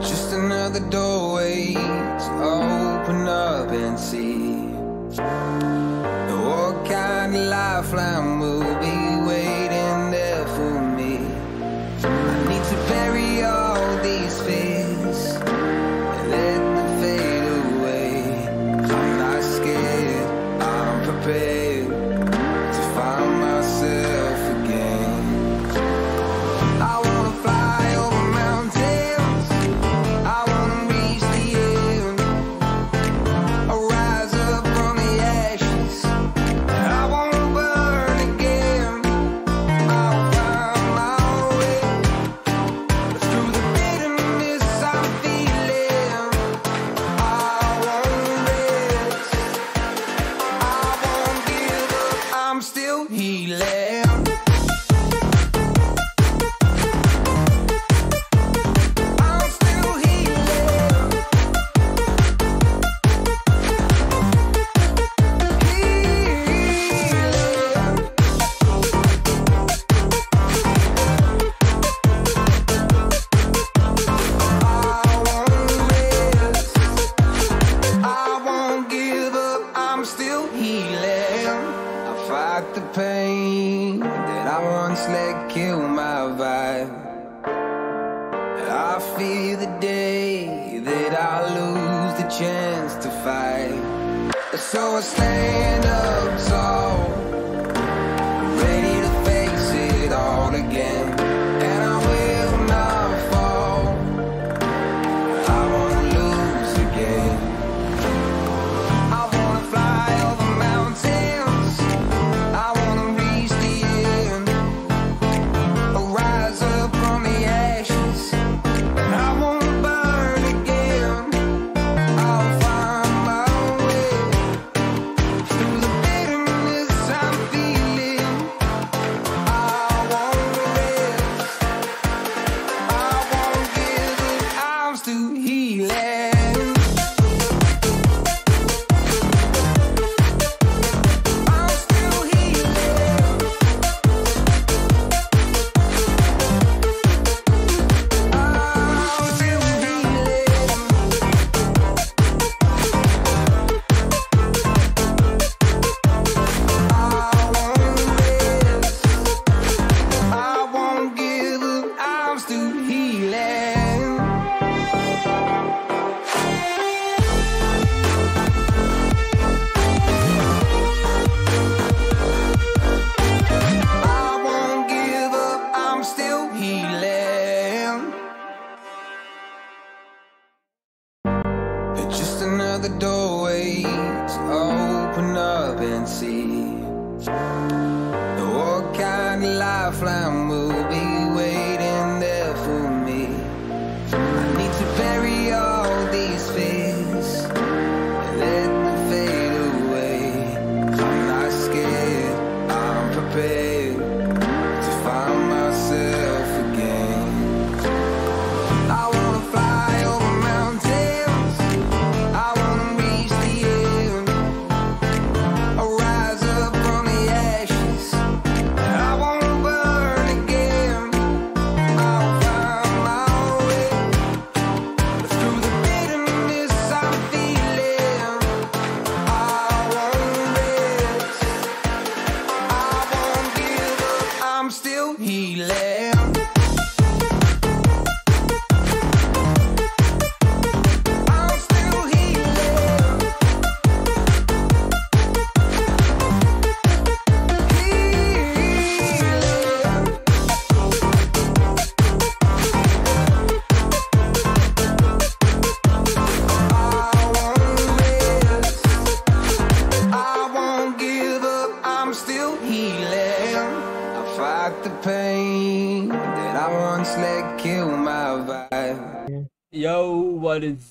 Just another doorway to open up and see. What kind of lifeline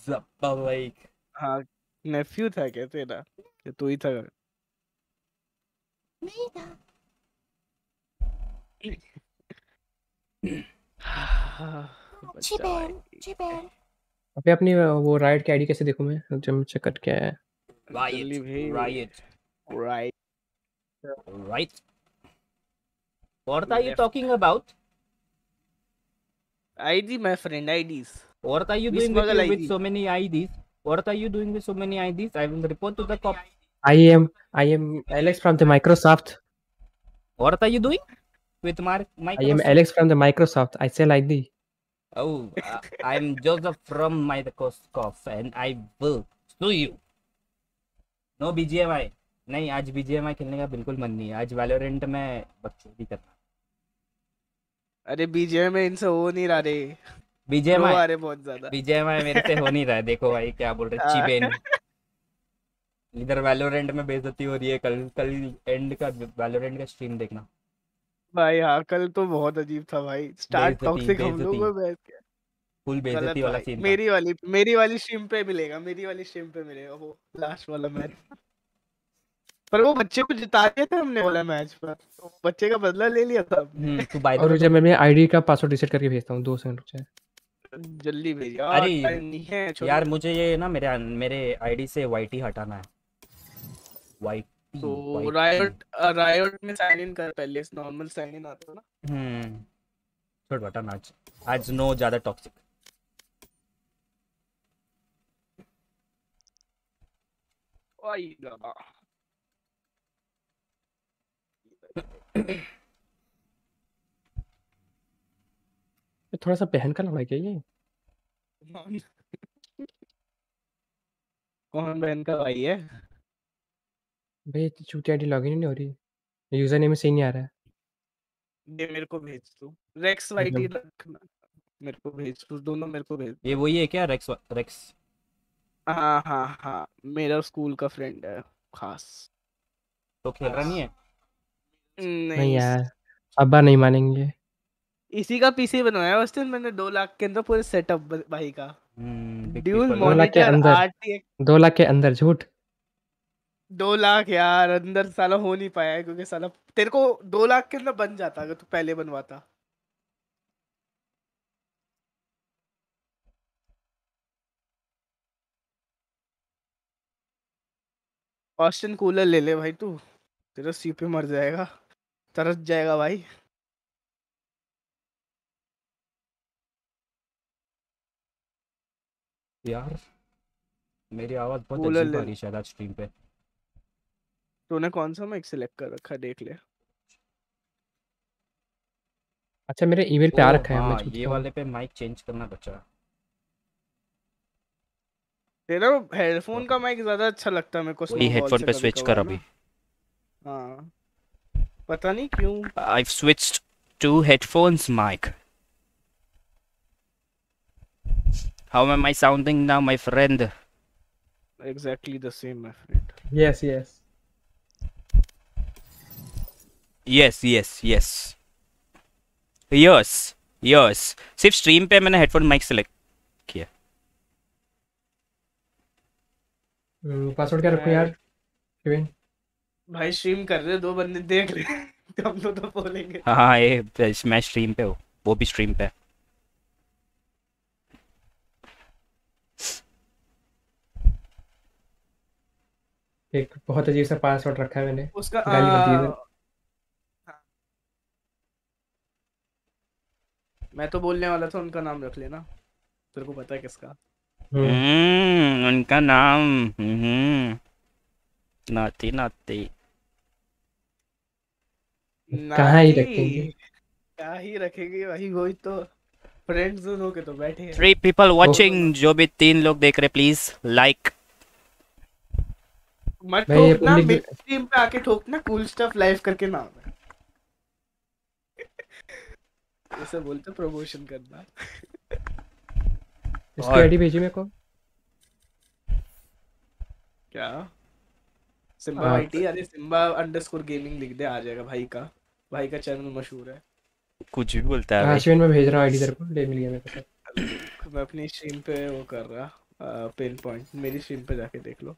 what's up like nephew था क्या तेरा ये तू ही था। नहीं था अच्छी बहन। अबे अपनी वो राइट की आईडी कैसे देखूँ मैं? जब चेक कर क्या है? Right right right right what are you talking about ID my friend IDs What are you We doing with, smuggle with so many IDs? What are you doing with so many IDs? I will report to the cop. I am I am Alex from the Microsoft. What are you doing with Mar- I am Alex from the Microsoft. I sell ID. Oh, uh, I'm Joseph from Microsoft and I will sue you. No BGMI. नहीं आज BGMI खेलने का बिल्कुल मन नहीं है आज Valorant में बकचोदी करना अरे बीजे में इनसे हो नहीं रहा रे BGMI आ रहे बहुत ज़्यादा। BGMI मेरे से हो नहीं रहा है देखो भाई क्या बोल रहे हाँ। चिबेन। इधर वैलोरेंट में बेइज्जती हो रही है कल कल एंड का वैलोरेंट का स्ट्रीम देखना। भाई हाँ कल तो बहुत अजीब था भाई। स्टार्ट टॉक्सिक हम। लोगों में बैठ के फुल बेइज्जती वाला सीन मेरी वाली मेरी वाली स्ट्रीम पे मिलेगा मेरी वाली स्ट्रीम पे मिलेगा वो लास्ट वाला मैच पर वो बच्चे को जिता दिया था हमने वाला मैच पर। तो बच्चे का बदला ले लिया था। हम्म और रुक जा मैं आईडी का पासवर्ड रीसेट करके भेजता हूँ दो सेकंड रुक जा जल्दी भेज। अरे, नहीं है यार मुझे ये ना मेरे मेरे आईडी से वाईटी हटाना है। वाईटी तो रायोट रायोट में साइन इन कर पहले नॉर्मल साइन इन आता है ना? हम्म छोड़ बटन आज। आज नो ज़्यादा टॉक्सिक ओए ये थोड़ा सा पहन कर लग रहा है क्या ये। कौन? बहन का भाई है? भाई चूती आईडी लॉगिन ही नहीं हो रही। यूज़र नेम सही नहीं आ रहा है। ये मेरे को भेज तू। रेक्स वाईटी रखना। मेरे को भेज तू दोनों मेरे को भेज ये वही है क्या रेक्स रेक्स हाँ हाँ हाँ। मेरा स्कूल का फ्रेंड है खास। तो खेल रहा नहीं है? नहीं यार अब्बा नहीं मानेंगे। इसी का पीसी बनवाया उस दिन मैंने दो लाख के अंदर पूरे सेटअप भाई का। ड्यूल मॉनिटर अंदर। आरटीएक्स दो लाख के अंदर झूठ। दो लाख यार अंदर साला हो नहीं पाया क्योंकि साला तेरे को दो लाख के अंदर बन जाता अगर तू पहले बनवाता। ऑस्टिन कूलर ले ले भाई तू। तेरा सीपी मर जाएगा। तरस जाएगा भाई। यार मेरी आवाज़ बहुत अजीब आ रही है शायद आज स्ट्रीम पे। तूने कौन सा माइक सिलेक्ट कर रखा देख ले। अच्छा मेरे ईमेल पे आ रखा है मैं हाँ, झूठ ये वाले पे माइक चेंज करना बचा। तेरा हेडफोन का माइक ज़्यादा अच्छा लगता है मेरे को small हेडफोन पे स्विच कर अभी। हाँ। पता नहीं क्यों। I've switched to headphones mic. How am I sounding now, my friend? Exactly the same my friend yes yes Yes, yes, yes. Yes, yes. सिर्फ़ स्ट्रीम पे मैंने हेडफोन माइक सेलेक्ट किया पासवर्ड क्या रखूँ यार शिवेन भाई स्ट्रीम कर रहे दो बंदे देख रहे हम लोग तो बोलेंगे हाँ हाँ ये मैं स्ट्रीम पे हूँ वो भी स्ट्रीम पे है। एक बहुत अजीब सा पासवर्ड रखा है मैंने। उसका गाली मत आ, इधर। हाँ। मैं तो बोलने वाला था उनका नाम रख लेना। तेरे को पता है किसका? हम्म, हम्म उनका नाम हम्म। नाती नाती। कहाँ ही रखेंगे? क्या ही रखेंगे वही वही तो। फ्रेंड्स जोन होके तो बैठे हैं। थ्री पीपल वाचिंग जो भी तीन लोग देख रहे प्लीज़ लाइक मत ठोकना मेरी स्ट्रीम पे आके ठोकना कूल स्टफ़ लाइव करके नाम है। ऐसे बोलते प्रमोशन करना। इसकी आईडी भेजी मेरे को। क्या? सिम्बा हाँ, आईटी अरे सिम्बा अंडरस्कोर गेमिंग लिख दे आ जाएगा भाई का। भाई का चैनल मशहूर है। कुछ भी बोलता है हाँ भाई। शिवेन मैं भेज रहा हूँ आईडी तेरे को ले मिल गया मेरे को। मैं अपनी स्ट्रीम पे वो कर रहा पिन पॉइंट मेरी स्ट्रीम पे जाके देख लो।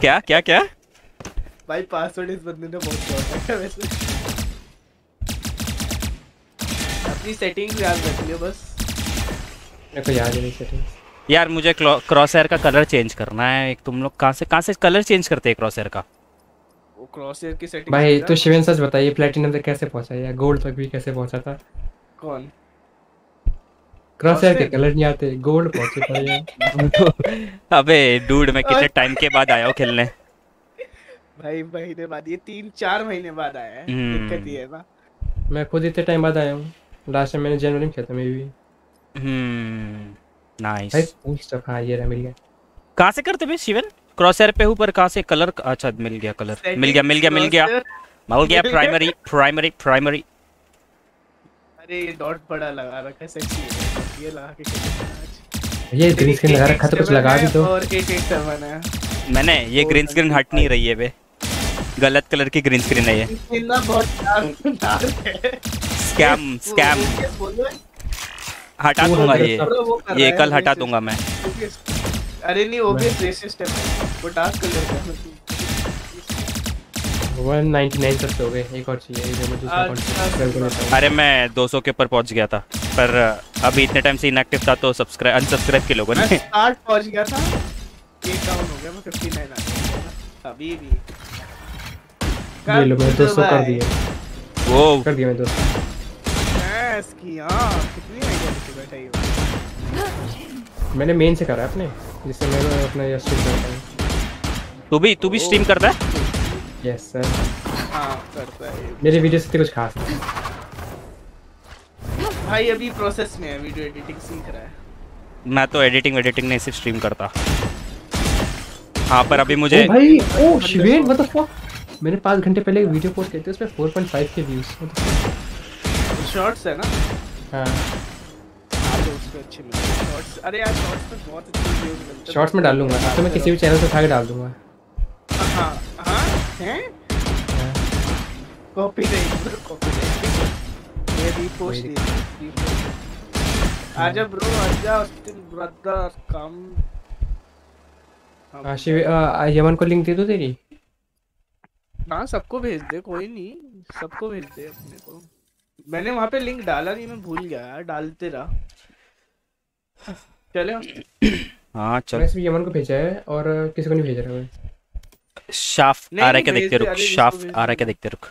क्या क्या क्या? भाई पासवर्ड इस बंदे ने बहुत है वैसे। अपनी सेटिंग्स याद रख लियो बस। मेरे को याद है नहीं सेटिंग यार मुझे क्रॉस एयर का कलर चेंज करना है। एक तुम लोग कहाँ से कहाँ से कलर चेंज करते हैं क्रॉस एयर का? वो क्रॉस एयर की सेटिंग भाई तो शिवेन सच बताइए प्लेटिनम तक कैसे पहुँचा? या गोल्ड तक भी कैसे पहुँचा था? कौन? क्रॉस एयर के कलर नहीं आते गोल्ड पहुँचे पड़े अबे डूड मैं कितने टाइम के बाद आया हूँ खेलने? भाई महीने बाद ये तीन चार महीने बाद आया है। हम्म। दिक्कत ये है ना। मैं खुद इतने टाइम बाद आया हूँ। लास्ट टाइम मैंने जनवरी में खेला था मे भी हम्म नाइस भाई पूछ तो हाँ ये रहा मिल गया। कहाँ से करते बे शिवन? क्रॉस एयर पे हूँ पर कहाँ से कलर अच्छा मिल गया कलर मिल गया मिल गया मिल गया। मिल गया। प्राइमरी प्राइमरी प्राइमरी अरे ये डॉट बड़ा लगा रखा है सेक्सी है। ये लगा के ये ग्रीन स्क्रीन लगा रखा तो कुछ लगा भी दो। और एक एक सेवन है मैंने ये ग्रीन स्क्रीन हट नहीं रही है बे। गलत कलर की ग्रीन स्क्रीन है ये। इतना बहुत डार्क है। स्कैम स्कैम हटा दूँगा ये। ये कल हटा दूँगा मैं। अरे नहीं वो भी रेसिस्ट है। वो डार्क कलर का है। 199 तक हो गए। एक और चाहिए जो मैं दूसरा हूँ अरे मैं 200 के ऊपर पहुँच गया था पर अभी इतने टाइम से इनएक्टिव था तो सब्सक्राइब अनसब्सक्राइब के लोगों मैं ने स्टार्ट पहुँच गया था। एक डाउन हो गया मैं 59 आ गया अभी भी। ये लो मैंने 200 कर। दिए वो कर दिया मैं 200 Yes, की हाँ कितनी आइडिया लेके बैठा ये मैंने मेन से करा है अपने जिससे मैं अपना ये स्ट्रीम करता हूँ तू भी तू भी स्ट्रीम करता है? यस सर हाँ करता है मेरे वीडियो से कुछ खास नहीं। भाई अभी प्रोसेस में है वीडियो एडिटिंग सीख रहा है। मैं तो एडिटिंग एडिटिंग नहीं सिर्फ़ स्ट्रीम करता। हाँ पर अभी मुझे ओ भाई ओ शिवेन व्हाट द फक मैंने 5 घंटे पहले एक वीडियो पोस्ट किया था उसमें 4.5 के व्यूज़ शॉर्ट्स है ना? हाँ। तो उसको मिलते हैं शॉर्ट्स अरे यार शॉर्ट्स में बहुत अच्छे व्यूज़ मिलते हैं। शॉर्ट्स में डाल लूँगा तो मैं किसी भी चैनल से उठा के डाल दूँगा। हाँ हाँ? हैं? कॉपी नहीं कॉपी नहीं। ये रीपोस्ट रीपोस्ट आजा ब्रो आजा ऑस्टिन ब्रदर कम। हाँ। यमन को लिंक दे दो तेरी? हाँ सबको भेज दे कोई नहीं। सबको भेज दे अपने को। मैंने वहाँ पे लिंक डाला नहीं मैं भूल गया यार डालते रहा। चले हाँ चल। मैंने सिर्फ़ यमन को भेजा है और किसी को नहीं भेज रहा मैं। शाफ नहीं, आ रहा क्या देखते रुक अरे इसको शाफ भेज आ रहा। क्या देखते रुक।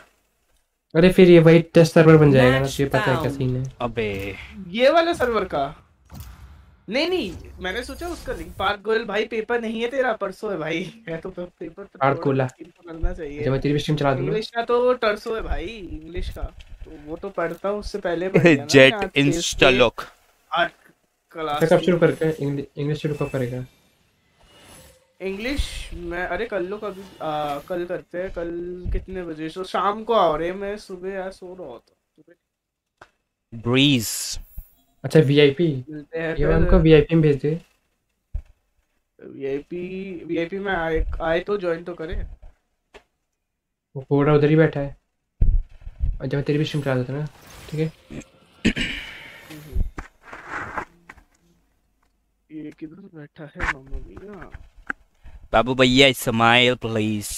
अरे फिर ये वही टेस्ट सर्वर बन जाएगा ना तो ये पता है क्या सीन है। अबे। ये वाला सर्वर का? नहीं नहीं मैंने सोचा उसका लिंक पार्क गोयल भाई पेपर नहीं है तेरा परसों है भाई। है तो पेपर तो पार्क गोला। करना जब चाहिए। मैं तेरी स्ट्रीम चला दूँगा। इंग्लिश का तो टर्सो है भाई इंग्लिश का। तो वो तो पढ़ता हूँ उससे पहले जेट आज इंस्टा लॉक आठ क्लास तो कब शुरू करके इंग्लिश शुरू कब करेगा? इंग्लिश मैं अरे कल लो कभी आ, कल करते हैं कल कितने बजे? सो शाम को आओ रे मैं सुबह यार सो रहा होता सुबह ब्रीज अच्छा वीआईपी ये हमको वीआईपी में भेज दे। वीआईपी वीआईपी में आए आए तो ज्वाइन तो करे। वो पूरा उधर ही बैठा है। और जब तेरी भी स्ट्रीम चला देता ना ठीक है? ये किधर बैठा है मामा मिया बाबू भैया स्माइल प्लीज़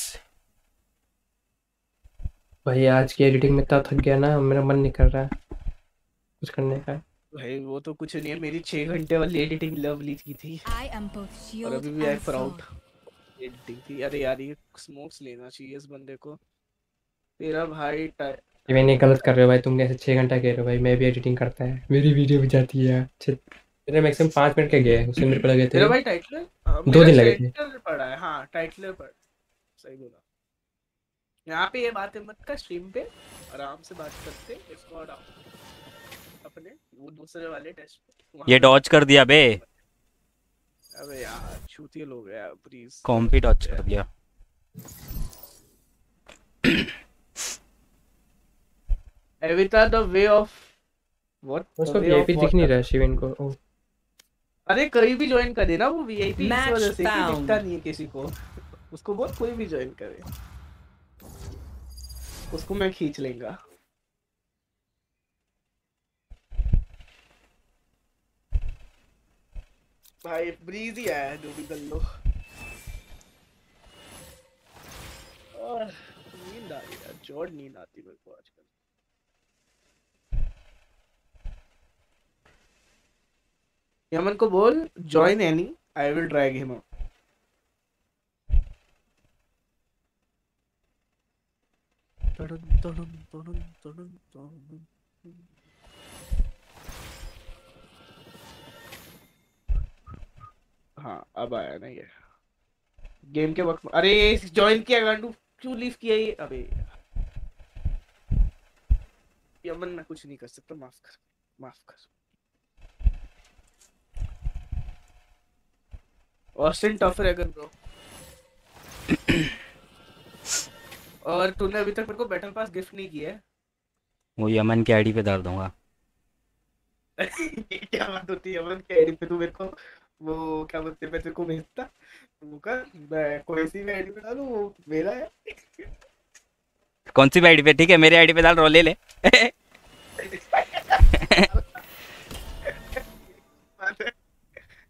भाई आज की एडिटिंग में इतना थक गया ना मेरा मन नहीं कर रहा कुछ करने का। भाई वो तो कुछ नहीं है मेरी छह घंटे वाली एडिटिंग लवली की थी। और अभी भी आई प्राउड एडिटिंग थी। अरे यार ये स्मोक्स लेना चाहिए इस बंदे को। तेरा भाई ये मैंने गलत कर रहे हो भाई तुम ऐसे छः घंटा कह रहे हो भाई मैं भी एडिटिंग करता है। मेरी वीडियो भी जाती है छः मेरे मैक्सिमम पाँच मिनट के गए उससे मेरे को लगे थे भाई टाइटलर दो दिन लगे थे। टाइटलर पढ़ा है हाँ टाइटलर पढ़ सही बोला। यहाँ पे ये बातें मत कर स्ट्रीम पे आराम से बात करते इसको अपने वो दूसरे वाले टेस्ट पे। ये पे- डॉज कर दिया बे। अबे यार छूती लोग हैं प्लीज़ कॉम्पी डॉज कर दिया। एविता द वे ऑफ़ व्हाट उसको वीआईपी दिख नहीं रहा शिवेन को। ओ। अरे कोई भी ज्वाइन करे ना वो वीआईपी इस Match वजह से कि दिखता नहीं है किसी को। उसको बोल कोई भी ज्वाइन करे। उसको मैं खींच लेगा। भाई ब्रीज ही आया जो भी कर लो नींद आ रही है ज़ोर नींद आती मेरे को आजकल यमन को बोल join any I will drag him तड़न हाँ अब आया ना ये। गेम के वक्त अरे ज्वाइन किया गांडू क्यों लीव किया ये? अबे। यमन मैं कुछ नहीं कर सकता माफ़ कर माफ़ कर। ऑस्टिन टफर है ब्रो और तूने अभी तक मेरे को बैटल पास गिफ्ट नहीं किया है। वो यमन की आईडी पे डाल दूँगा। क्या बात होती है यमन के आईडी पे? तू मेरे को वो क्या बोलते हैं मैं तेरे को भेजता वो कर मैं कोई सी भी आईडी पे डालूं वो मेरा है। कौन सी आईडी पे? ठीक है मेरी आईडी पे डाल रो ले ले।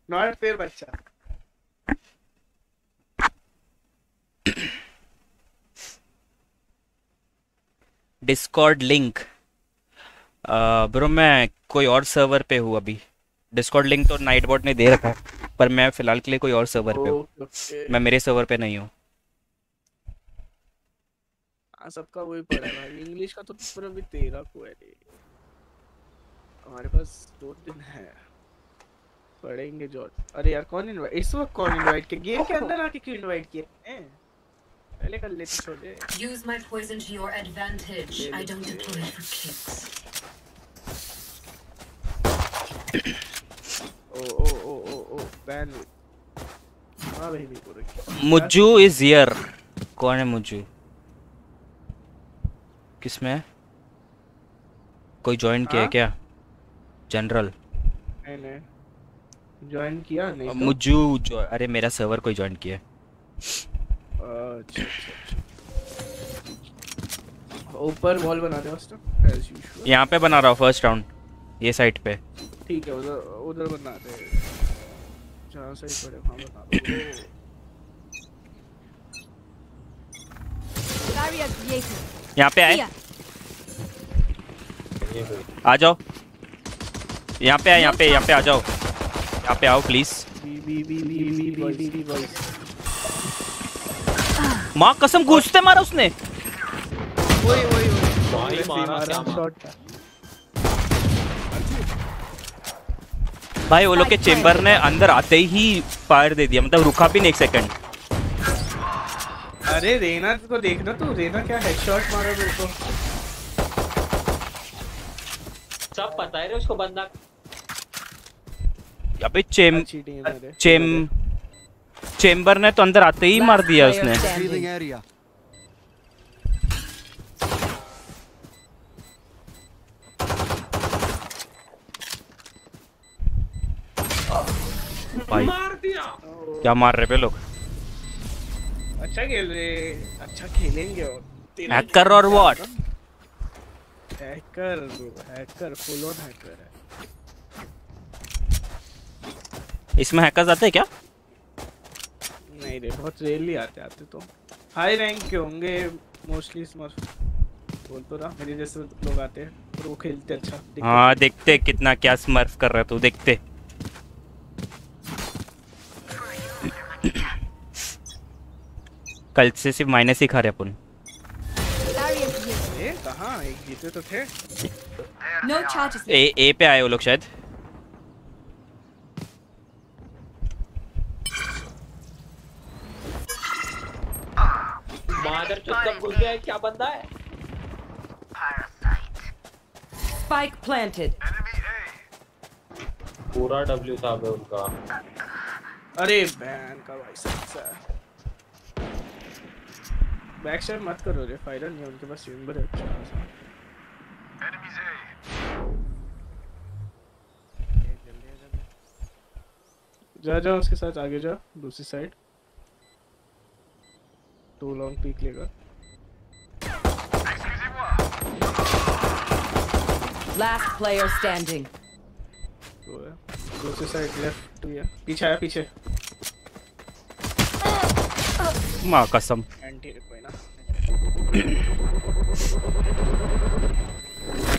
नॉट फेयर बच्चा। डिस्कॉर्ड लिंक ब्रो मैं कोई और सर्वर पे हूँ अभी। डिस्कॉर्ड लिंक तो नाइट बॉट ने दे रखा है पर मैं फ़िलहाल के लिए कोई और सर्वर पे हूँ। ओके मैं मेरे सर्वर पे नहीं हूँ। हाँ सबका वही पड़ा है भाई। इंग्लिश का तो पेपर अभी तेरह को है रे। हमारे पास दो दिन है। पढ़ेंगे जो अरे यार कौन इनवाइट इस वक्त कौन इनवाइट किया? गेम के अंदर आके क्यों इनवाइट किया? हैं? पहले कर लेते छोटे Use my poison to your advantage. I don't deploy for kicks. ओ ओ ओ ओ ओ बैन। हाँ भाई नहीं पूरा मुज्जू इज़ हियर कौन है मुज्जू? किसमें है? कोई ज्वाइन किया है। हाँ? क्या? जनरल नहीं नहीं ज्वाइन किया नहीं तो मुज्जू अरे मेरा सर्वर कोई ज्वाइन किया है। ऊपर वॉल बना दे फ़र्स्ट एज यूजुअल यहाँ पे बना रहा हूँ फ़र्स्ट राउंड ये साइड पे ठीक है उधर उधर बना दे जहाँ सही पड़े वहाँ बना दो यहाँ पे आए आ जाओ यहाँ पे आए यहाँ पे यहाँ पे आ जाओ यहाँ पे आओ प्लीज़ माँ कसम घुसते मारा उसने। वही वही भाई मारा क्या शॉट भाई वो लोग के चेम्बर ने अंदर आते ही फायर दे दिया मतलब रुका भी नहीं एक सेकंड अरे रेना को देखना तू रेना क्या हेडशॉट मारा मेरे को। सब पता है रे उसको बंदा। यहाँ पे चेम चेम चेम्बर ने तो अंदर आते ही मार दिया उसने। भाई मार दिया। क्या मार रहे पे लोग? अच्छा खेल रहे अच्छा खेलेंगे और हैकर और what hacker hacker full on hacker है। इसमें हैकर्स आते हैं क्या? नहीं रे बहुत रेयरली आते आते तो। हाई रैंक के होंगे मोस्टली स्मर्फ बोल तो रहा मेरे जैसे लोग आते हैं और वो खेलते अच्छा हाँ। देखते कितना क्या स्मर्फ कर रहा तू देखते। कल से सिर्फ़ माइनस ही खा रहे अपन। कहाँ? एक जीते तो थे। ए ए पे आए वो लोग शायद। मादर कब घुस गया है? क्या बंदा है? Spike planted. पूरा डब्ल्यू साहब है उनका। अरे बैन का भाई सच्चा बैक शॉट मत करो रे फाइनल नहीं है, उनके पास चेंबर है अच्छा खासा। जा जा उसके साथ आगे जा दूसरी साइड टू लॉन्ग पीक लेगा। Last player standing. तो है। दूसरी साइड लेफ़्ट टू या पीछे आया पीछे। माँ कसम। एंटी कोई ना।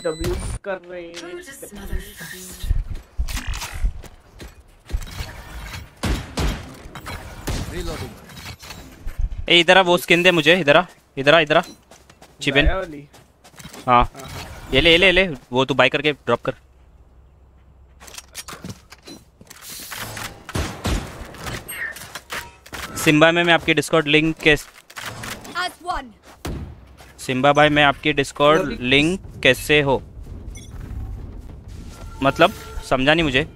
डब्ल्यू कर रहे हैं to smother first? Reloading. ए इधर आ वो स्किन दे मुझे इधर आ इधर आ इधर आ। चिपेन हाँ। ये ले ये ले ले। वो तू बाय करके ड्रॉप कर। सिम्बा में मैं आपकी डिस्कॉर्ड लिंक के सिम्बा भाई मैं आपकी डिस्कॉर्ड लिंक कैसे हो? मतलब समझा नहीं मुझे।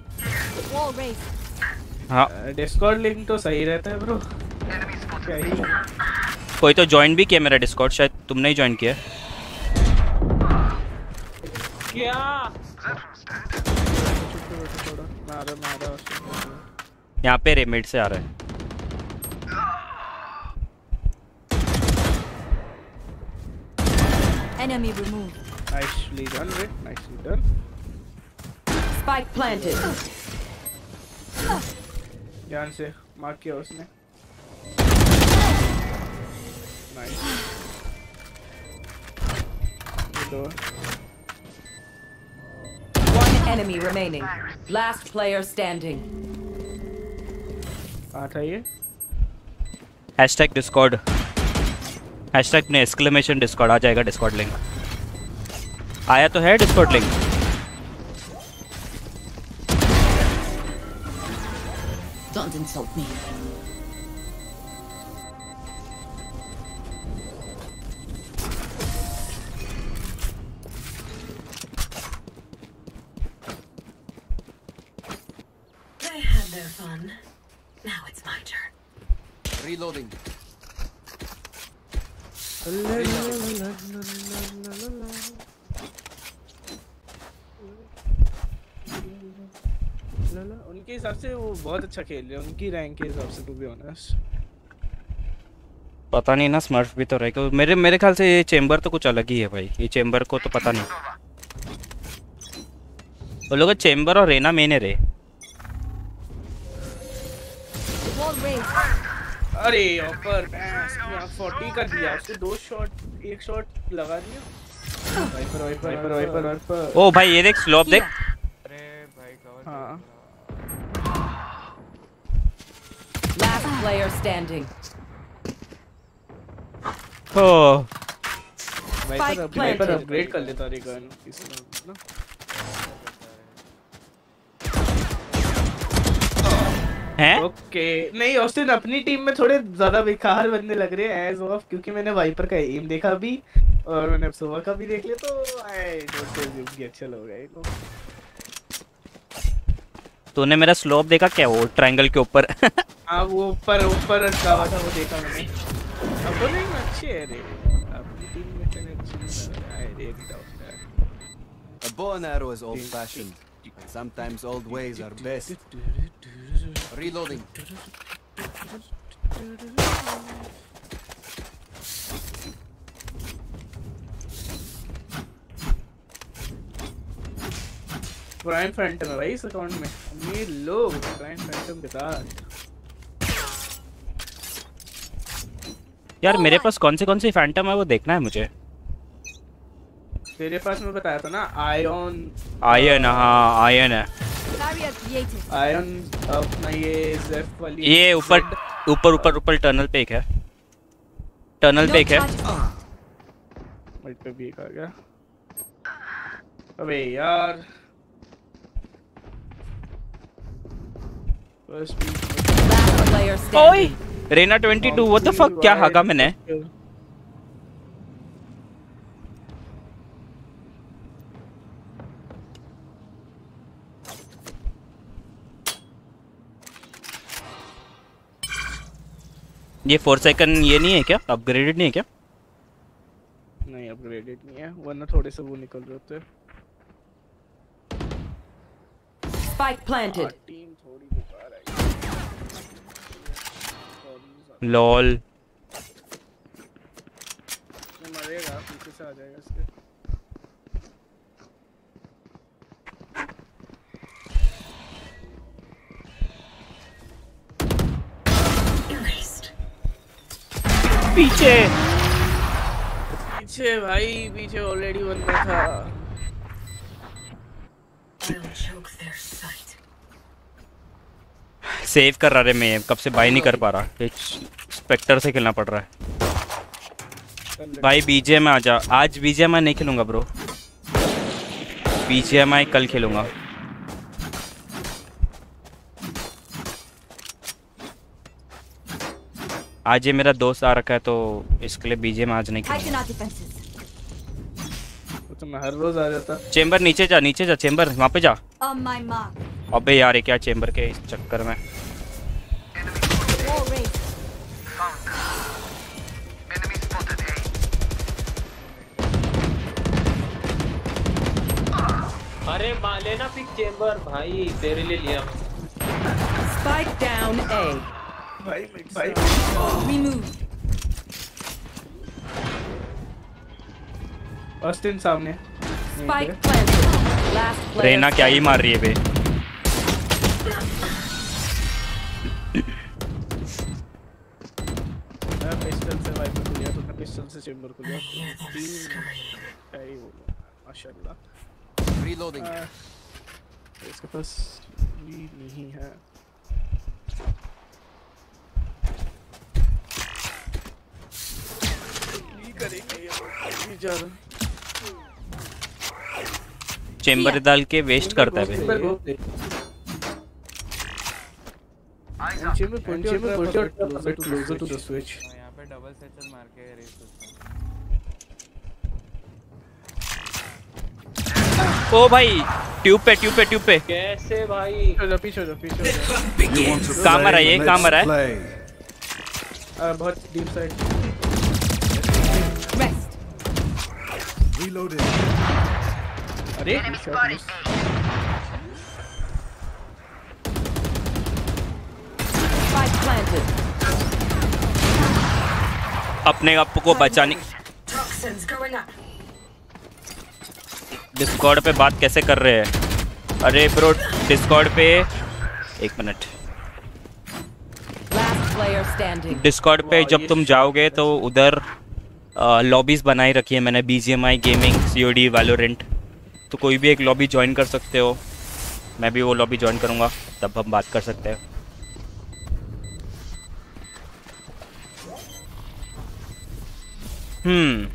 हाँ। डिस्कॉर्ड लिंक तो सही रहता है ब्रो ही कोई तो ज्वाइन भी किया मेरा डिस्कॉर्ड शायद तुमने ही ज्वाइन किया। क्या? मारा मारा यहाँ पे रेमेड से आ रहा है। Enemy removed. नाइसली डन रे नाइसली डन Spike planted. ध्यान से मार्क किया उसने। One enemy remaining. Last player standing. कहाँ था ये हैशटैग डिस्कॉर्ड हैशटैग ने एक्सक्लेमेशन डिस्कॉर्ड आ जाएगा डिस्कॉर्ड लिंक आया तो है Discord link Don't insult me. Now it's my turn. Reloading. उनके हिसाब से वो बहुत अच्छा खेल रहे हैं। उनकी रैंक के हिसाब से टू बी ऑनेस्ट पता नहीं ना स्मर्फ भी तो रहेगा मेरे मेरे ख्याल से ये चेंबर तो कुछ अलग ही है भाई। ये चेंबर को तो पता नहीं। वो लोग चेम्बर और रेना मेन है अरे ऑफ़र 40 कर दिया। उसको दो शॉट एक शॉट लगा दिया। Viper Viper Viper Viper Viper ओ भाई ये देख स्लोप देख। अरे हाँ। Last player standing. ओ। वाइपर अपग्रेड कर लेता रे गन इसमें ना? हैं? ओके। नहीं ऑस्टिन अपनी टीम में थोड़े ज़्यादा बेकार बनने लग रहे हैं एज ऑफ़ क्योंकि मैंने वाइपर का एम देखा भी और मैंने सोवा का भी देख लिया तो आई डोंट अज्यूम कि अच्छा लोग हैं ये तूने मेरा स्लोप देखा क्या वो ट्रायंगल के ऊपर? हाँ वो ऊपर ऊपर अटका हुआ था वो देखा मैंने। अब तो नहीं अच्छे है रे। अपनी टीम में इतने अच्छे नहीं I really doubt that A bow and arrow is old fashioned. Sometimes old ways are best. Reloading. Prime Phantom है भाई इस अकाउंट में। अमीर लोग प्राइम फैंटम के साथ। यार मेरे पास कौन से कौन से फैंटम है वो देखना है मुझे। तेरे पास मैं बताया था ना आयन आयन हाँ आयन है। आयन अपना ये जेफ वाली ये ऊपर ऊपर ऊपर ऊपर टनल पे एक है। टनल पे एक है. वहीं पे भी एक आ गया। अबे यार। ओए! रेना 22 व्हाट द फक क्या हागा मैंने? ये फोर सेकंड ये नहीं है क्या? अपग्रेडेड नहीं है क्या? नहीं अपग्रेडेड नहीं है वरना थोड़े से वो निकल रहे होते। स्पाइक प्लांटेड टीम थोड़ी बेकार है। लॉल मरेगा पीछे से आ जाएगा इसके। पीछे। पीछे भाई पीछे ऑलरेडी बंदा था. सेव कर रहा रे मैं कब से बाई नहीं कर पा रहा। स्पेक्टर से खेलना पड़ रहा है। भाई बीजेएम आ जा। आज बीजेएम नहीं खेलूँगा ब्रो बीजेएम कल खेलूँगा। आज ये मेरा दोस्त आ रखा है तो इसके लिए बीजेएम आज नहीं खेलूँगा तो मैं हर रोज आ जाता। चेंबर नीचे जा नीचे जा चेंबर वहाँ पे जा. अबे यार ये क्या चेंबर के इस चक्कर में? अरे मा- लेना पिक चेंबर भाई तेरे लिए लिया। Spike down A. भाई भाई Remove. ऑस्टिन सामने Spike planted. Last player. Reyna क्या ही मार रही है बे मैं पिस्टल से वाइपर को लिया तूने पिस्टल से चेंबर को लिया क्या ही बोलूँ माशाल्लाह Reloading. इसके पास भी नहीं है करेंगे ये चेंबर डाल के वेस्ट करता है और क्लोजर टू द स्विच यहाँ पे डबल सेचल मार के रेस ओ भाई ट्यूब पे ट्यूब पे ट्यूब पे। कैसे भाई? हो पीछे हो जा पीछे हो कहाँ? मरा ये कहाँ मरा है बहुत डीप साइड अपने आप को बचाने डिस्कॉर्ड पे बात कैसे कर रहे हैं? अरे ब्रो डिस्कॉर्ड पे एक मिनट डिस्कॉर्ड पे जब तुम जाओगे तो उधर लॉबीज बनाई रखी है मैंने B G M I gaming C O D Valorant तो कोई भी एक लॉबी ज्वाइन कर सकते हो। मैं भी वो लॉबी ज्वाइन करूँगा तब हम बात कर सकते हैं। हम्म।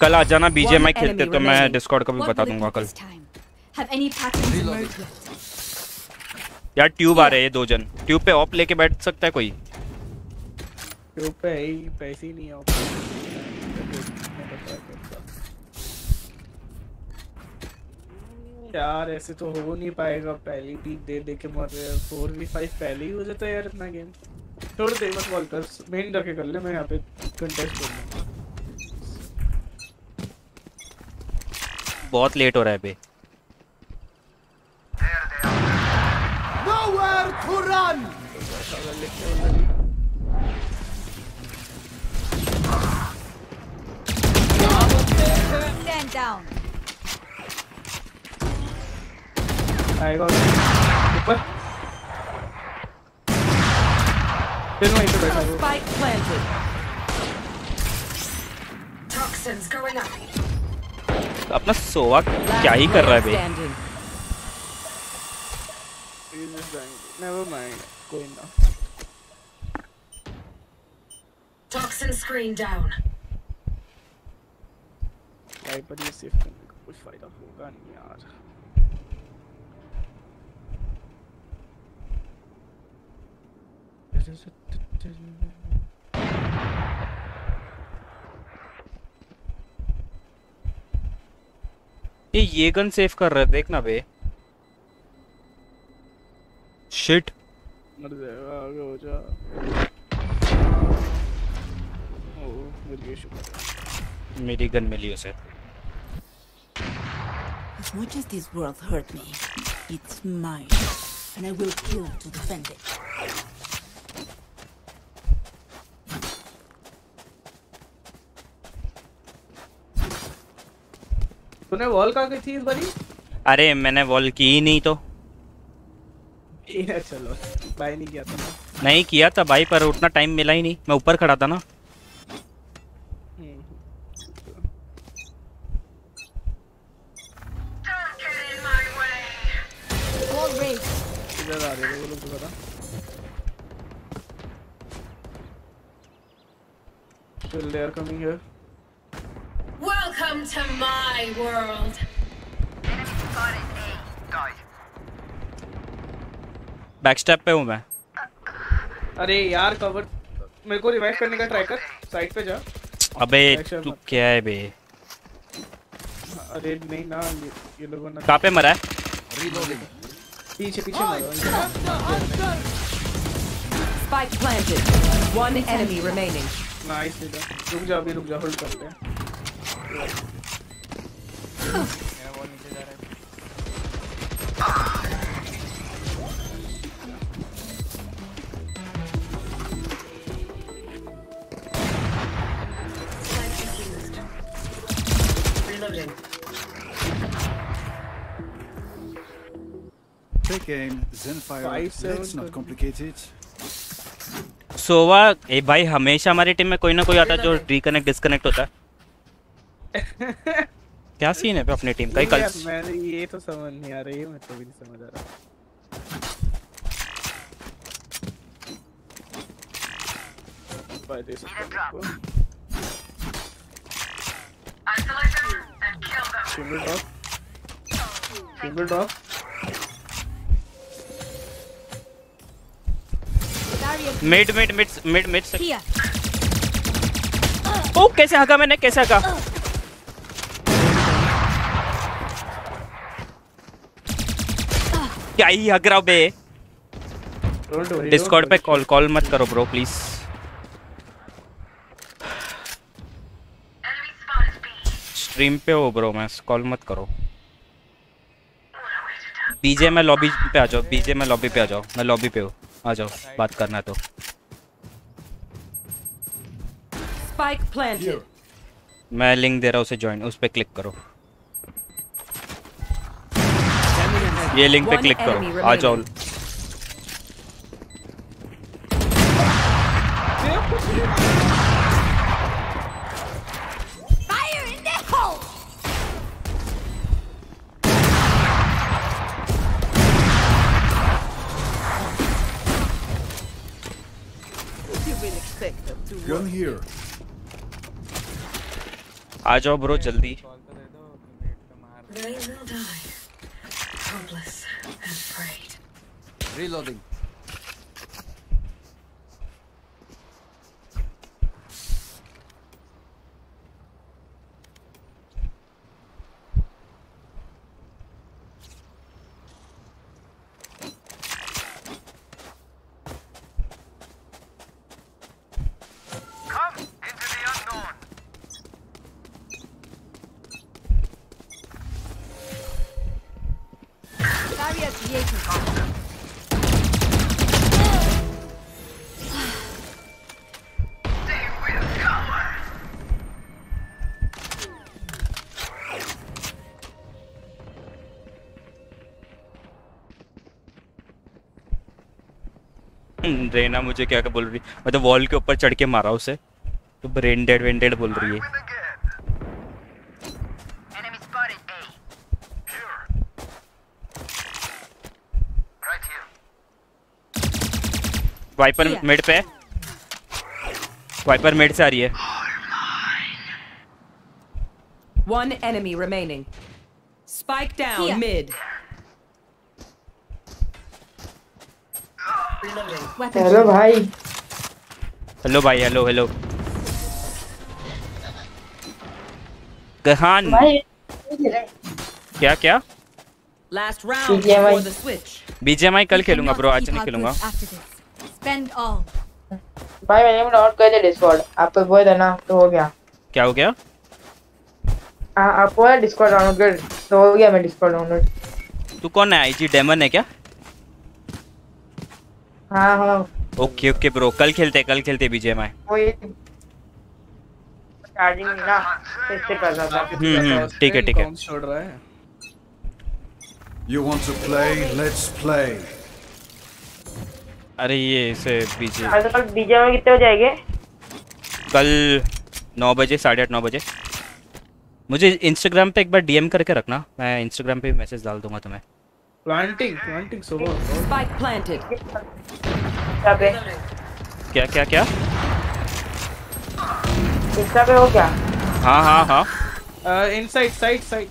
कल आ जाना बीजेएमआई खेलते तो मैं. डिस्कॉर्ड का भी बता दूँगा कल। time? Have any patterns emerged? yet? यार ट्यूब आ रहे हैं दो जन। ट्यूब पे ऑफ़ लेके बैठ सकता है कोई? ट्यूब पे है ही पैसे ही नहीं है यार ऐसे तो हो नहीं पाएगा। पहली पीक दे दे के मर रहे फोर वी फाइव पहले ही हो जाता है यार इतना गेम छोड़ दे मत कॉल कर मेन रखे कर ले मैं यहाँ पे कंटेस्ट कर बहुत लेट हो रहा है बे Nowhere to run. Stand down. आएगा ऊपर फिर वहीं पे बैठा है वो। Spike planted. Toxins going up. अपना सोवा Last क्या ही कर रहा है player बे standing. He's just dying. Never mind. कोई ना Toxin screen down. भाई पर ये सेफ़ करने का कुछ फ़ायदा होगा नहीं यार ये ये गन सेव कर रहा है देखना बे शिट मर जाएगा आगे हो जा ओ मिल गया शुक्र मेरी गन मिली उसे As much as this world hurt me, it's mine, and I will kill to defend it. तूने वॉल कहाँ गई थी इस बारी अरे मैंने वॉल की ही नहीं तो ये है, चलो। बाय नहीं किया था। नहीं किया था भाई पर उतना टाइम मिला ही नहीं। मैं ऊपर खड़ा था ना। बैकस्टेप पे हूँ मैं। अरे यार कवर मेरे को रिवाइव करने का ट्राई कर। साइड पे जा। अबे तू क्या है बे? अरे नहीं ना ये, ये लोगों ने कहाँ पे मरा है? पीछे पीछे मारो Spike planted. One enemy remaining. Nice रुक जा अभी रुक जा होल्ड करते हैं। Let's not complicate it. सोवा ए भाई हमेशा हमारी टीम में कोई ना कोई आता है जो रिकनेक्ट डिस्कनेक्ट होता है। क्या सीन है पे अपनी टीम का? ही कल मैंने ये तो समझ नहीं आ रही है मैं तो भी नहीं समझ आ रहा। By this Single drop. Single drop. Mid mid mid mid mid ओ कैसे हगा मैंने कैसे हगा? क्या ही हग रहा बे? डिस्कॉर्ड पे कॉल कॉल मत करो ब्रो प्लीज़ स्ट्रीम पे हो ब्रो मैं कॉल मत करो। बीजे में लॉबी पे आ जाओ बीजे में लॉबी पे आ जाओ मैं लॉबी पे हूँ। आ जाओ बात करना तो। स्पाइक प्लांटेड मैं लिंक दे रहा हूँ उसे ज्वाइन उस पर क्लिक करो। ये लिंक पे क्लिक करो। आ जाओ। Fire them to Gun here. आ जाओ ब्रो जल्दी कॉल रेना मुझे क्या बोल रही मैं तो वॉल के ऊपर चढ़ के मारा उसे तो ब्रेन डेड वेन डेड बोल रही है. वाइपर. मिड पे वाइपर मिड से आ रही है One enemy remaining. Spike down Here. mid. Reloading. Weapon hello भाई हेलो भाई हेलो हेलो गहान क्या क्या? बीजेएमआई कल खेलूँगा ब्रो आज नहीं खेलूँगा. भाई मैंने डाउनलोड कर दिया डिस्कॉर्ड आपको बोल देना तो हो गया. क्या हो गया? हाँ आपको डिस्कॉर्ड डाउनलोड कर तो हो गया मैं डिस्कॉर्ड डाउनलोड तू कौन है? आईजी डेमन है क्या? हाँ हाँ। Okay okay bro. कल खेलते कल खेलते चार्जिंग ना कर रहा था। हम्म, हम्म, ठीक है, ठीक है। छोड़ रहा है। You want to play? Let's play. अरे ये इसे बीजे। आज कल डीजे में कितने बजे आएँगे? कल नौ बजे साढ़े आठ नौ बजे। मुझे इंस्टाग्राम पे एक बार डीएम करके रखना। मैं इंस्टाग्राम पे मैसेज डाल दूँगा तुम्हें। प्लांटिंग प्लांटिंग सुबह। Spike planted. इंस्टा पे। क्या क्या क्या? इंस्टा पे हो क्या? हाँ हाँ हाँ। इनसाइड साइड साइड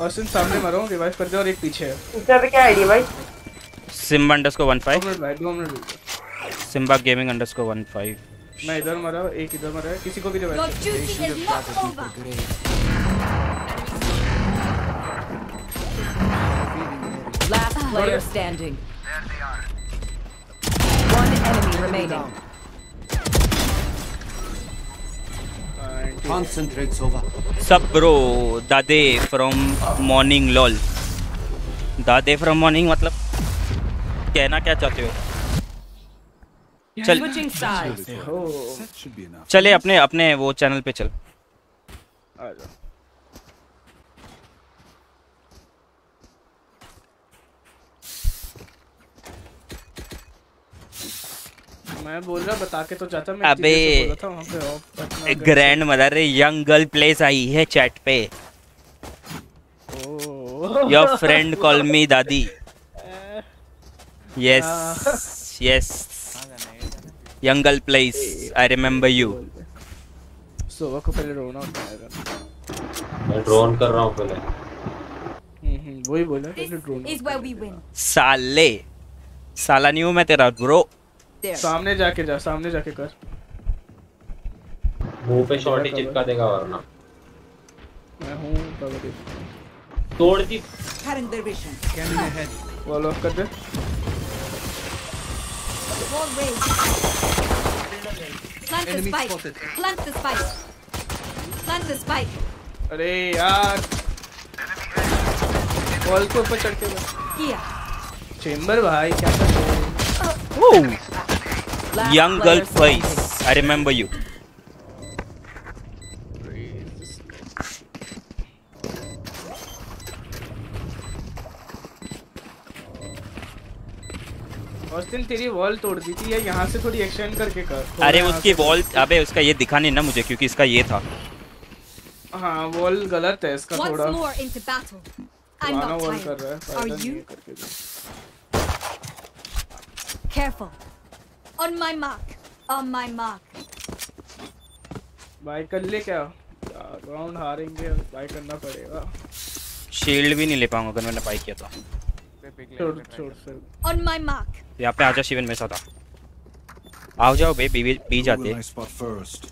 और सिन सामने मरो रिवाइव कर दे और एक पीछे है। इंस्टा पे क्या आईडी भाई? सिम्बा अंडर को one five. Simba gaming under को वन फाइव मैं इधर मरा एक इधर मरा किसी को भी revive duty is not over. Last player standing. One enemy remaining. Concentrate, Sova. सब ब्रो दादे फ्रॉम मॉर्निंग लॉल दादे फ्रॉम मॉर्निंग मतलब कहना क्या चाहते हो चल Switching sides. That should be enough. चले अपने अपने वो चैनल पे चल मैं बोल रहा बता के तो जाता मैं अबे grandmother young girl place I है चैट पे। योर फ्रेंड कॉल मी दादी। Yes yes young girl place I remember you सुबह को पहले रोना होता है मैं ड्रोन कर रहा हूँ पहले। हम्म हम्म, वही बोला पहले ड्रोन. साले साला नहीं हूँ मैं तेरा ब्रो सामने जाके जा सामने जाके कर। मुँह पे शॉट ही चिपका देगा वरना। मैं हूँ कवर दे तोड़ दी। Can there vision can there head wall off कर दे। Plant the spike plant the spike plant the spike अरे यार। वॉल को ऊपर चढ़ के किया चेंबर भाई क्या कर रहे हो? Last young player girl face I remember you Austin तेरी वॉल तोड़ दी थी या यहाँ से थोड़ी एक्सटेंड करके कर? अरे उसकी वॉल अबे उसका ये दिखा नहीं ना मुझे क्योंकि इसका ये था। हाँ वॉल गलत है इसका थोड़ा। more into battle. I'm पुराना वॉल कर रहा है Are फ़ायदा नहीं you? है करके भी। Careful. On my mark. On my mark. Buy कर ले क्या राउंड हारेंगे बाय करना पड़ेगा शील्ड भी नहीं ले पाऊँगा अगर मैंने बाई किया तो On my mark. यहाँ पे आजा शिवन मेरे साथ आ आओ जाओ बे बी बी जाते first?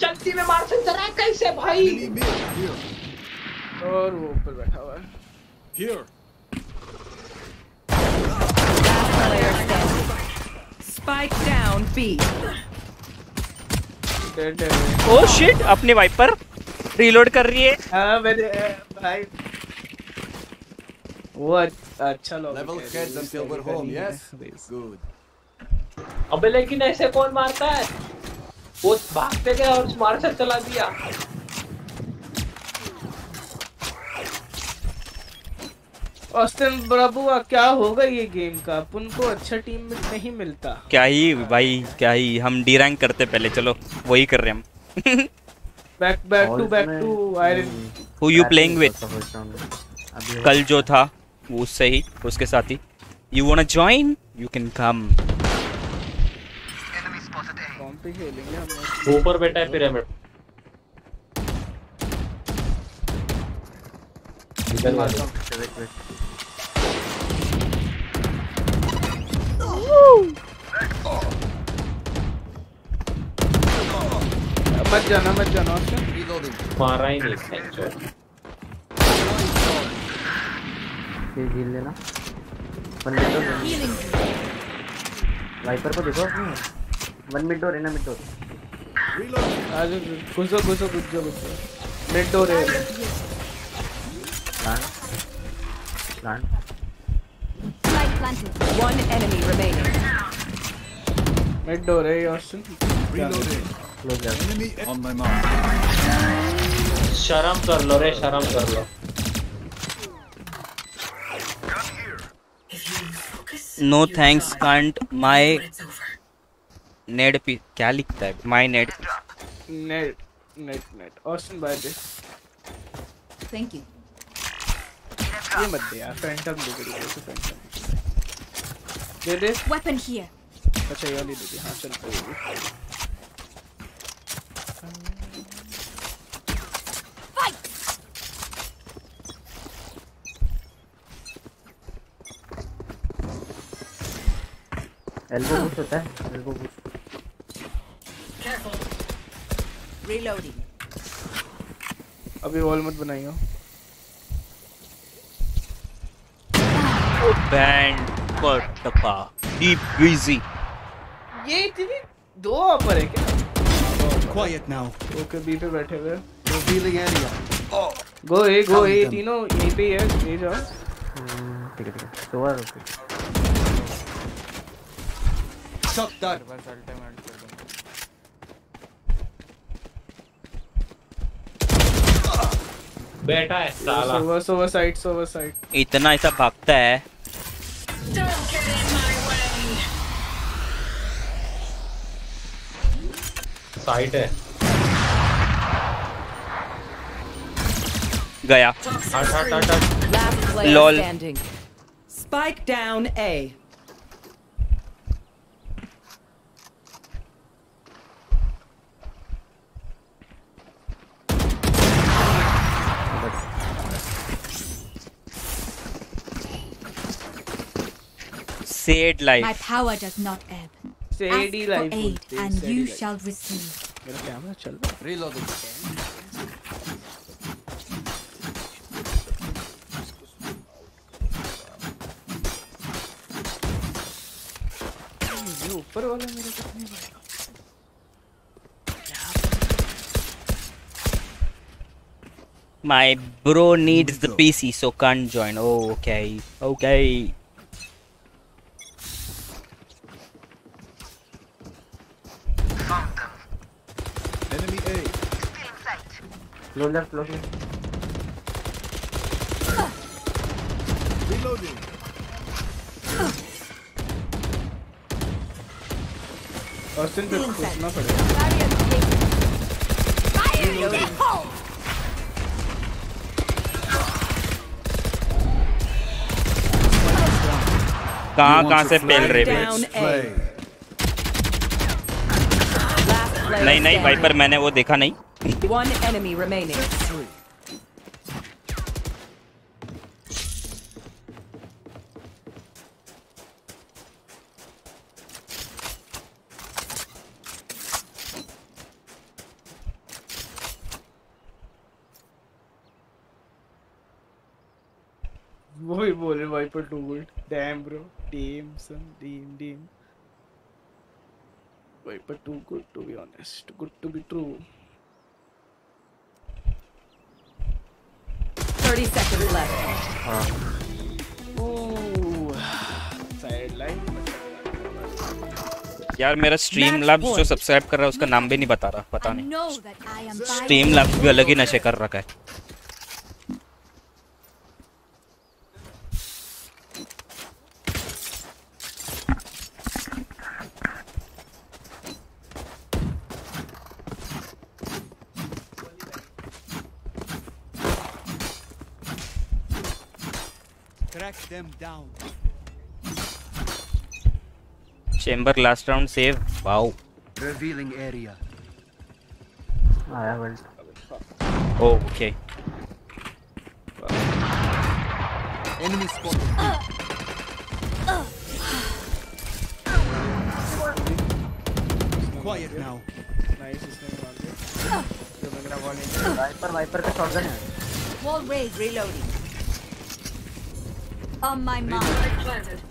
चलती में मार सकता है कैसे भाई. और वो ऊपर बैठा हुआ है Here. Spike down B. Shit अपने वाइपर रीलोड कर रही है हाँ मैंने भाई वो अच्छा until we're home, yes? Good. अबे लेकिन ऐसे कौन मारता है वो भागते गया और मार से चला दिया। ऑस्टिन ब्राबुआ क्या होगा ये गेम का? अपन को अच्छा टीम में नहीं मिलता। क्या ही भाई क्या ही हम डी रैंक करते पहले चलो वही कर रहे हम। Back back to back to Iron who you playing with कल जो था वो उससे ही उसके साथ ही। You want to join you can come पे खेलेंगे हम ऊपर बैठा है पिरामिड इधर मारता हूँ मत जाना मत जाना ऑस्टिन Reloading. मारा ही नहीं सेंचुर Healing. वाइपर को देखो। वन मिड डोर है ना मिड डोर आज घुसो घुसो घुसो घुसो मिड डोर है plan plan. One enemy remaining. Mid door है Austin Reloading. Enemy on my mark. शर्म कर लो रे शर्म कर लो no thanks can't my Ned P क्या लिखता है? My Ned net net net Austin bye they Thank you. ये मत दे यार फैंटम दे दे दे। फैंटम दे दे। Weapon here. अच्छा ये वाली दे दे। हाँ चल कोई एल्बो पुश होता है? Elbow push Reloading. अभी वॉल मत बनाइयो। बैंड पर टपा डीप बिज़ी ये इतनी दो ऑफ़र है क्या? Quiet now. ओके बी पे बैठे हुए। हैं। Revealing area. Go A go A तीनों यहीं पे ही है। ये जाओ। ठीक है ठीक है तो और ओके Shut that. बस अल्टीमेट कर दूँगा बेटा है साला। Sova Sova side Sova side इतना ऐसा भागता है। साइट है। गया। हट हट हट हट। Last player Lol. standing. Spike down A. Said My life power does not ebb. Say Ask AD for life aid, बोलते हैं, and say you AD life. shall receive. मेरा कैमरा चल रहा है Reloading. ये ऊपर वाला मेरे को नहीं भाई My bro needs the PC, so can't join. Oh, okay. Okay. Closer Reloading. पे पड़ेगा कहाँ कहाँ से पेल रहे player नहीं नहीं भाई standing. पर मैंने वो देखा नहीं। One enemy remaining. वो ही बोल रहे Viper too good damn bro deem सन डीम deem Viper too good to be honest good to be true 30 seconds left. Side line यार मेरा स्ट्रीम लैब्स जो सब्सक्राइब कर रहा है उसका नाम भी नहीं बता रहा पता नहीं। स्ट्रीम लैब्स भी अलग ही नशे कर रखा है। them down. Chamber last round save wow Revealing area. आया world okay Enemy spotted. Quiet now. Nice इसने मार दिया जो मैं मेरा वॉल नहीं वाइपर वाइपर का शॉटगन है wall raised. Reloading. On my mark. Planted.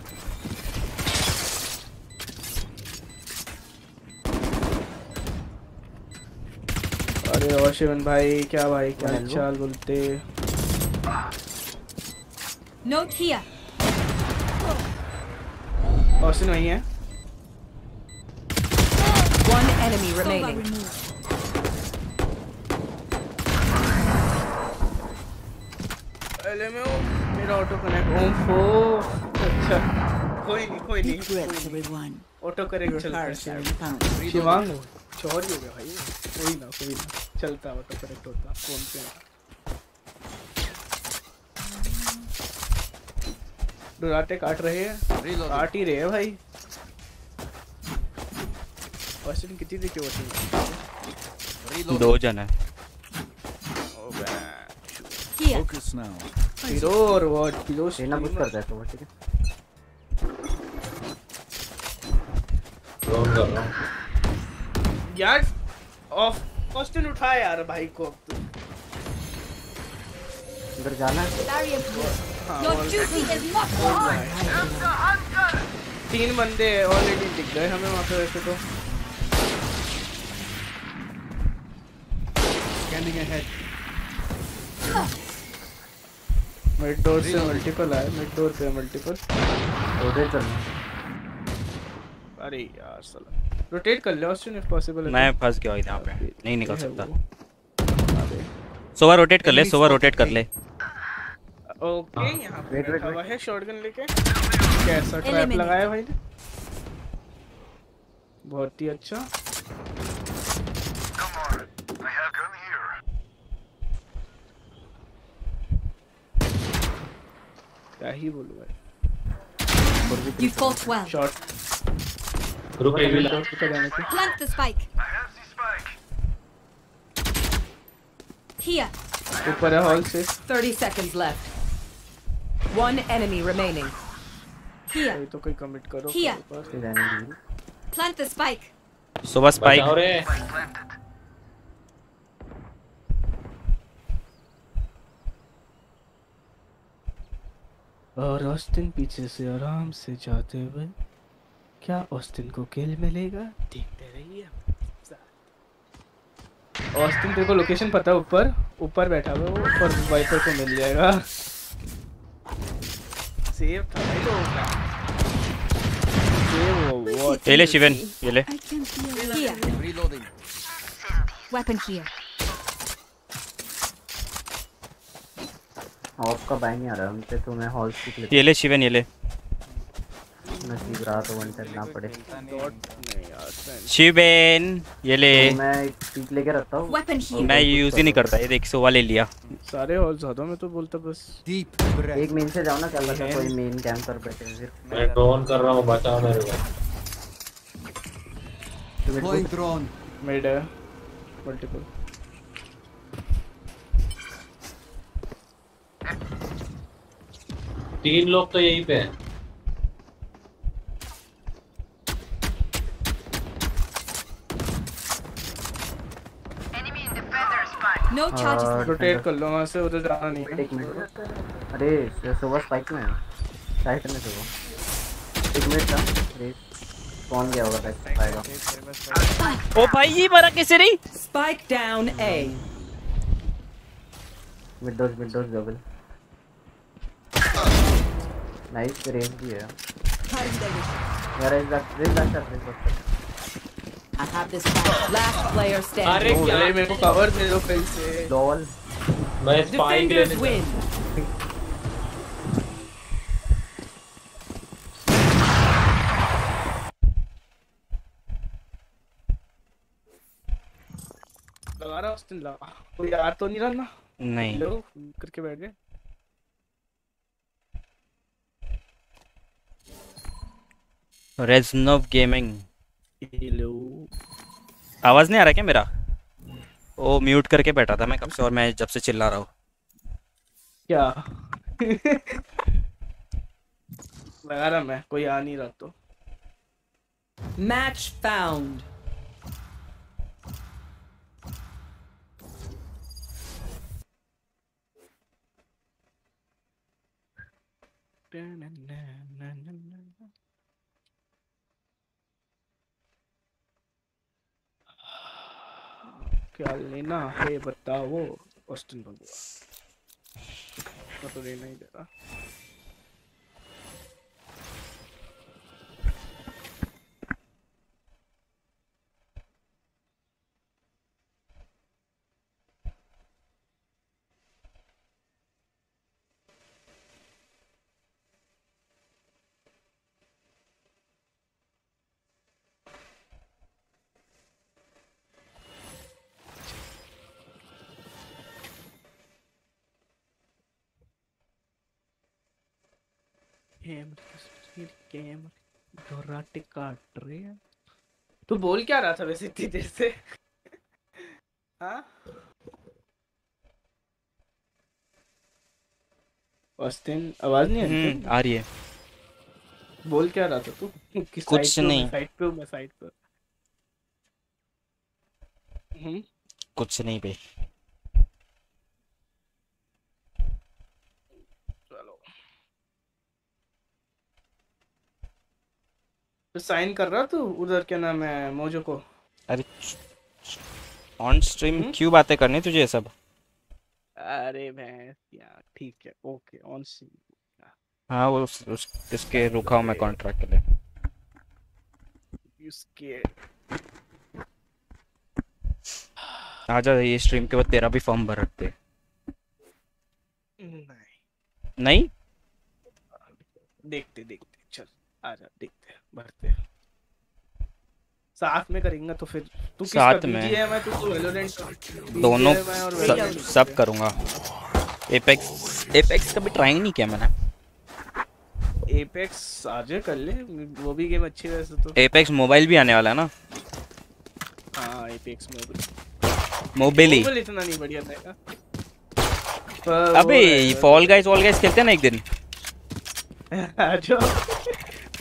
अरे वशिवन भाई क्या भाई क्या चाल बोलते Note here. ऑस्टिन वहीं है One enemy remaining. पहले में वो मेरा ऑटो कनेक्ट ओहो अच्छा। कोई नहीं कोई नहीं। Everyone. ऑटो करेक्ट Your चलता है शिवांग चोर हो गया भाई। कोई ना कोई ना। चलता ऑटो करेक्ट होता फ़ोन पे डुराटे काट रहे हैं। काट ही रहे हैं भाई। क्वेश्चन कितनी थी क्यों दो जन है। Here. Focus now. हीरो और व्हाट हीरो लेना कुछ करता है तो ठीक है। कर रहा हूँ। यार ऑफ़ क्वेश्चन उठा यार भाई को अब तू। उधर जाना है. हाँ, Your duty is not all तीन बंदे ऑलरेडी दिख गए हमें वहाँ पे वैसे तो। Scanning ahead. मिड डोर से मल्टीपल आए मिड डोर पे मल्टीपल रोटेट करना अरे यार साला। रोटेट कर ले ऑस्टिन इफ़ पॉसिबल मैं फंस गया यहाँ पे। नहीं निकल सकता। सोवा रोटेट कर ले सोवा रोटेट कर ले। ओके यहाँ पे बैठा है शॉटगन लेके। कैसा ट्रैप लगाया भाई ने? बहुत ही अच्छा। क्या ही बोलूं भाई You fought well. शॉट रुक एक मिनट रुक जाने के Plant the spike. Here. ऊपर है हॉल से 30 seconds left. One enemy remaining. Here. कोई तो कोई कमिट करो Here. ऊपर जाने दी Plant the spike. सोवा बचाओ स्पाइक और ऑस्टिन पीछे से आराम से जाते हुए क्या ऑस्टिन को किल मिलेगा? देखते रहिए। ऑस्टिन तेरे को लोकेशन पता है ऊपर? ऊपर बैठा हुआ है वो ऊपर वाइपर को मिल जाएगा। सेव था भाई लोगों का सेव हो ये ले शिवन ये ले। I can ऑफ़ का बाय नहीं आ रहा हमसे तो मैं हॉल लेता ये ले शिवन ये ले हूँ। नसीब रहा तो वन टच ना पड़े. शिवेन ये ले तो मैं एक स्टिक लेके रखता हूँ here. मैं यूज़ ही नहीं करता ये देख सोवा ले लिया सारे हॉल ज़्यादा में तो बोलता बस breath. एक मेन से जाओ ना क्या पता कोई मेन कैंप पर बैठे फिर मैं ड्रोन कर रहा हूँ बचाओ मेरे को Deploying drone. मिड है मल्टीपल तीन लोग तो यहीं पे हैं। No. रोटेट कर लो वहाँ से उधर जाना नहीं है। अरे सुबह स्पाइक में है। साइड में सुबह एक मिनट था अरे कौन गया होगा बैक आएगा। ओ भाई ये मरा कैसे नहीं Spike down A. Windows windows double nice range भी है। यार इस बैक कर इस I have this spike. Last player अरे क्या? मेरे को कवर दे दो कहीं से। मैं स्पाइक लेने win. लगा रहा लगा कोई यार तो नहीं रहा ना नहीं। लो करके बैठ गए? रेजनोव गेमिंग। लो आवाज़ नहीं आ रहा क्या मेरा? ओ म्यूट करके बैठा था मैं कब से और मैं जब से चिल्ला रहा हूँ। क्या? लगा रहा मैं कोई आ नहीं रहा तो। Match found. क्या लेना है बताओ ऑस्टिन बंगुआ तो लेना ही दे गेम डोराटे काट रहे हैं तू बोल क्या रहा था वैसे इतनी देर से? हाँ? ऑस्टिन आवाज़ नहीं आ रही हम्म, आ रही है। बोल क्या रहा था तू? किस कुछ? नहीं। साइड पे मैं साइड पे हम्म। कुछ नहीं पे तो साइन कर रहा तू? उधर क्या नाम है मोजो को? अरे ऑन स्ट्रीम क्यों बातें करनी तुझे सब? अरे भैंस यार ठीक है ओके ऑन सी हाँ। वो उस, उस इसके रुका हूँ मैं कॉन्ट्रैक्ट के लिए। यू स्केर्ड आ जा ये स्ट्रीम के बाद तेरा भी फॉर्म भर रखते नहीं। नहीं? देखते देखते चल आजा देखते भरते हैं। साथ में करेंगे तो फिर तू किसका साथ में। है? तू तो वैलोरेंट दोनों और सब। सब करूँगा। एपेक्स एपेक्स कभी ट्राइंग नहीं किया मैंने। एपेक्स आजे कर ले वो भी गेम अच्छी वैसे तो। एपेक्स मोबाइल भी आने वाला है ना? हाँ एपेक्स मोबाइल मोबाइली मोबाइल इतना नहीं बढ़िया वो अबे फॉल गाइस वॉल गाइस खेलते हैं ना एक दिन? जो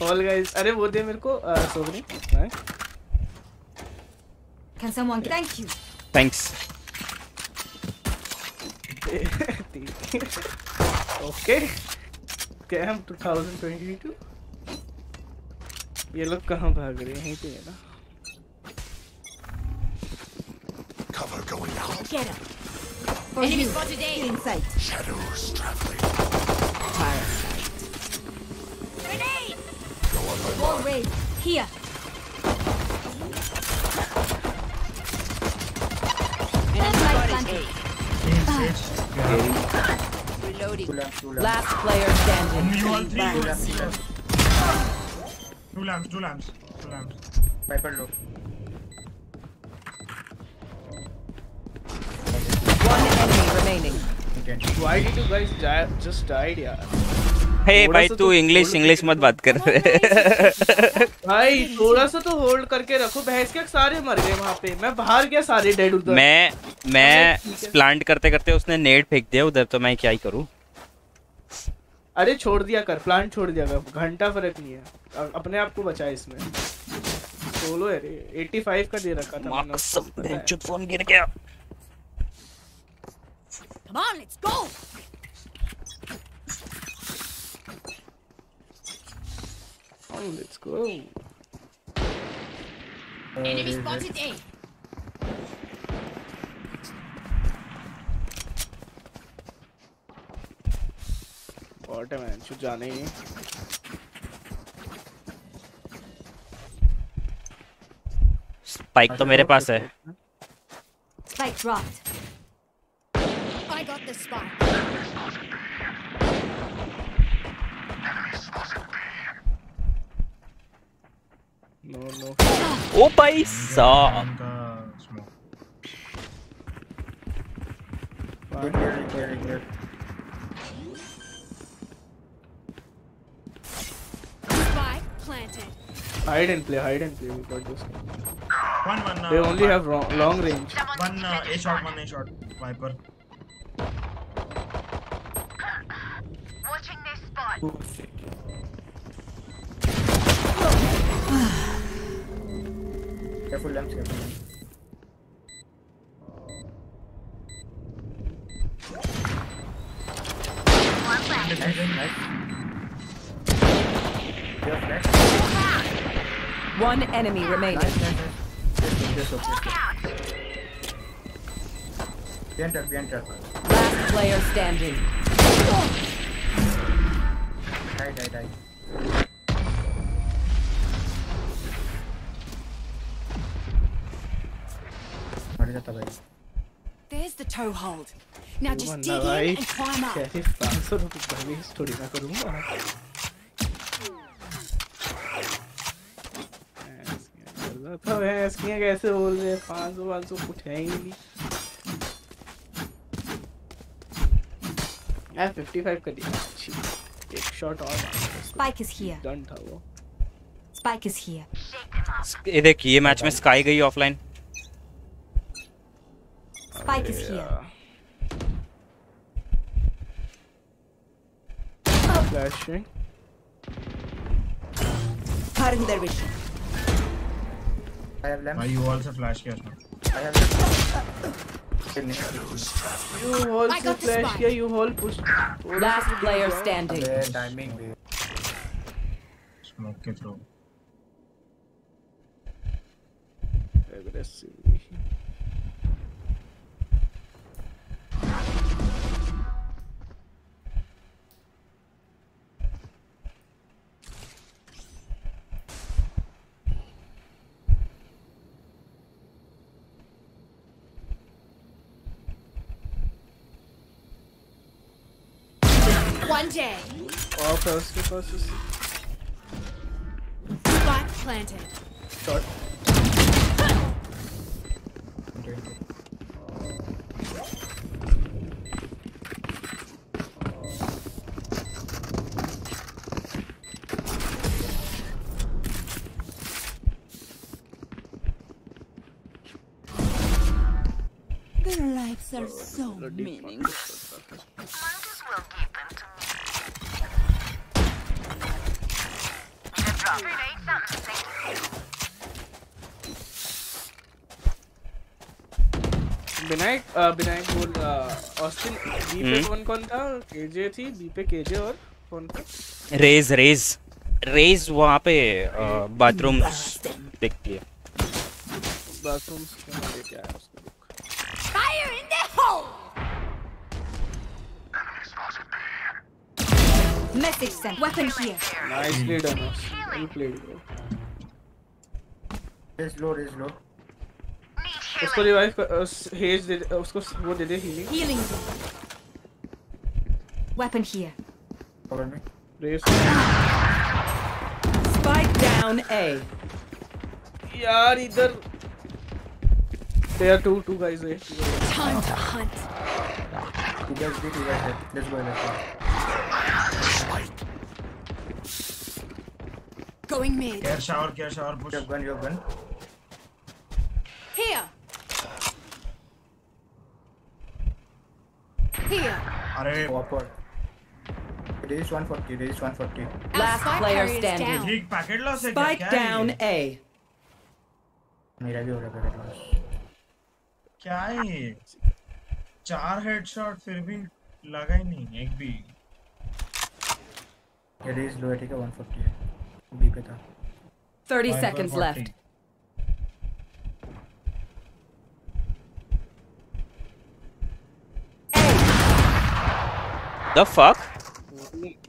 ऑल गाइस अरे वो दे मेरे को हाँ Can someone thank you? Thanks okay cam 2022 ये लोग कहाँ भाग रहे हैं यहीं ना Cover going out. Get up. For Enemy you. spotted A. In sight. Shadows traveling. Fire. Grenade! Go on my Wall mark. Here. Reloading. Last player standing. You all three go. Two lamps, two lamps, two lamps. Viper low. One enemy remaining. Why did you guys die, just died यार हे भाई तू तो English English मत बात कर। रहे भाई थोड़ा सा तो होल्ड करके रखो। भैंस के सारे मर गए वहाँ पे। मैं बाहर गया सारे डेड उधर। मैं मैं प्लांट करते करते उसने नेट फेंक दिया उधर तो मैं क्या ही करूँ? अरे छोड़ दिया कर प्लांट छोड़ दिया कर। घंटा फ़र्क नहीं है। अपने आप को बचा इसमें। सोलो है रे। 85 का दे रखा था मैंने उसको, फ़ोन गिर गया। Come on, let's go. Oh, let's go. Enemy spotted A. What a man, should जाने ही स्पाइक तो मेरे पास है Spike dropped. I got the spike. No, no. Opa e só! Clear, clear, clear, clear. Hide and play, hide and play. We got this. One, one. Uh, they only one. have one. long range. One uh, A shot, one A shot. Viper. Watching this spot. Careful lamps, careful lamps. Nice, nice. One enemy remaining. Nice, nice, nice. Just go, just go. Behind truck, behind truck. Last player standing. Die, die, die. There's the toe hold. Now just dig in and climb up. कैसे 500 रुपए burnish थोड़ी ना करूँगा तो भैंस की कैसे बोल रहे हैं 500 500 कुछ है ही नहीं यार 55 कर दिया। अच्छी एक शॉट और Spike is here. डन था वो। Spike is here. ये देख ये मैच में स्काई गई offline spike yeah. is here. Flashing. Cutting their vision. I have lamp. Why you also flash kiya? I have lamp. You also flash kiya, you all push. Last player standing. Timing. Smoke ke through. Aggressive. One day. All close, too close. Spot planted. Short. Under, under. Their lives are so meaningless. Vinayak Vinayak बोल Austin B पे हम्म। कौन कौन था KJ थी B पे KJ और कौन था रेज रेज रेज वहाँ पे बाथरूम देखती है बाथरूम लेके आया उसको Fire in the hole! Message sent. Weapon here. Nicely done well played bro Raise low, raise low. उसको रिवाइव हेज दे दे- उसको वो दे दे healing you. Weapon here. Cover me. रेस Spike down A. यार इधर there. Time to hunt. Two guys B, two guys there. Let's go, let's go. Going mid. care shower care shower push You have gun, you have gun. Here. Here. अरे Upward. There is 140, there is 140. Last spike player carrier is standing. down. ठीक packet loss है है. मेरा भी हो रहा है loss. क्या है ये चार हेडशॉट फिर भी लगा ही नहीं एक भी ये रेस लो है ठीक है 140 है बी पे था 30 Five seconds left. 40. The fuck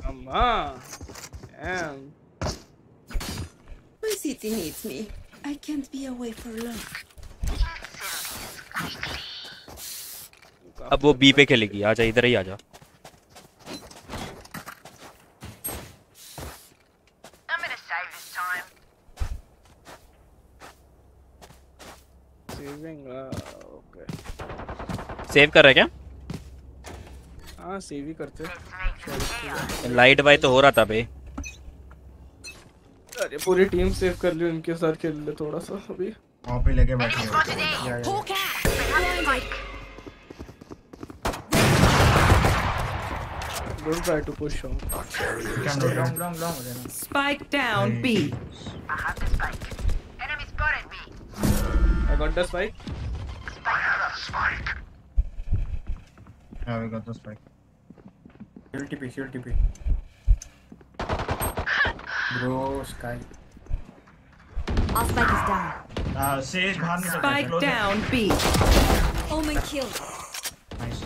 Mama. Damn. My city needs me. I can't be away for long. अब वो बी पे खेलेगी आजा इधर ही आजा Saving. Uh, okay. सेव कर रहा है क्या हाँ सेव ही करते हैं। लाइट बाय तो हो रहा था बे अरे पूरी टीम सेव कर ली उनके साथ खेल ले थोड़ा सा अभी। कॉपी लेके बैठे हो. Don't try to push on Can do long long long हो जाना Spike down B. I got the spike Yeah, we got the spike. Shield TP, shield TP. Bro, Sky. Our spike is down. Uh, Sage बाहर निकल Spike down B. Omen killed. Nice.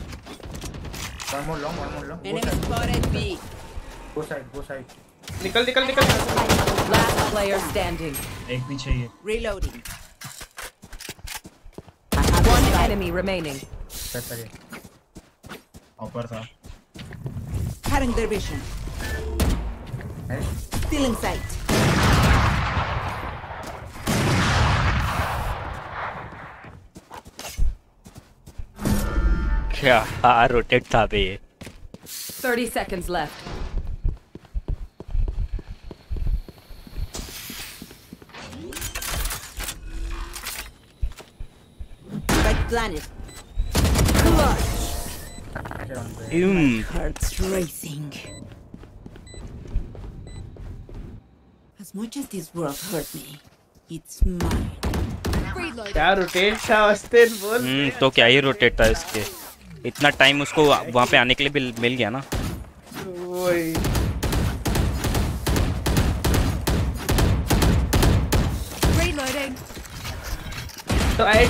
One more long, one more long. Enemy spotted B. go side, go side. निकल निकल निकल Last player standing. एक पीछे ही Reloading. One enemy remaining. Better है. ऊपर था. Their vision. Still in sight. Yeah, I 30 seconds left. Right planet Um. Heart's racing. As much as this world hurt me, it's mine. क्या rotate था अस्तित बोल हम्म तो क्या ही रोटेट था इसके इतना टाइम उसको वहाँ पे आने के लिए मिल गया ना तो आई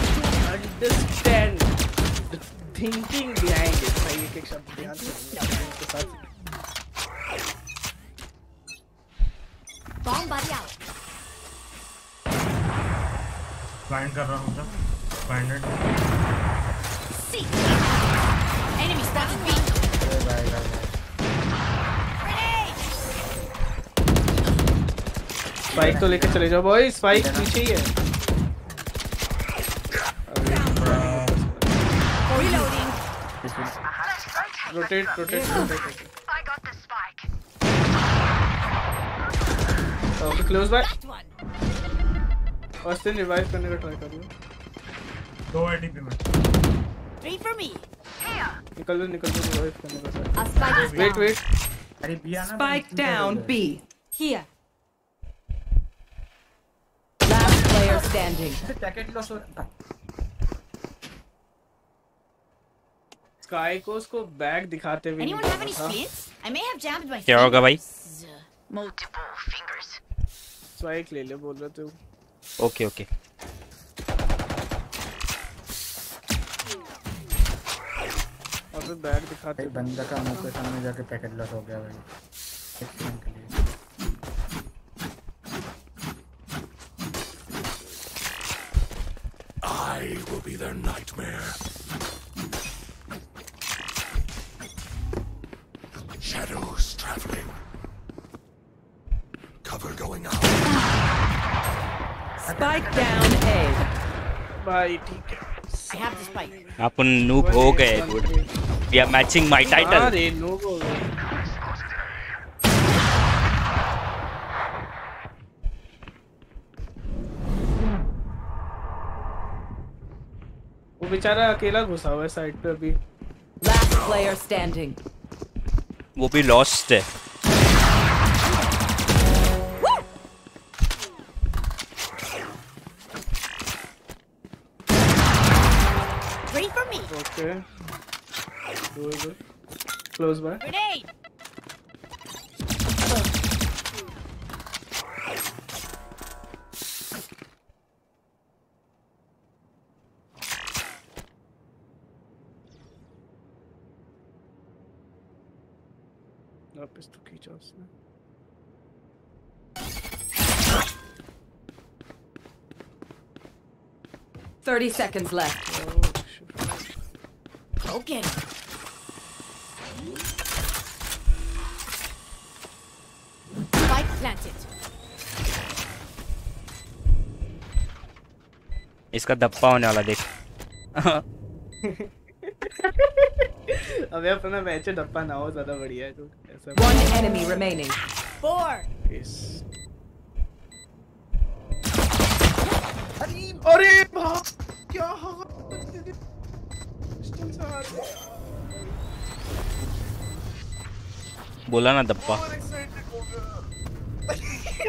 thinking behind it. भाई एक एक शब्द ध्यान उनके साथ Bomb buddy out. फाइंड कर रहा हूँ जब find See. Enemy spotted B. Spike तो लेके चले जाओ बॉयज़ स्पाइक पीछे ही है। Rotate rotate rotate okay close by Austin revive करने का ट्राई कर लो दो एटीपी में Three for me. निकल लो निकल लो रिवाइव करने का A spike is wait down. Wait अरे बी आना Spike down B. Here. Last player standing. Packet loss हो रहा स्काई को उसको बैग दिखाते हुए Anyone नहीं have any देखा था। splints? I may have jammed my क्या होगा भाई Multiple fingers. स्पाइक ले ले बोल रहे वो। ओके ओके और फिर बैग दिखाते एक बंदा का मुँह के सामने जाके पैकेट लॉस हो गया भाई I will be their nightmare. Spike down A. भाई ठीक है I have the spike. अपन नूब हो गए good we are matching my title रे नो बोल वो बेचारा अकेला घुसा हुआ है साइड पे अभी Last player standing. वो भी लॉस्ट है for me. ओके दो इधर क्लोज बाय Grenade. वापस तो खींचा उसने Thirty seconds left. Go get him. Spike planted. इसका दप्पा होने वाला देख अबे अपना मैच डप्पा ना हो ज़्यादा बढ़िया है तो ऐसा One enemy remaining. Four. Yes. अरे बाप क्या बोला ना दप्पा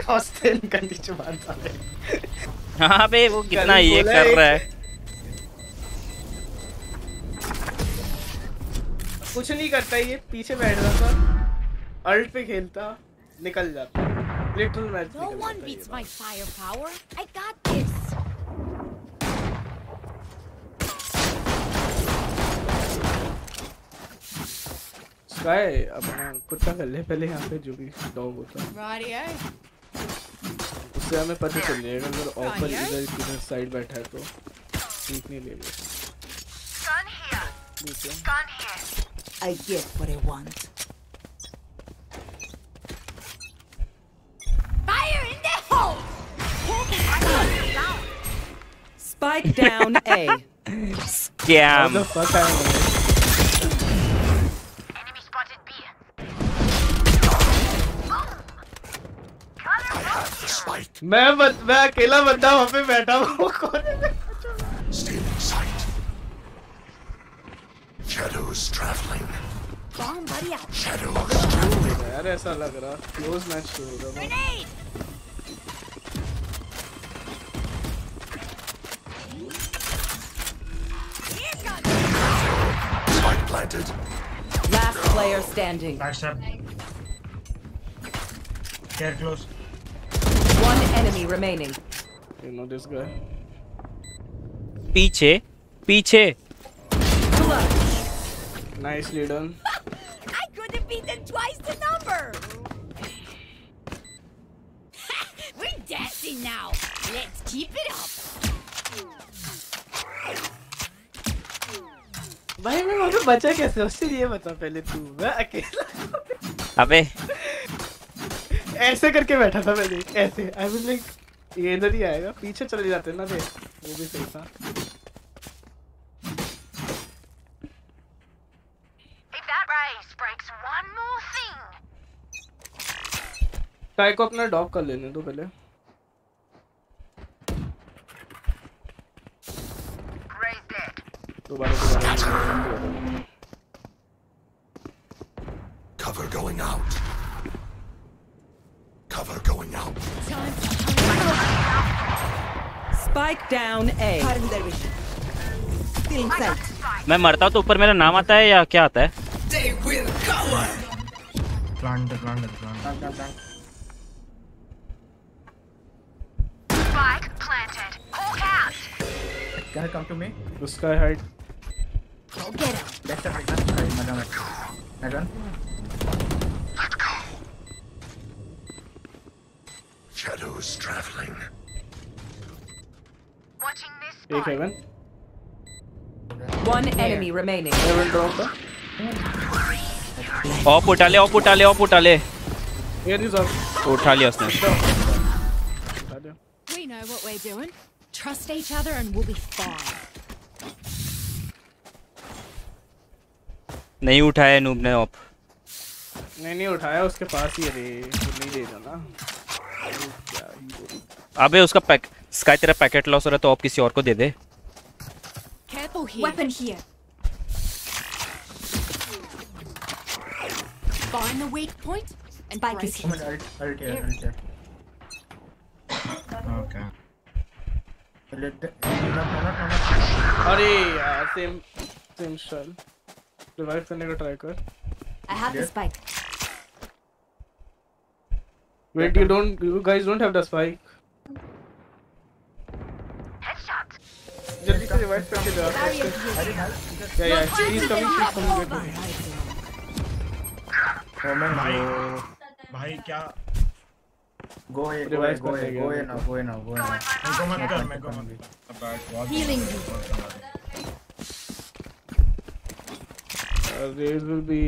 हॉस्टल का नीचे बात आ रही हाँ। बे वो कितना ये कर रहा है। कुछ नहीं करता ये पीछे बैठ रहा था अल्ट पे खेलता निकल जाता। Literal match No one guy अपना कुत्ता कर ले पहले यहाँ पे जो भी डॉग होता है उससे हमें पता चल जाएगा अगर ऑफ़र इधर किधर साइड बैठा है तो ठीक नहीं ले लो Spike down A. Scam. What the fuck are you? मैं बत, मैं अकेला बंदा वहाँ पे बैठा हूँ कौन है? Stealing sight. Shadows traveling. Bomb buddy out. Shadows traveling. यार ऐसा लग रहा क्लोज मैच शुरू हो रहा Grenade. Spike planted. Last player standing. Backstab. Care close. One enemy remaining. You know this guy. पीछे पीछे Nicely done. I could have beaten twice the number. We're dancing now. Let's keep it up. भाई मैं वहाँ पे बचा कैसे उससे ये बता पहले तू मैं अकेला अबे ऐसे करके बैठा था पहले ऐसे। आई मीन लाइक ये इधर ही आएगा पीछे चले जाते ना थे वो भी सही था। टाई को अपना डॉग कर लेने दो पहले। दोबारा दोबारा Cover going out. Cover going out. Spike down A. मैं मरता हूँ तो ऊपर मेरा नाम आता है या क्या आता है plant. Plant, plant, spike planted. Hawk out. Can come to me? उसका height Go get him. Left side, right side. Madam, madam. Shadows traveling. Watching this एक Haven One enemy remaining. Haven drop था op उठा ले op उठा ले op उठा ले here is of उठा लिया उसने We know what we're doing. Trust each other and we'll be fine. नहीं उठाया नूब ने ऑप नहीं नहीं उठाया उसके पास ही है रे वो नहीं देगा ना वो क्या ही बोलूं। अबे उसका पैक स्काई तेरा पैकेट लॉस हो रहा है तो ऑप किसी और को दे दे Careful here. Weapon here. Find the weak point and break it. Moment, ult, ult here, ult here. Okay. Let the, no, no, no, no, no. अरे यार सेम सेम शल रिवाइव करने का ट्राई कर I have the spike. Wait you don't you guys don't have the spike जल्दी से revive करके जा yeah yeah he coming he coming wait भाई भाई क्या Go ahead, go Revive ahead, go करने ahead, गया go ahead now, go ahead now, go ahead now. मेरे मत कर मेरे को मत कर बहुत Healing you. Raze will be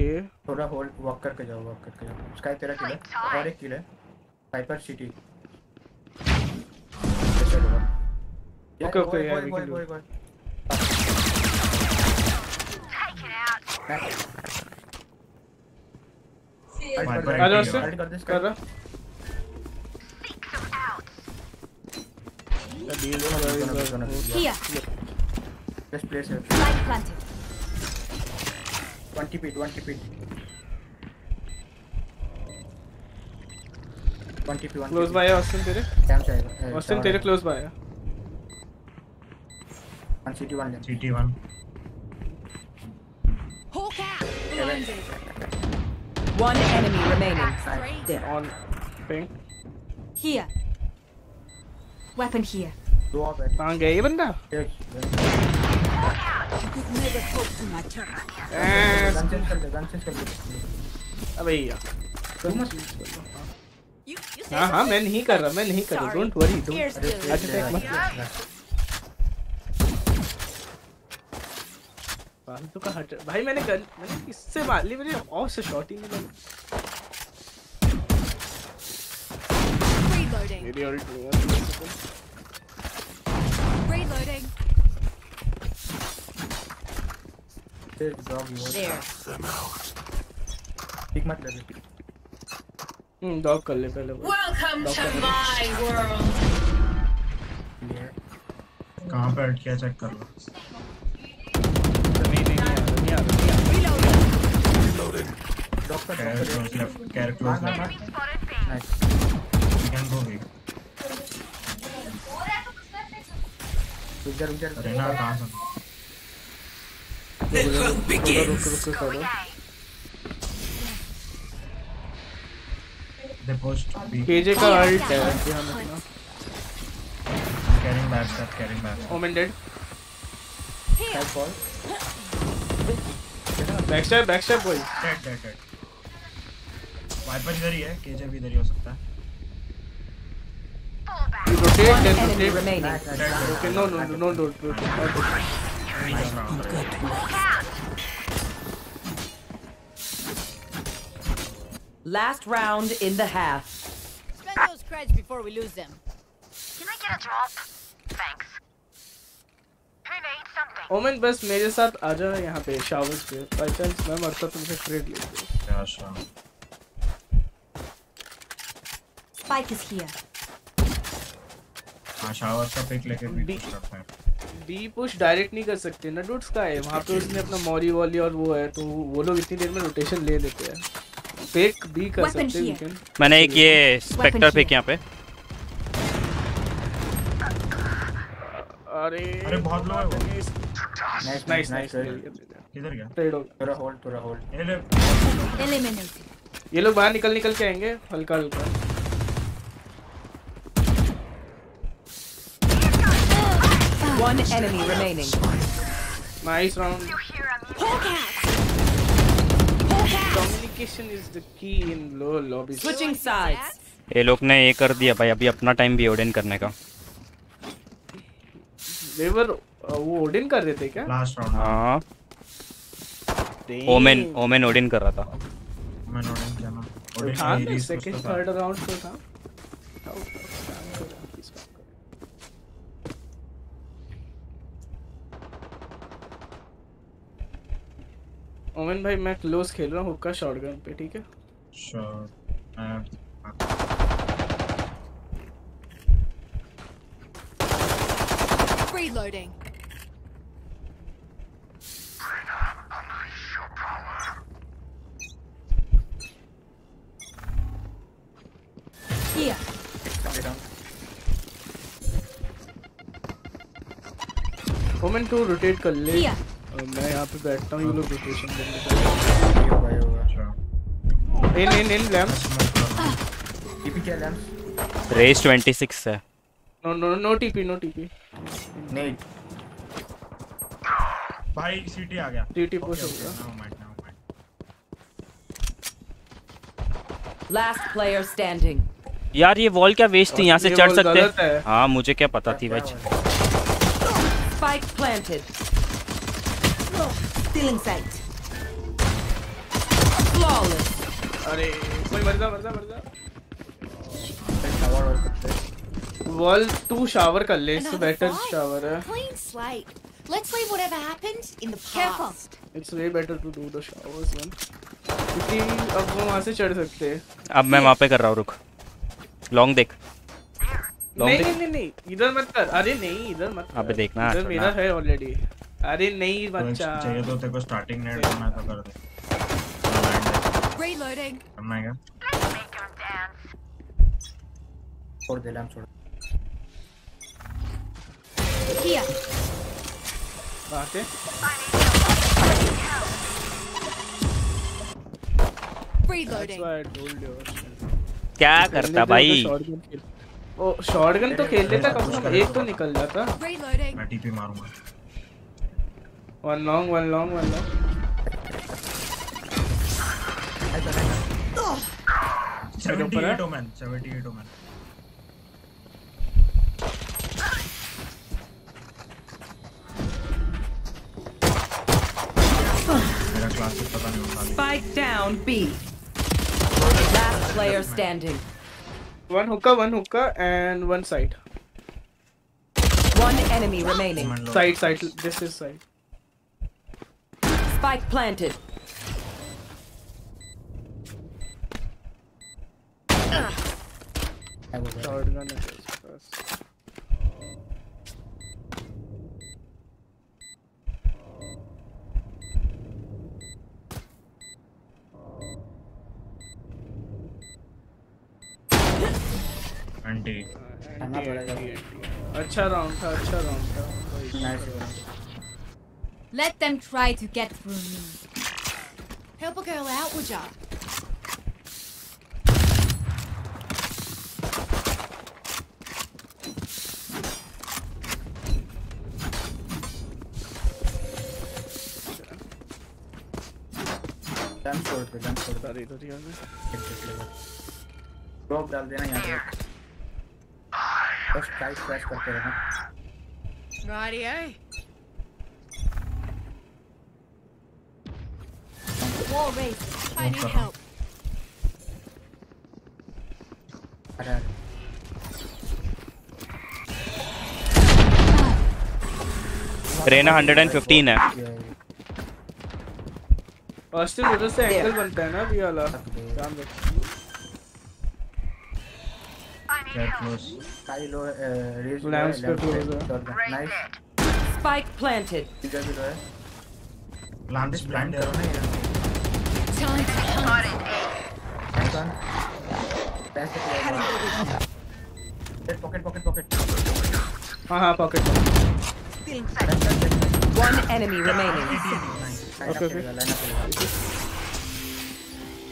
थोड़ा होल्ड वॉक करके जाओ वॉक करके जाओ। स्काई तेरा किल है? और एक किल है? Cypher city okay, yeah, we can do it. आ जाओ उससे कर रहा Here. Just place it. Spike planted. 20 feet, 20 feet. 20 feet, 1 close by है ऑस्टिन तेरे कैम से ऑस्टिन तेरे क्लोज बाय है one city one lane city one. One enemy remaining. There. On ping Here. Weapon here. है कहाँ गया ये बंदा अबे यार हाँ हाँ मैं नहीं कर रहा मैं नहीं कर रहा डोंट वरी डोंट अटैक मत फालतू का हट भाई मैंने गन मैंने इससे मार ली? मेरे ऑफ़ से शॉट ही नहीं लगा मेरी अल्ट नहीं है। There. Them out. ठीक हम्म डॉग कर ले पहले वो। Welcome Dog to कर ले। my world. कहाँ पे अटकिया चेक कर लो नहीं नहीं नहीं आ रहा नहीं आ रहा नहीं आ कर left. मार नाइस can go big. रुक जा रुक जा अरे ना कहाँ से? रुक रुक रुक केजे का अल्ट है ध्यान रखना Carrying back step. Carrying back. Omen dead side ball back step back step boy Dead dead dead. Viper इधर ही है. केजे भी इधर ही हो सकता है. rotate then rotate remaining. okay no no no no no rotate Nice round. Last round in the half. Spend those creds before we lose them. Can I get a drop? Thanks. Who needs something? Omen बस मेरे साथ आ जा यहाँ पे showers पे by chance मैं मरता तुमसे ट्रेड ले लूँ Yeah, sure. Spike is here. हाँ शावर का पिक लेके भी push करते हैं. बी पुश डायरेक्ट नहीं कर सकते ना डूट्स का है वहाँ पे उसने अपना मॉरी वॉली और वो है तो वो लोग इतनी देर में रोटेशन ले लेते हैं फेक बी कर Weapon सकते हैं. मैंने एक ये स्पेक्टर पिक यहाँ पे अरे अरे बहुत लो है वो. नाइस नाइस नाइस किधर गया? ट्रेड हो थोड़ा होल्ड थोड़ा होल्ड. Eliminated. ये लोग बाहर निकल निकल के आएँगे हल्का हल्का One enemy remaining. Nice round Poke out. Communication is the key in low lobby Switching sides. ये लोग ने ये कर दिया भाई अभी अपना टाइम भी ओडेन करने का देवर वो ओडिन कर रहे थे क्या Last round. हाँ. ओमेन ओमेन ओडिन कर रहा था मैं नोटिंग किया ना. तो ना release सेकंड. थर्ड राउंड तो था उठाओ, उठाओ, काम करो, please काम करो। ओमेन भाई मैं क्लोज खेल रहा हूँ हुक्का शॉटगन पे ठीक है Reloading. Here. Omen to rotate कर ले Here. मैं यहाँ पे बैठता हूँ ये लोग रोटेशन होगा का in in in lamp TP क्या लैम्प रेस 26 है no no no TP no TP नहीं। भाई सीटी आ गया. TT push never mind. Last player standing. यार ये वॉल क्या वेस्ट थी? यहाँ से चढ़ सकते हैं। हाँ मुझे क्या पता थी भाई। Spike planted. Still in sight. Flawless. अरे कोई मर जा मर जा मर जा। शावर और करते वॉल तू शावर कर ले इससे बेटर शावर है। Clean slate. Let's leave whatever happened in the past. It's way better to do the showers one क्योंकि अब वो वहाँ से चढ़ सकते हैं। अब मैं वहाँ पे कर रहा हूँ रुक। लॉन्ग देख। लॉन्ग नहीं नहीं नहीं नहीं। इधर मत कर। अरे नहीं इधर मत अबे देखना, इधर मेरा है ऑलरेडी अरे नहीं तो बच्चा चाहिए तो तेरे को स्टार्टिंग नेट करना तो कर दे. Reloading. करना है क्या? छोड़ दे लैम्प छोड़ Here. बात है. क्या करता भाई तो खेल। ओ शॉटगन तो खेल लेता कम से कम एक तो निकल जाता मैं टीपी मारूँगा. One long one long one long ऊपर है? 78 ओमन 78 ओमन. मेरा क्लासेस पता नहीं होता. Spike down B. Last player standing. One हुक्का वन हुक्का and one side One enemy remaining. Side side this is side spike planted. I will start on the first. Anti. I'm not ready. Acha round, acha Let them try to get through me. Help a girl out, would ya? Done छोड़ पे done छोड़ पे इधर इधर ही आ गए drop डाल देना यहाँ पे बस टाइट क्रैश करते रहना Rightio. Wall raised. I need help. अरे अरे रेना 115 है हॉस्टल उधर से एंगल बनता है ना अभी वाला ध्यान रख Get close. साई लो रेज Lamps पे close है। Nice Spike planted. इधर भी लो है Lamps blind है करो ना ये Time to hunt. Icon. पैसे के पॉकेट पॉकेट पॉकेट हाँ हाँ pocket One enemy remaining. Okay okay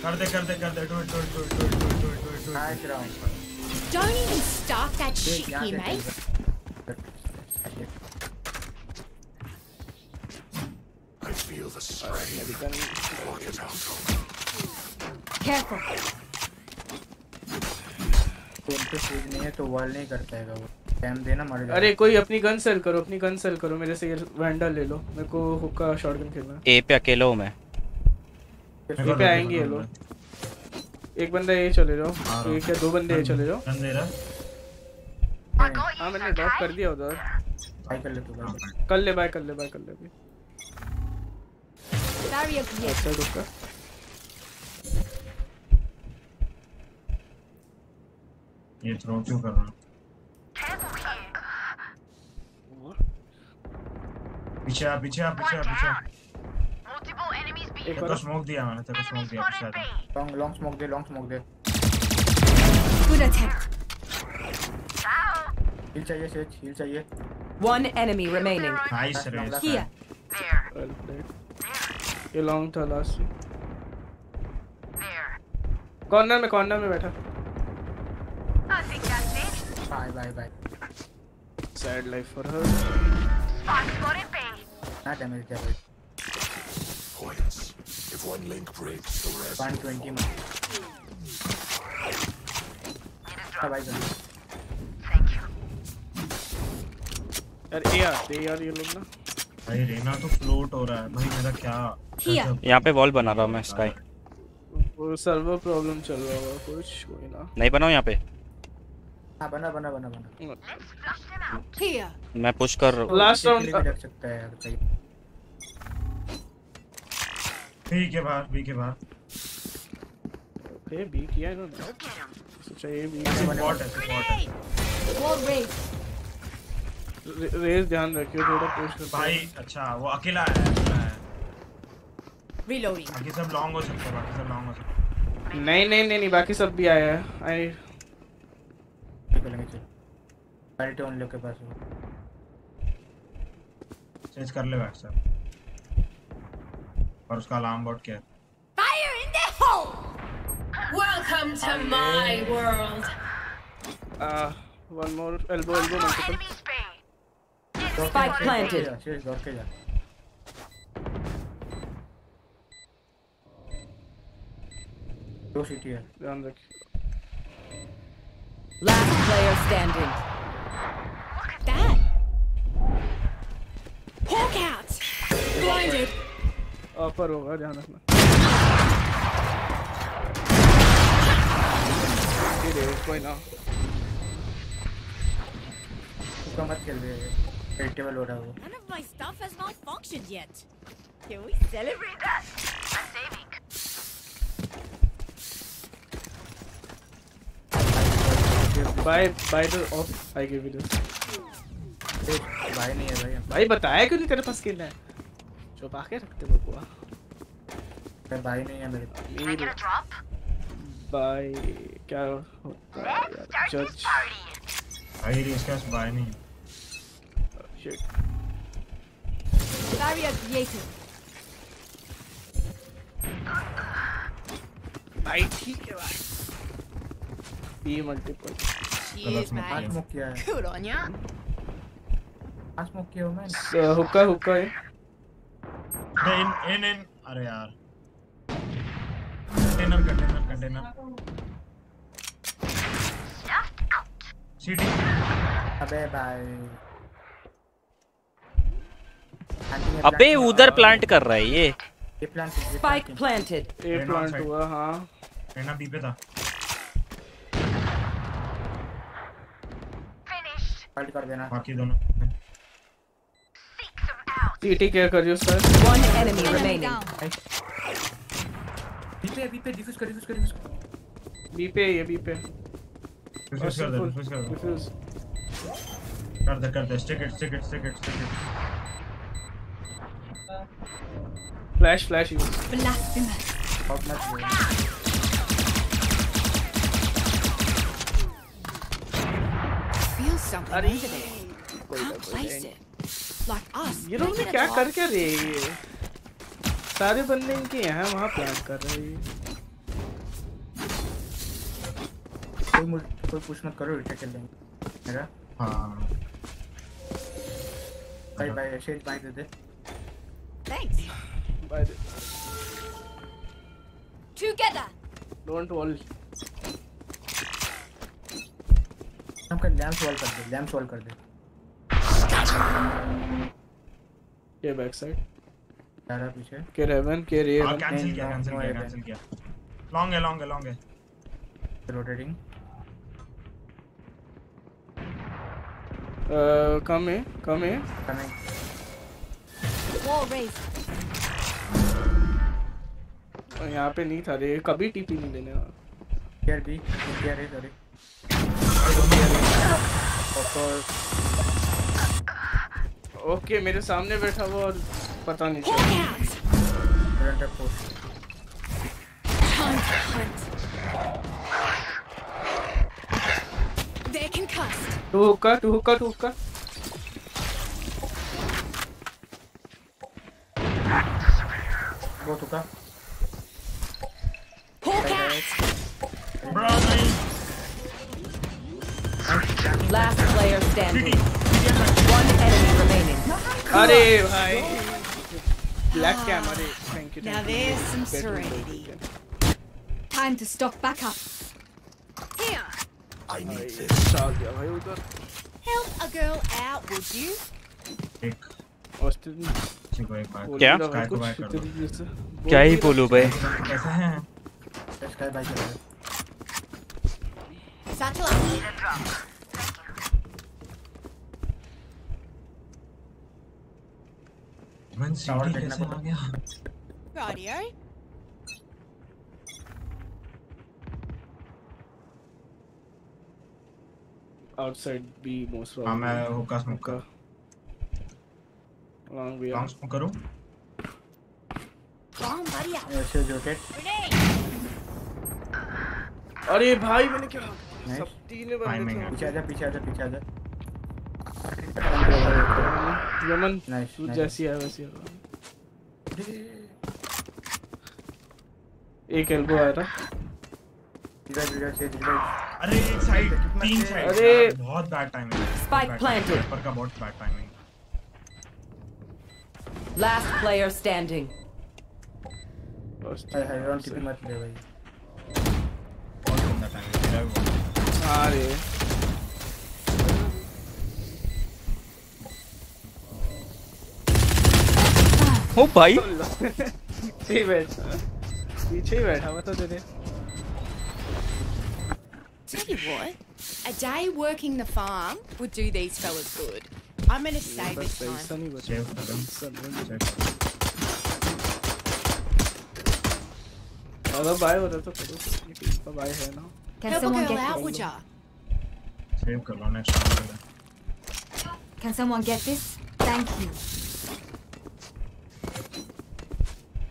कर दे कर दे कर दे do it do it do it do it do it do it do it nice round Don't even start that shit here, mate. Careful. तो उनके speed नहीं है तो वॉल नहीं कर पाएगा वो। टाइम देना मर जाएगा। अरे कोई अपनी गन सेल करो अपनी गन सेल करो। मेरे से ये वैंडल ले लो। मेरे को हुक्का शॉटगन खेलना ए पे अकेला हूँ मैं। ये पे आएँगे ये लोग। एक बंदा ये चले जाओ एक या दो बंदे ये चले जाओ गन दे रहा हाँ। मैंने ड्रॉप कर दिया उधर। बाय कर ले तू बाय कर ले। बाय कर ले बाय कर ले। अभी Barrier here. अच्छा रुका ये थ्रो क्यों कर रहा पीछे आ पीछे आ पीछे आ पीछे एक को स्मोक दिया मैंने तेरे को स्मोक दिया पीछे आ लॉन्ग लॉन्ग स्मोक दे लॉन्ग स्मोक दे Good attempt. हील चाहिए सेज हील चाहिए One enemy remaining. Nice. Well played. ये लॉन्ग था लास्ट कॉर्नर में कॉर्नर में बैठा। Bye bye bye sad life for her ना डैमेज दिया Points. If one link breaks, the rest. 120 में हाँ भाई जल्दी यार ए आते यार ये लोग ना भाई रेना तो फ्लोट हो रहा है। भाई मेरा क्या यहाँ पे वॉल बना रहा हूँ मैं स्काई वो सर्वर प्रॉब्लम चल रहा होगा कुछ कोई ना। नहीं बनाऊँ यहाँ पे? हाँ बना बना बना बना। Here. मैं पुश कर रहा हूँ। लास्ट के राउंड रख सकता है अगर चाहिए बी के बाहर बी के बाहर ओके बी किया इन्होंने? सोचा ये बी स्पॉट है है। Wall raised. रेस ध्यान रखियो थोड़ा पुश कर भाई अच्छा वो अकेला है अकेला है। Reloading. बाकी सब लॉन्ग हो सकते हैं बाकी सब लॉन्ग हो सकते नहीं नहीं नहीं नहीं बाकी सब भी आया है। आई निकलेंगे चल पैरिटी उन लोग के पास हो चेंज कर ले बैठ सर और उसका अलार्म बोर्ड क्या है Fire in the hole. Welcome to my world. One more elbow elbow multiple Spike planted. Serious दौड़ के जा दो सीटी है ध्यान रखियो Last player standing. That. Hawk out. Blinded. Offer होगा ध्यान रखना ये रे कोई ना उसका मत खेल रहे वेजिटेबल हो रहा है वो None of my stuff has malfunctioned yet. Can we celebrate that? I'm saving. Bye bye the off I give you this भाई नहीं है भाई भाई बताया क्यों नहीं तेरे पास स्किल है? छुपा के रखते बबुआ भाई नहीं है मेरे पास। भाई क्या होता है यार? जज भाई इसके पास बाय नहीं है। Shit Barrier created. भाई ठीक है भाई। Mate. स्मोक किया है Good on ya. आज स्मोक किया हूँ मैंने हुक्का हुक्का है अरे इन इन इन अरे यार कंटेनर कंटेनर कंटेनर सीटी अबे भाई अबे उधर प्लांट कर रहा है ये ये plant Spike planted. A plant हुआ हाँ रहना बी पे था फाइट कर देना। बाकी दोनों। टीटी क्या कर रही हो sir One enemy remaining. B पे बी पे डिफ्यूज कर डिफ्यूज कर डिफ्यूज बी पे ये बी पे डिफ्यूज कर दे डिफ्यूज कर दे। डिफ्यूज कर दे कर दे। Stick it stick it stick it stick it flash flash use Blasphemous. बहुत मत feel something isn't it? Can't place it. Like us. ये लोग ने क्या कर क्या सारे बंदे इनके यहाँ वहाँ प्लान कर रहे हैं। कोई मुझ कोई पुश मत करो इटा चल देंगे। मेरा? हाँ। बाय बाय शेड बाय दे दे। Thanks. Bye. Together. Don't worry. हम कर लैम्प सॉल्व कर दे लैम्प सॉल्व कर दे। ये बैक साइड जा रहा पीछे। के रेवन के रे हाँ कैंसिल किया कैंसिल किया कैंसिल किया। लॉन्ग है लॉन्ग है लॉन्ग है। रोटेटिंग कम है कम है. और यहाँ पे नहीं था रे कभी टीपी नहीं देने वाला। हियर बी हियर है सॉरी ओके मेरे सामने बैठा हुआ और पता नहीं चला. To hookah two hookah two हुक्का बहुत हुआ Hawk out. Last player standing. One enemy remaining. अरे भाई ब्लैक कैम अरे thank you Now there's some serenity. Time to stock back up. Here. I need this. चाल दिया भाई उधर Help a girl out, would you? एक Australian किसी को एक बार क्या? स्काई को बाय कर दो क्या ही बोलूं भाई कैसे हैं स्काई वन टावर कैसे आ गया? Radio. आउटसाइड बी मोस्ट हाँ मैं हुक्का स्मोक हुक्का। लॉन्ग भी लॉन्ग स्मोक करूँ? Buddy up. ऐसे रोटेट Grenade. अरे भाई मैंने क्या सब तीन है। पीछे आजा पीछे आजा पीछे आजा थे यमन तू जैसी है वैसी है एक एल्बो आया था अरे एक साइड तीन साइड अरे। बहुत बैड टाइमिंग Spike planted. पर का बहुत bad timing Last player standing. हाय हाय रन टिपी मत ले भाई बहुत गंदा टाइमिंग मेरा भी बहुत हाँ रे ओ भाई पीछे ही बैठा पीछे ही बैठा हुआ था तेरे Tell you what, a day working the farm would do these fellas good. I'm gonna save बस this पैसा time. नहीं बचा सेव कर पैसा नहीं सेव अगर बाय हो रहा तो करो बाय है ना Can Help a someone girl get out, this? would ya? Save कर लो नेक्स्ट राउंड के लिए Can someone get this? Thank you.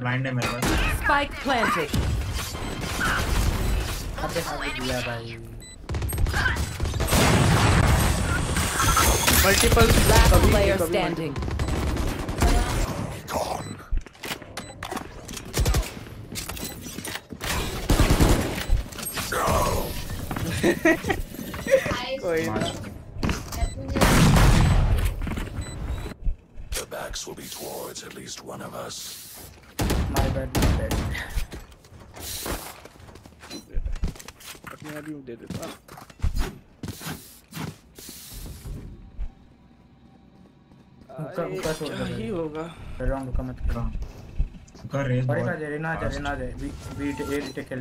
Blind है मेरे पास Spike planted. अबे अबे दिया भाई मल्टीपल Last player standing. कोई ना The backs will be towards at least one of us. My bad, my bad. अपने आप ही दे देता छोड़ दे ही होगा मत कर रेस बड़े बहुत ना. ना ए टेक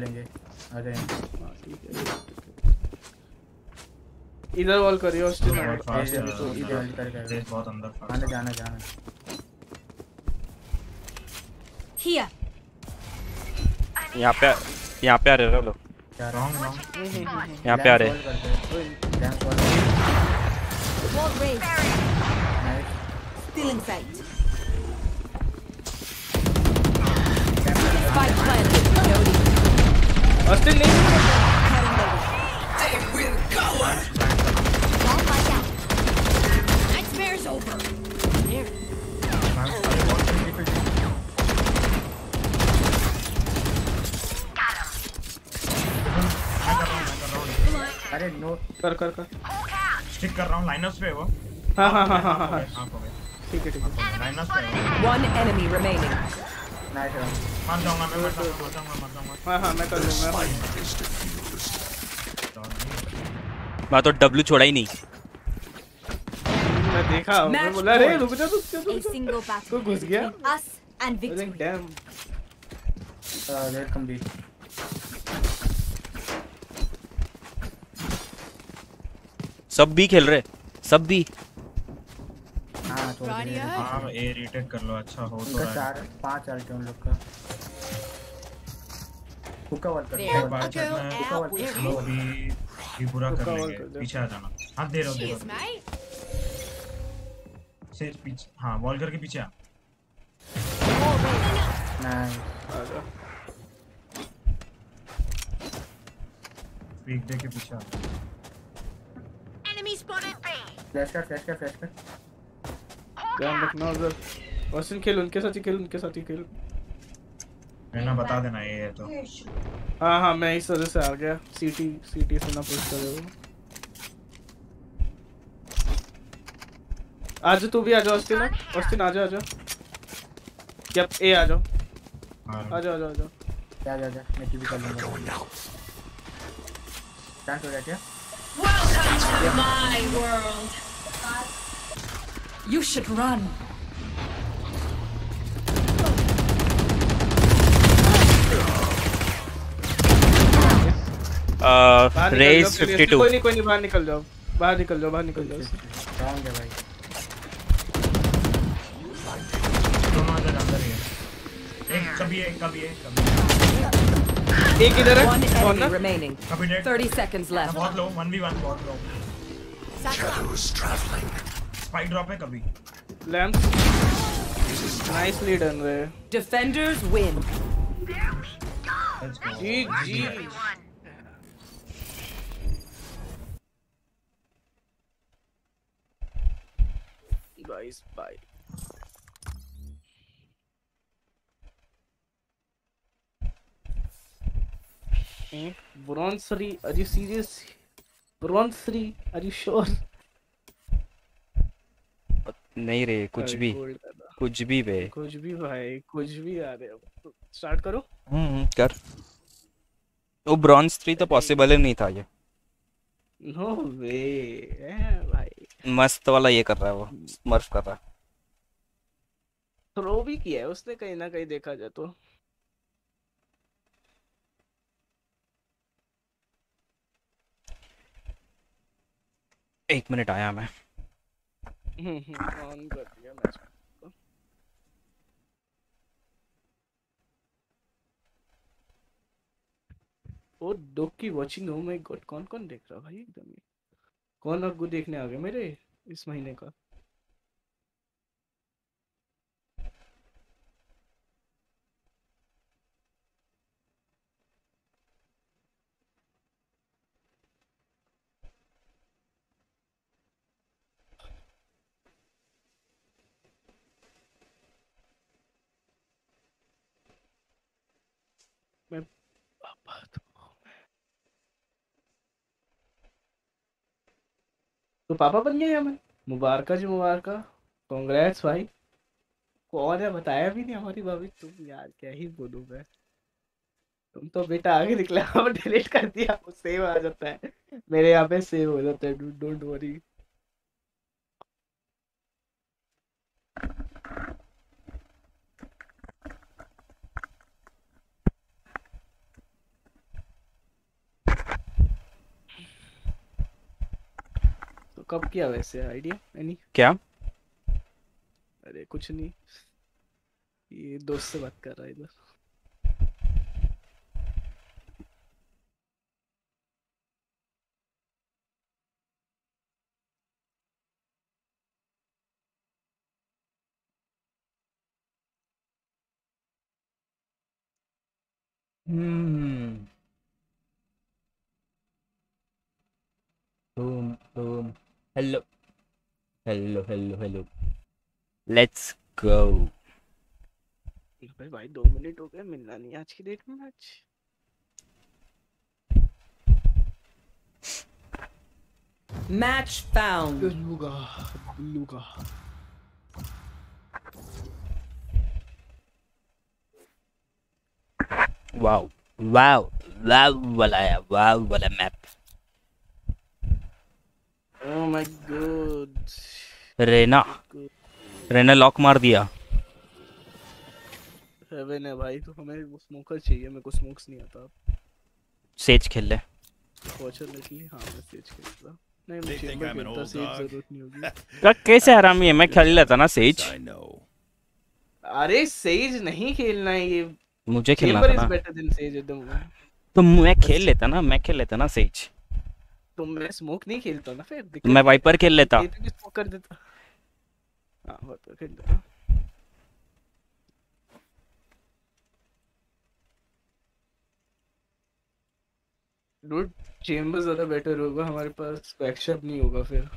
आ हाँ, ठीक है इधर वॉल करियो अंदर जाना जाना Here. यहाँ पे यहाँ पे आ रहे हो लोग यहाँ पे आ रहे Still in sight. Spike planted. Noted. Austin नहीं Don't like that. Nightmare's over. There. अरे नो कर कर कर। स्टिक कर रहा हूँ लाइनअप्स पे वो। हाँ हाँ हाँ हाँ हाँ। हाँ हाँ हो। ठीक है ठीक है। लाइनअप्स पे है वो। One enemy remaining. नाइस मर जाऊँगा मैं मर जाऊँगा मर जाऊँगा मर जाऊँगा। हाँ हाँ मैं कर लूँगा। मैं तो डब्लू छोड़ा ही नहीं। मैं देखा मैं बोला रे रुक जा रुक जा रुक जा। घुस गया। Us and victory. Damn red complete सब भी खेल रहे सब भी हाँ हाँ ए रीटेक कर लो अच्छा हो तो है। चार पाँच उन लोग का। हुक्का वॉल कर भी भी पूरा कर लेंगे पीछे आ जाना। हाँ दे रहा हूँ दे रहा mate. से पीछे हाँ वॉल करके पीछे आ। नाइस आजा। पीक दे के पीछे आ। Enemy spotted B. फ्लैश कर फ्लैश कर फ्लैश कर। ध्यान रखना उधर। ऑस्टिन खेल उनके साथ ही खेल उनके साथ ही खेल। मैंने बता देना ये है तो। हाँ हाँ मैं इस तरह से आ गया। सीटी सीटी से ना पुश करे आज तू भी आ जाओ ऑस्टिन ऑस्टिन आ जा आ जा यप ए आ जाओ। आ जाओ आ जाओ आ जाओ। जा जा जा। मैं टीवी कर लूँगा। चांस हो गया क्या? Welcome to my world. You should run. बाहर निकल रेज जाओ, please. 52 कोई नहीं कोई नहीं बाहर निकल जाओ बाहर निकल जाओ बाहर निकल जाओ रॉन्ग है भाई दोनों अंदर अंदर ही है एक कभी है कभी है कभी एक इधर है One कौन enemy ना remaining. कभी डेड 30 seconds left. बहुत लो 1v1 बहुत low Shadows traveling. Spike drop है कभी लैंप नाइसली डन रे Defenders win. Let's go G G guys bye Bronze 3, are you serious? Bronze 3, are you sure? नहीं रे कुछ भी। कुछ भी बे। कुछ भी भाई कुछ भी आ रहे हो। स्टार्ट करो। हम्म कर। वो ब्रॉन्ज थ्री तो पॉसिबल ही नहीं था ये। नो वे भाई। मस्त वाला ये कर रहा है वो स्मर्फ कर रहा है। थ्रो भी किया है उसने कहीं ना कहीं देखा जाए तो। एक मिनट आया मैं। ऑन कर दिया मैच और दो की वाचिंग हो माय गॉड कौन कौन देख रहा भाई एकदम कौन आपको देखने आ गए मेरे इस महीने का? तो पापा बन गए हमें। मुबारक जी, मुबारक। कांग्रेस भाई। कौन है, बताया भी नहीं हमारी भाभी। तुम यार, क्या ही बोलूँ मैं। तुम तो बेटा आगे निकला डिलीट कर दिया सेव आ जाता है। मेरे यहाँ पे सेव हो जाता है, डोंट वरी कब किया वैसे आइडिया? एनी क्या? अरे कुछ नहीं। ये दोस्त से बात कर रहा है इधर। हम्म। Boom hello hello hello hello let's go भाई भाई दो मिनट हो गए मिलना नहीं आज की डेट में मैच Match found. लूगा लूगा वाओ वाओ वाओ वाला है वाओ वाला map oh my god Reyna Reyna lock मार दिया। हेवन है भाई तो हमें वो स्मोकर चाहिए मेरे को स्मोक्स नहीं आता। सेज खेल ले। फॉर्चूनेटली हाँ मैं सेज खेलता नहीं मैं चेंबर सेज ज़रूरत नहीं होगी। का कैसे हरामी है? मैं खेल लेता ना सेज अरे सेज नहीं खेलना है ये। मुझे खेलना था ना। बेटर देन सेज एकदम। तो मैं खेल लेता ना मैं खेल लेता ना सेज तो मैं स्मोक नहीं खेलता ना फिर मैं वाइपर खेल लेता। तो स्मोक कर देता। हाँ वाइपर खेल लेता डूड चेंबर ज़्यादा बेटर होगा हमारे पास बैकशॉट नहीं होगा फिर।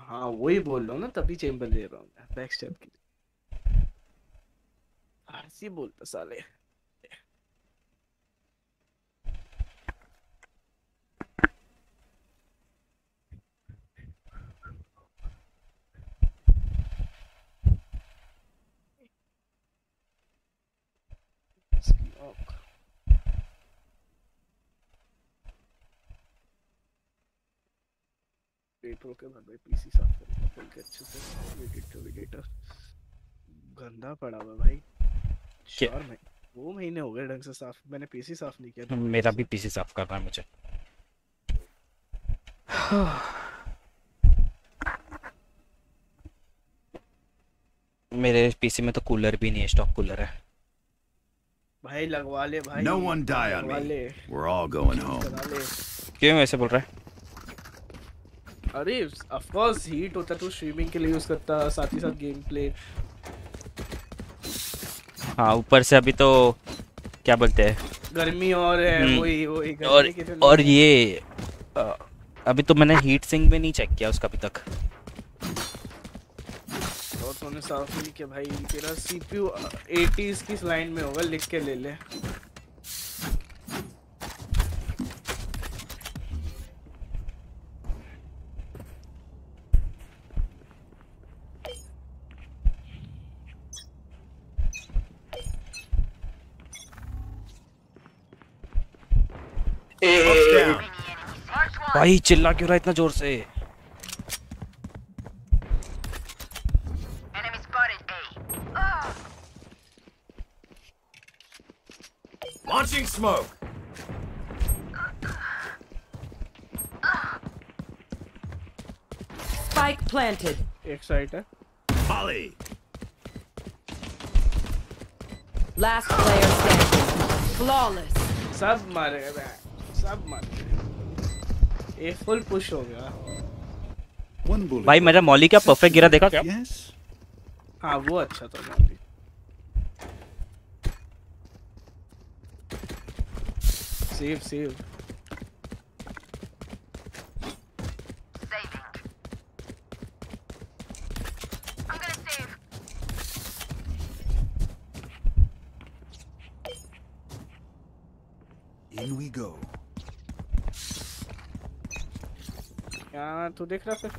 हाँ वही बोल रहा हूँ ना तभी चेंबर ले रहा हूँ मैं बैकस्टेप के लिए। फारसी बोलता साले पीसी साफ़ करूँगा खोल के से एडिटर एडिटर गंदा पड़ा हुआ भाई चार महीने दो महीने हो गए ढंग से साफ़ मैंने पीसी साफ़ नहीं किया मेरा भी पीसी साफ़ करना है मुझे। मेरे पीसी में तो कूलर भी नहीं है स्टॉक कूलर है। भाई लगवा ले भाई। No one die on लगवा me. ले। We're all going home. क्यों ऐसे बोल रहा है? अरे ऑफ़ कोर्स हीट होता तो स्ट्रीमिंग के लिए यूज़ करता साथ ही साथ गेम प्ले हाँ ऊपर से अभी तो क्या बोलते हैं? गर्मी और है हम्म, वही वही गर्मी और के और ये आ, अभी तो मैंने हीट सिंक भी नहीं चेक किया उसका अभी तक। और तूने साफ़ नहीं किया भाई तेरा सीपीयू 80s की लाइन में होगा लिख के ले ले। भाई चिल्ला क्यों रहा इतना ज़ोर से Launching smoke. Spike planted. एक साइड है Molly. Last player standing. Flawless. सब मारे गए बे, सब मारे गए। ये फुल पुश हो गया। भाई मेरा मौली का परफेक्ट गिरा देखा? क्या हाँ वो अच्छा था मौली। सेव सेव यहाँ तू देख रहा फिर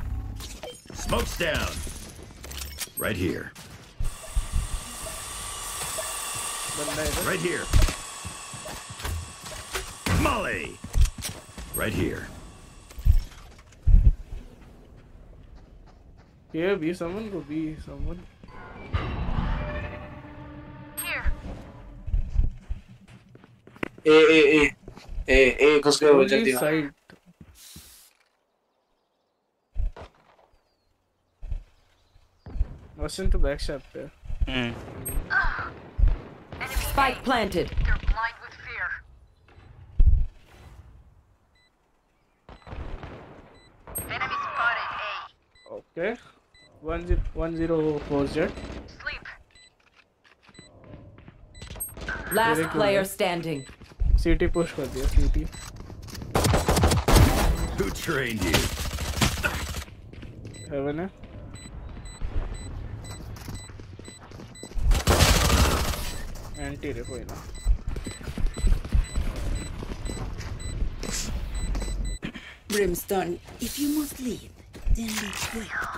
Smoke's down. Right here. बंदा इधर Right here. Molly. Right here. Here, be someone, go be someone. Here. ए ए ए ए ए घुस गए वो Only जल्दी आओ। side. Listen to back shot पे. Spike planted. You're blind with fear. Enemy spotted A. Okay. One zero one zero four jet. Sleep. Last Very good, player man. standing. CT push कर दिया CT. Who trained you? Heaven है. Anti रे कोई ना. Brimstone, if you must leave, then leave quick.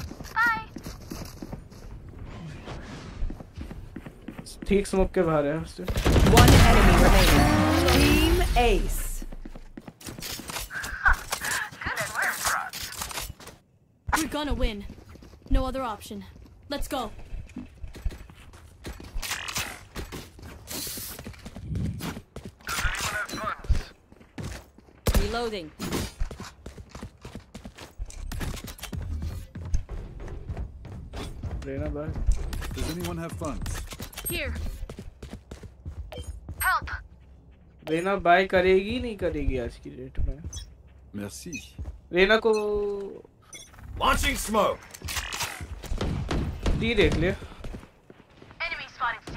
ठीक smoke के बाहर है hostel One enemy remaining. Team Ace. We're gonna win. No other option. Let's go. Reloading. लेना buy Does anyone have funds? Here. Help. Reyna buy करेगी नहीं करेगी आज की डेट में Merci. रेना को Launching smoke. डी देख ले Enemy spotted C.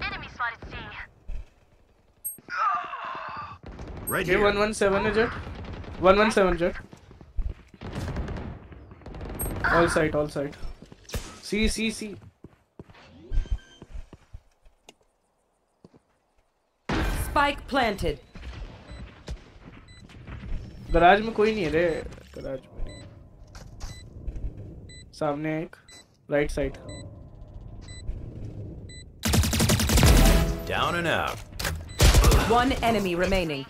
Enemy spotted C. Here. 117 है Jett 117 Jett All side all side C C C Spike planted. Garage में कोई नहीं है रे गराज में नहीं। सामने एक right side Down and out. One enemy remaining.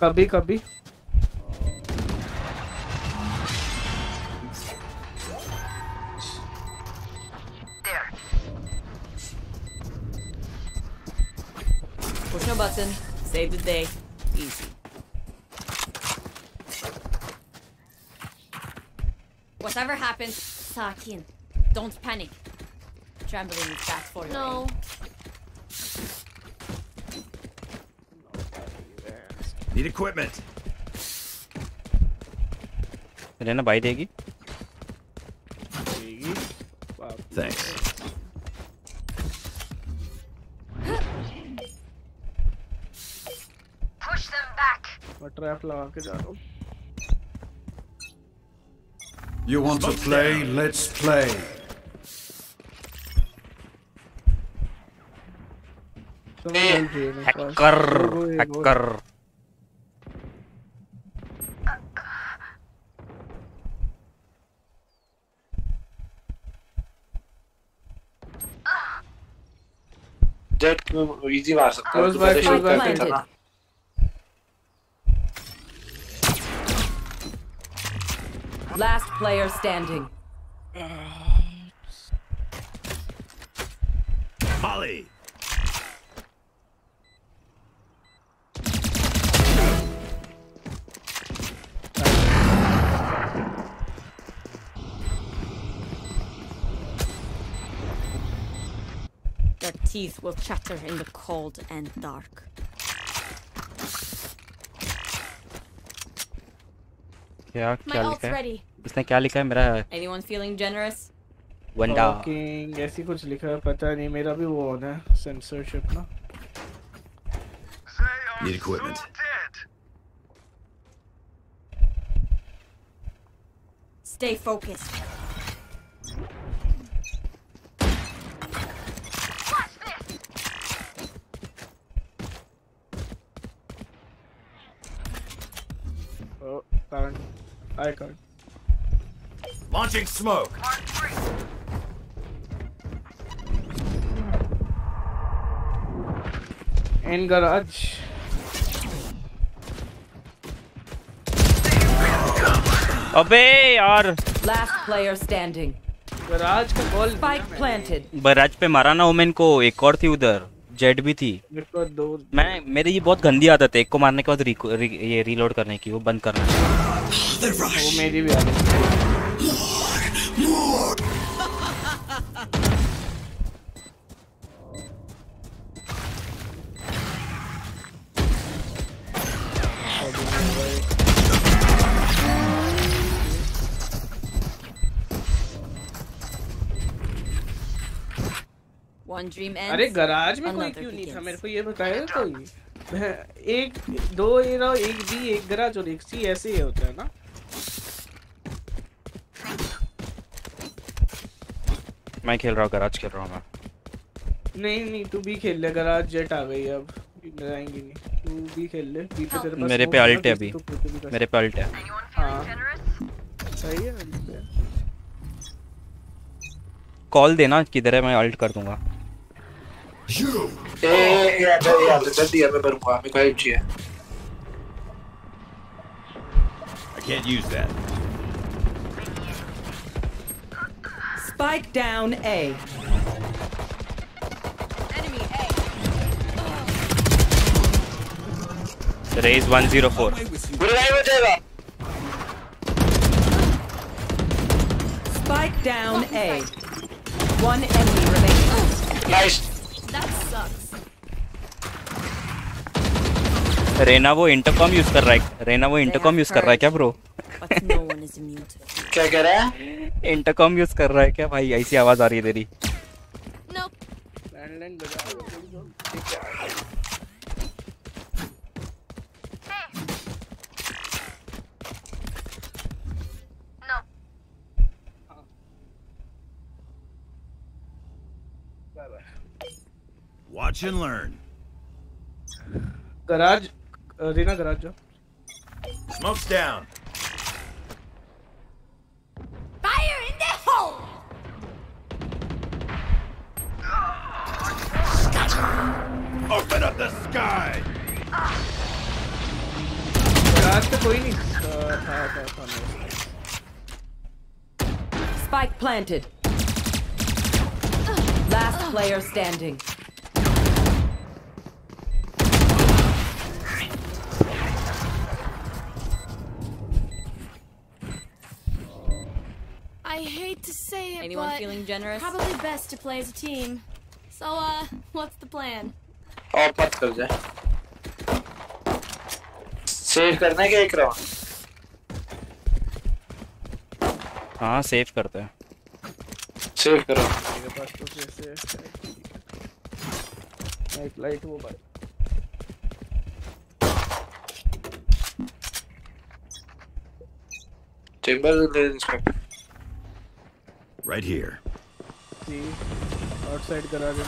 कभी कभी Sakin, don't panic. Trampoline is back for you. No. Need equipment. रहना भाई देगी Thanks. Push them back. मैं ट्रैप लगा के जा रहा हूँ you want to play? Let's play. Hacker! Hacker! Dead, easy was. Close by, close by. Player standing. Molly! Their teeth will chatter in the cold and dark. Yeah, My ult's ready. इसने क्या लिखा है मेरा Anyone feeling generous? वंडा Fucking ऐसी कुछ लिखा है पता नहीं मेरा भी वो ऑन है सेंसरशिप ना Need equipment. Stay focused. Launching smoke. In garage. अबे यार Last player standing. garage का बॉल Spike planted. बराज पे मारा ना ओमेन को एक और थी उधर जेड भी थी दो मैं मेरी ये बहुत गंदी आदत है एक को मारने के बाद रिको- रि, ये रीलोड करने की वो बंद करना वो मेरी भी आदत है. अरे गराज में कोई क्यों नहीं था? मेरे को ये बताएगा कोई? एक दो एरा एक बी एक गराज और एक सी ऐसे ही होता है ना? मैं खेल रहा हूँ गराज खेल रहा हूँ मैं। नहीं नहीं तू भी खेल ले गराज जेट आ गई अब। जाएँगी नहीं। तू भी खेल ले बी पे तेरे पास मेरे पे है अल्ट है अभी। मेरे पे अल्ट है। हाँ। सही है। कॉल देना किधर है मैं अल्ट कर दूँगा। ए ए यार यार जल्दी यार मैं करूँगा मेरे को हेल्प चाहिए I can't use that. Spike down A. Enemy A. Raise 104 बुराई हो जाएगा Spike down A. One enemy remaining. Nice That sucks. Reyna वो इंटरकॉम यूज कर रहा है रेना वो इंटरकॉम यूज कर रहा है क्या ब्रो क्या कह रहा है इंटरकॉम यूज़ कर रहा है क्या भाई ऐसी आवाज़ आ रही है तेरी है। Watch and learn. Garage Reyna garage जाओ Smoke's down. Fire in the hole! Open up the sky. Garage पे कोई नहीं था था था था मेरे साथ। Spike planted. Last player standing. Anyone but feeling generous? Probably best to play as a team. So, uh, what's the plan? और मत कर जाए सेव करना है क्या एक राउंड हाँ सेव करते हैं सेव करो मेरे पास तो जैसे एक लाइट वो भाई chamber inspector Right here. C outside करा दे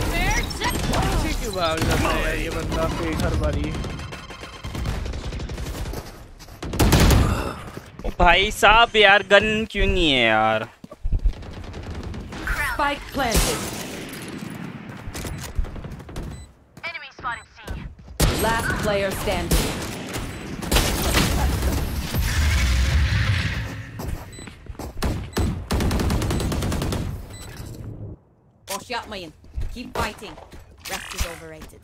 पीछे क्यों भाग जाता है यार ये बंदा पेट हर बारी ओ भाई साहब यार गन क्यों नहीं है यार Spike planted. Player standing. Out, Mayan. Keep fighting. Rest is overrated.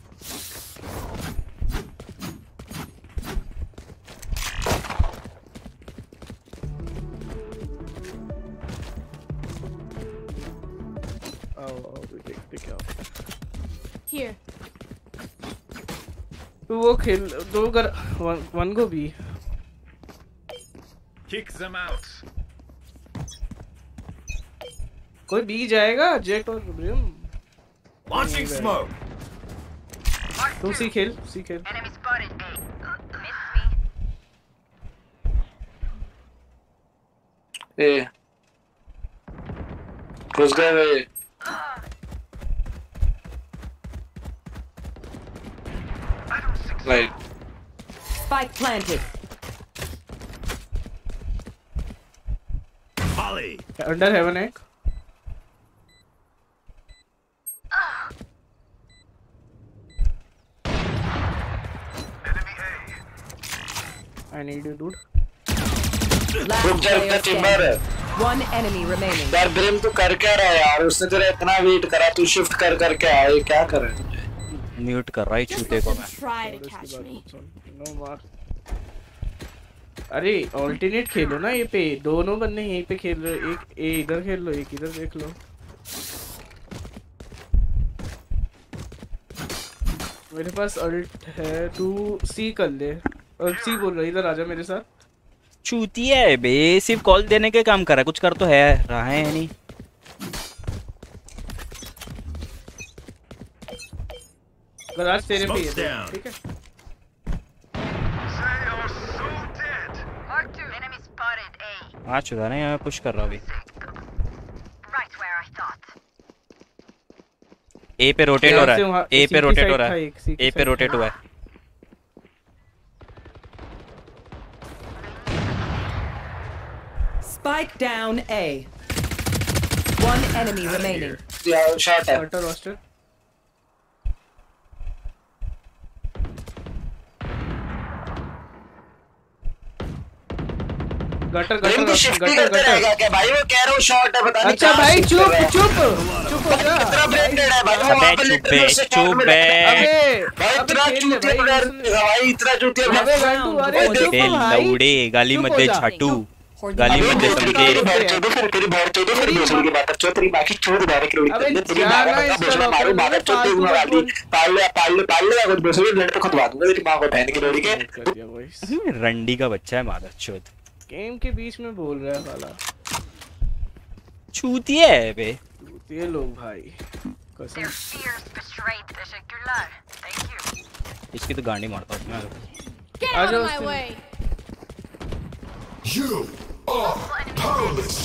वो खेल दो कर वन, वन को भी। Kick them out. कोई बी जाएगा? जेट और ब्रिम Launching smoke. तू सी खेल सी खेल। ए। घुस गए वे Spike planted. Molly. Under Haven एक I need you, dude. Last. One enemy remaining. यार ब्रिम तू कर क्या रहा है यार उसने तेरा इतना वेट करा तू शिफ्ट कर कर के आया ये क्या कर रहा है म्यूट कर रहा है चूते को। मैं अरे ऑल्टरनेट खेलो ना ये पे। दोनों बंदे यहीं पे खेल रहे एक ए इधर खेल लो एक इधर देख लो। मेरे पास अल्ट है। तू सी कर ले। और सी बोल रहा इधर आजा मेरे साथ। चूतिया है बे। सिर्फ़ कॉल देने के काम कर रहा है। कुछ कर तो है। रहा है नहीं? गराज तेरे पे है ठीक है हाँ चुदा नहीं मैं पुश कर रहा अभी ए पे रोटेट हो रहा है. ए पे रोटेट हो रहा है. ए पे रोटेट हुआ है. Spike down A. One enemy remaining. यार शॉट है water gutter gutter shift gutter gutter क्या? भाई वो कह रहा हूँ शॉट है पता नहीं अच्छा भाई चुप। चुप चुप हो जा। कितना ब्रेंडेड है भाई वो अबे वहाँ पे चुप बे, चुप बे। अबे भाई इतना चूतिया भाई। भाई इतना चूतिया अबे गांडू अरे चुप भाई। लौड़े गाली मत दे। झाटू गाली मत दे समझे फिर तेरी फिर दूसरे की बात चोदो तेरी बाकी चोद डायरेक्ट रोड तेरी मारू डॉक्टर मार चोद फालतू वाली पाल ले पाल ले पाल ले अगर दूसरे ब्लेड पे खुदवा दूँगा तेरी माँ को बहन की लोड़ी के रंडी का बच्चा है मादर चोद गेम के बीच में बोल रहा है साला चूतिया है बे। ये लोग भाई। कसम। इसकी तो गांडी मारता हूँ मैं। आ जाओ of my उससे। way. You are powerless.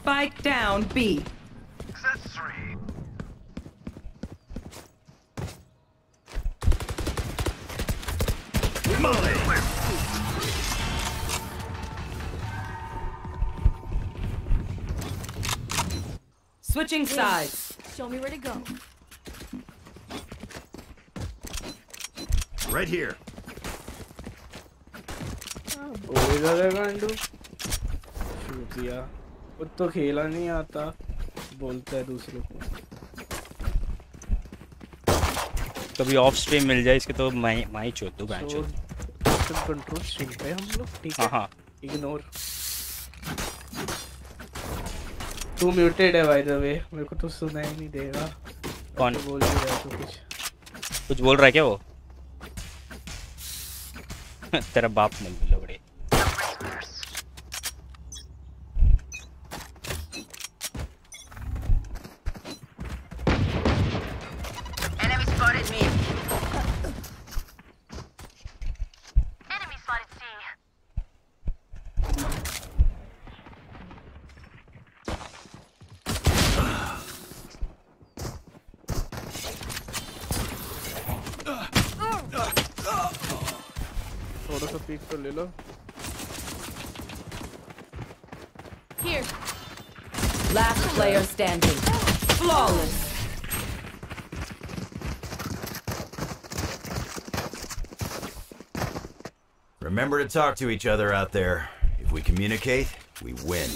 Spike down B. Switching sides. Show me where to go. Right here. Oh, boy, तो खेला नहीं आता। बोलता है दूसरों को। कभी ऑफ़ स्ट्रीम मिल जाए इसके तो मैं मैं ही चोद दूँ बैंचो system control पे हम लोग ठीक है? हाँ, हाँ। इग्नोर तू म्यूटेड है बाय द वे मेरे को तो सुना ही नहीं देगा कौन? तो बोल ही रहा तू कुछ। कुछ बोल रहा है क्या वो? तेरा बाप नहीं बोला बड़े पीक तो ले लो Here. Last player standing. Flawless. Remember to talk to each other out there. If we communicate, we win.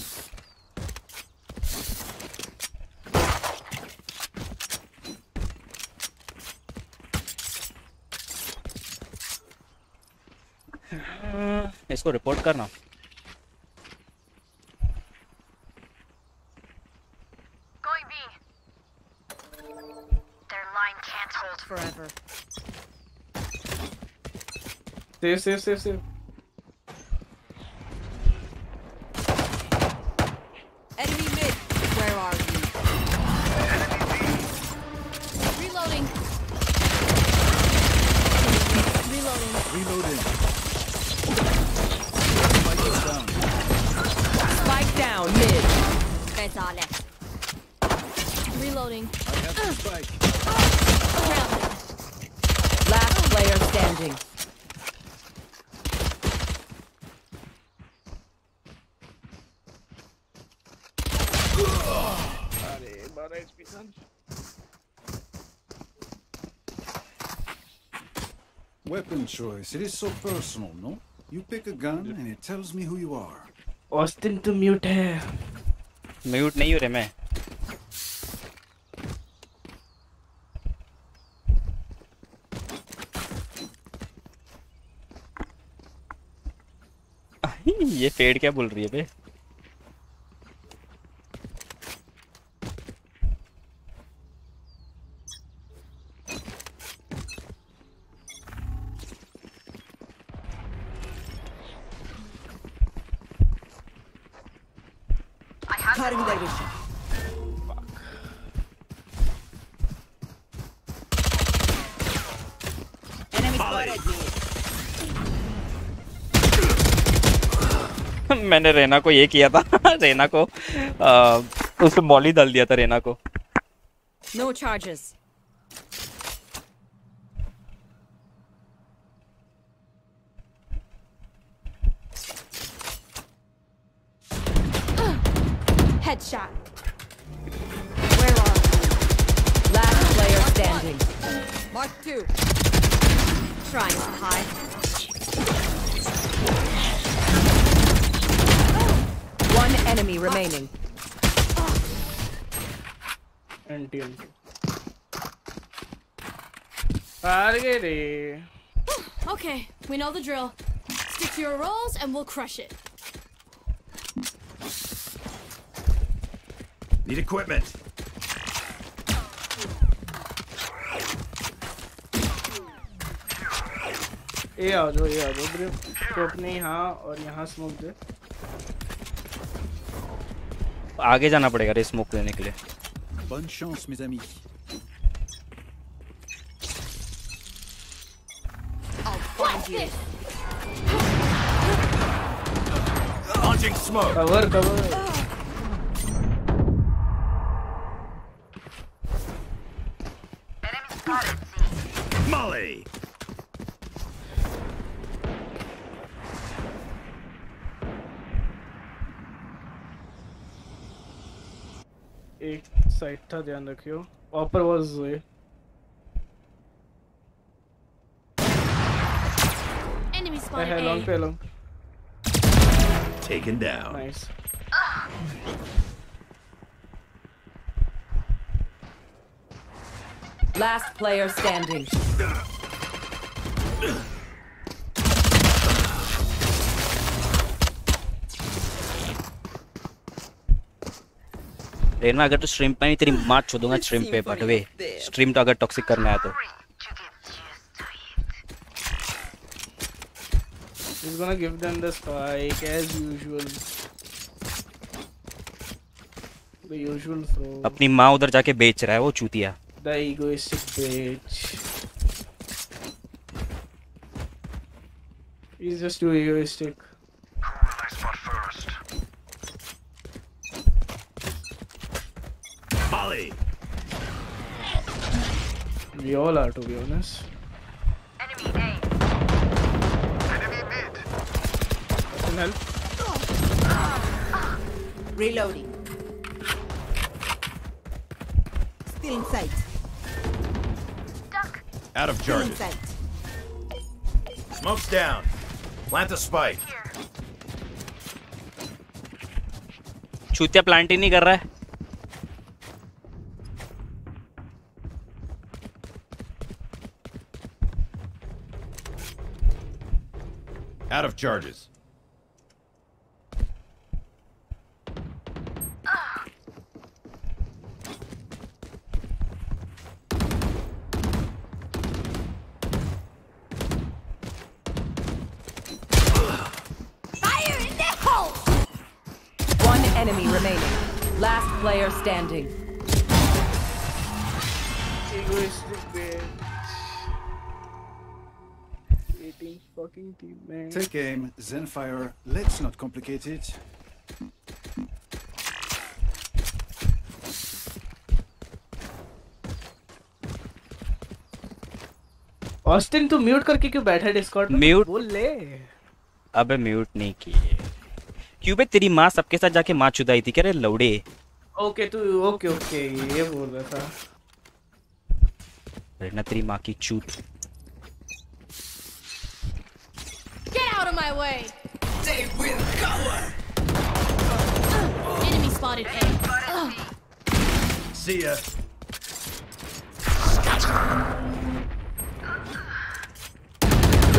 इसको रिपोर्ट करना Save, save, save, line can't hold forever. Save save save save Enemy mid. Where are you? Reloading. Reloading. Reloading. Spike down mid. That's all left. Reloading. I have the spike. Last player standing. अरे 12 HP था Weapon choice. It is so personal, no? You pick a gun and it tells me who you are. Austin तो mute है mute नहीं हो रहे मैं ये पेड़ क्या बोल रही है बे मैंने रेना को ये किया था, रेना को उसमें उस मॉली डाल दिया था, रेना को No charges. remaining. Anti anti हार गए रे Okay, we know the drill. Stick to your roles and we'll crush it. Need equipment. ए आ जाओ ए आ जाओ ब्रो तो अपने यहाँ और यहाँ स्मोक दे आगे जाना पड़ेगा रे स्मोक लेने के लिए Bonne chance, mes amis. Launching smoke. Cover, cover side था ध्यान रखियो ऑपर वाज वे Enemy है spotted लॉन्ग A. पे long Taken down. Nice Last player standing. Reyna अगर तू स्ट्रीम पे नहीं तेरी माँ छोड़ूँगा स्ट्रीम पे बट वे स्ट्रीम तो अगर टॉक्सिक करना है तो He's gonna give them the spike as usual. The usual throw. अपनी माँ उधर जाके बेच रहा है वो चूतिया The egoistic bitch. He's just too egoistic. We all are, to be honest. Can help. Reloading. Still in sight. Out of Still in charges. sight. Smoke's down. Plant the spike. चूतिया प्लांट ही नहीं कर रहा है Out of charges. Fire in the hole! One enemy remaining. Last player standing. Fucking teammate. Take aim, Zenfire. Let's not complicate it. Austin तू mute करके क्यों बैठा है डिस्कॉर्ड में Mute? बोल ले अबे म्यूट नहीं किए क्यों बे तेरी माँ सबके साथ जाके माँ चुदाई थी क्या रे लौड़े ओके तू ओके ओके ये बोल रहा था रेना तेरी माँ की चूत Get out of my way! They will cover! Enemy spotted A. Ugh. See ya.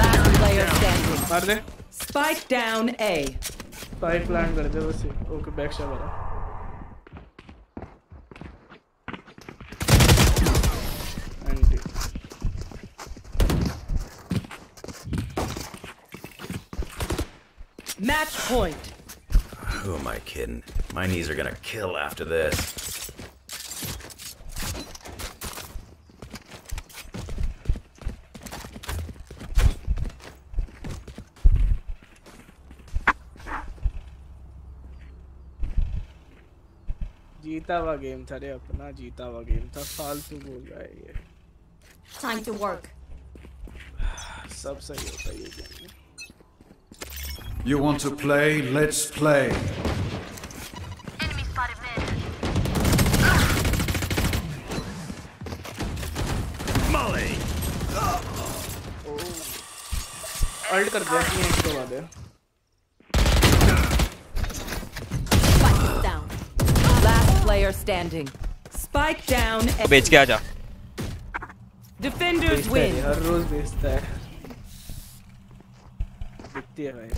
Last player standing. मार दे Spike down A. Spike plant कर दे बस ओके बैक शॉट वाला Match point. Who am I kidding? My knees are gonna kill after this. जीता हुआ game था रे अपना जीता हुआ गेम था फालतू बोल रहा है ये Time to work. सब सही होता है ये गेम में You want to play? Let's play. Molly. Ult कर दिया तीन एक के बाद है Spike is down. Last player standing. Spike down A. बेच के आजा Defenders बेचता है win. ये, हर रोज बेचता है बिकती है भाई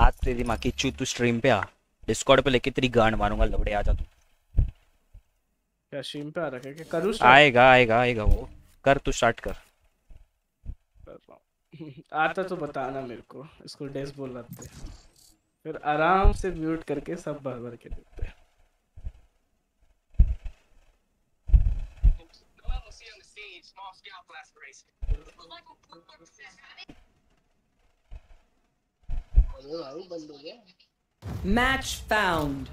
आज तेरी माँ की चूत तू स्ट्रीम पे आ। डिस्कॉर्ड पे लेके तेरी गांड मारूँगा लौड़े आजा तू। क्या स्ट्रीम पे आ रखा है क्या? करूँ आएगा आएगा आएगा वो। कर तू स्टार्ट कर। आता तो बताना मेरे को इसको डेस बोल रहे फिर आराम से म्यूट करके सब भर भर के देते हैं अरे भाई बंद हो गया Match found.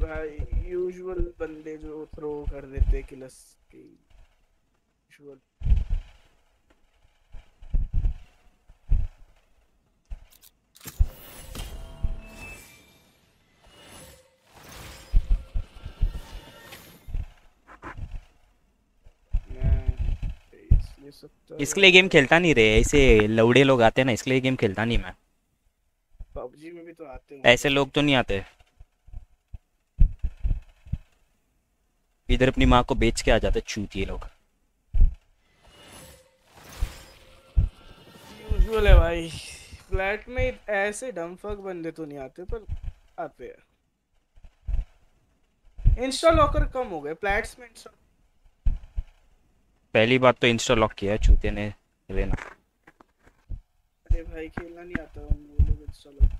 भाई यूजुअल बंदे जो थ्रो कर देते किलस की यूजुअल इसके लिए गेम खेलता नहीं रहे ऐसे लौड़े लोग आते हैं ना इसके लिए गेम खेलता नहीं मैं। पबजी में भी तो आते हैं ऐसे लोग तो नहीं आते। इधर अपनी माँ को बेच के आ जाते चूतिए लोग। यूजुअल है भाई। फ्लैट में ऐसे डमफक बंदे तो नहीं आते पर आते हैं। इंस्टा लॉकर कम हो गए। फ्लैट्स में इंस्टा पहली बात तो इंस्टा लॉक किया है चूतिए ने लेना अरे भाई, खेलना नहीं आता, हम लोग इंस्टा लॉक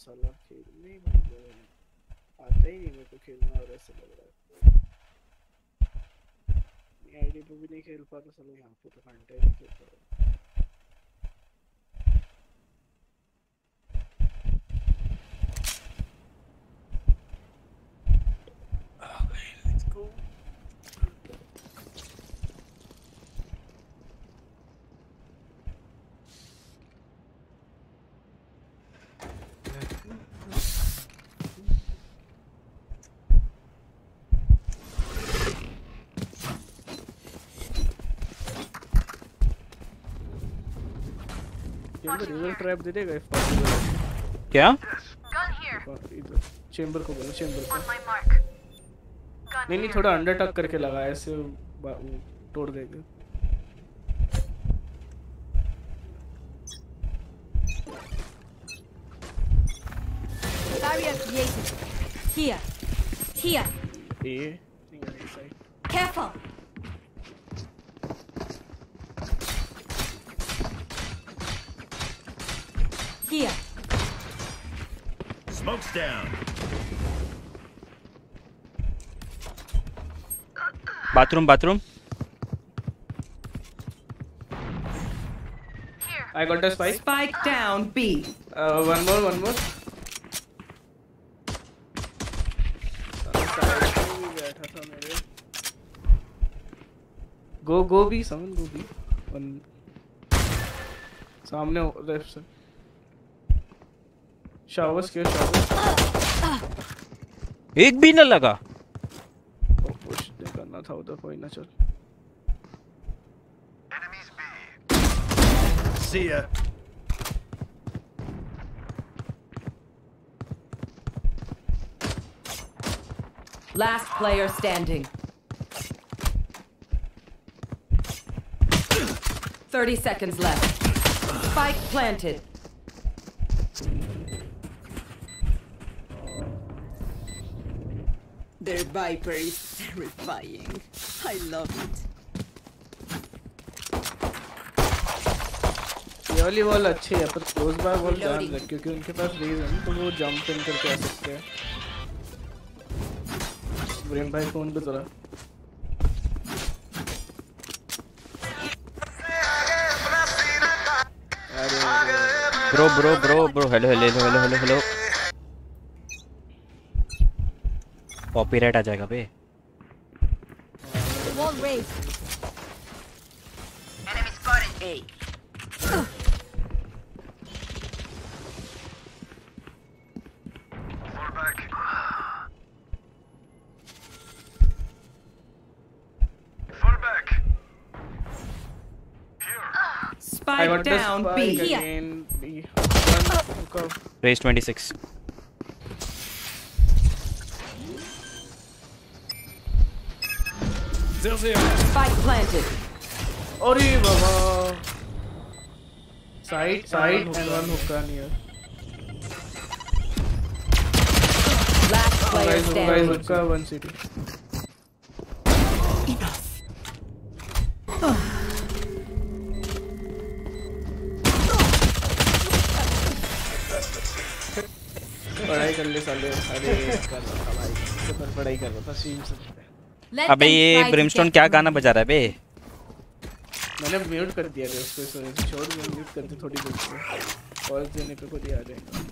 साला खेलने ही भूल गए हैं आता ही नहीं मेरे को खेलना और ऐसा लग रहा है आईडी पे भी नहीं खेल पाता साला यहाँ पे तो घंटे नहीं खेल पा रहा Okay, let's go. River trap दे देगा if possible क्या? चेंबर को बोलो चेंबर को। नहीं नहीं थोड़ा अंडर टक करके लगा ऐसे तोड़ देंगे। Barrier created. Here. Here. Side Careful. Here. Smoke's down. Bathroom bathroom I got the spike. Spike down B. Uh, one more, one more. Go, go B, someone go B. One. सामने left से showers के showers एक भी न लगा push नहीं करना था उधर कोई ना चल See ya. Last player standing. 30 seconds left. Spike planted. Their viper is terrifying. I love it. ये वाली बॉल अच्छी है पर क्लोज बाय बॉल ध्यान रख क्योंकि उनके पास रेज है तो वो जंप इन करके आ सकते हैं ब्रेन भाई फ़ोन पे जरा bro bro bro bro hello hello hello hello hello copyright आ जाएगा बे wall Raze enemy spotted A Fall back Spike down B again. here B. Raise 26 zero zero. Spike planted. अरे बाबा side side and one hookah near Last player guys, standing. Guys, hookah, one city. Enough. पढ़ाई कर ले साले अरे पढ़ाई कर रहा था स्ट्रीम से अबे ये ब्रिमस्टोन क्या गाना बजा रहा है बे? मैंने म्यूट कर दिया था उसको सॉरी दिया म्यूट कर दे थोड़ी देर से कॉल देने पे खुद ही आ जाएगा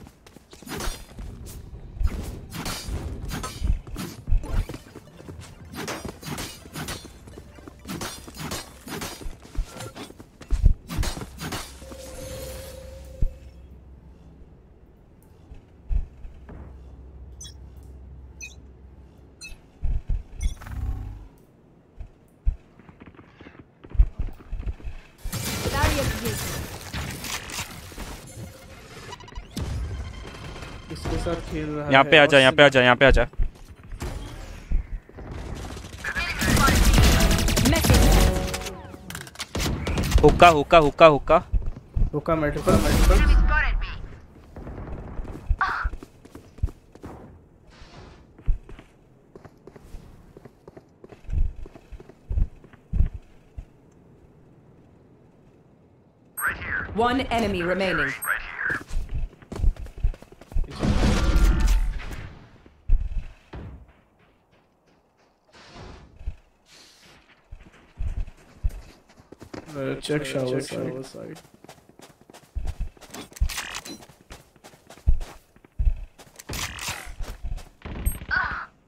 यहाँ पे आ जा यहाँ पे आ जा यहाँ पे आ जा। हुक्का hookah hookah hookah. Hookah multiple multiple One enemy remaining. Uh, check shower shower side.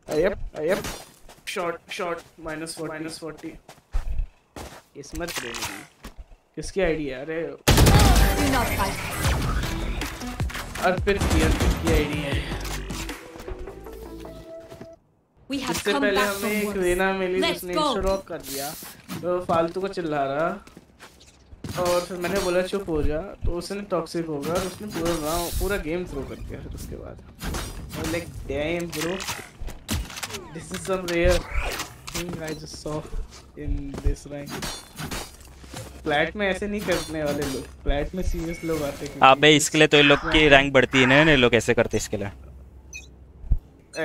Yep, yep. Short, short. Minus 40. Minus 40. किस्मत रे मेरी किसकी आईडी है अरे Do not fight. अर्पित की अर्पित की आईडी है इससे पहले हमें एक. रेना मिली जिसने इंस्टॉल कर दिया तो फालतू को चिल्ला रहा और फिर मैंने बोला चुप हो जा। तो उसने टॉक्सिक होगा और उसने पूरा गाँव पूरा गेम थ्रो कर दिया फिर उसके बाद। Like damn bro this is some rare thing I just saw in this rank flat में ऐसे नहीं करने वाले लोग। फ्लैट में सीरियस लोग आते हैं। अबे इसके लिए तो ये लोग की रैंक बढ़ती है ना ये लोग ऐसे करते इसके लिए।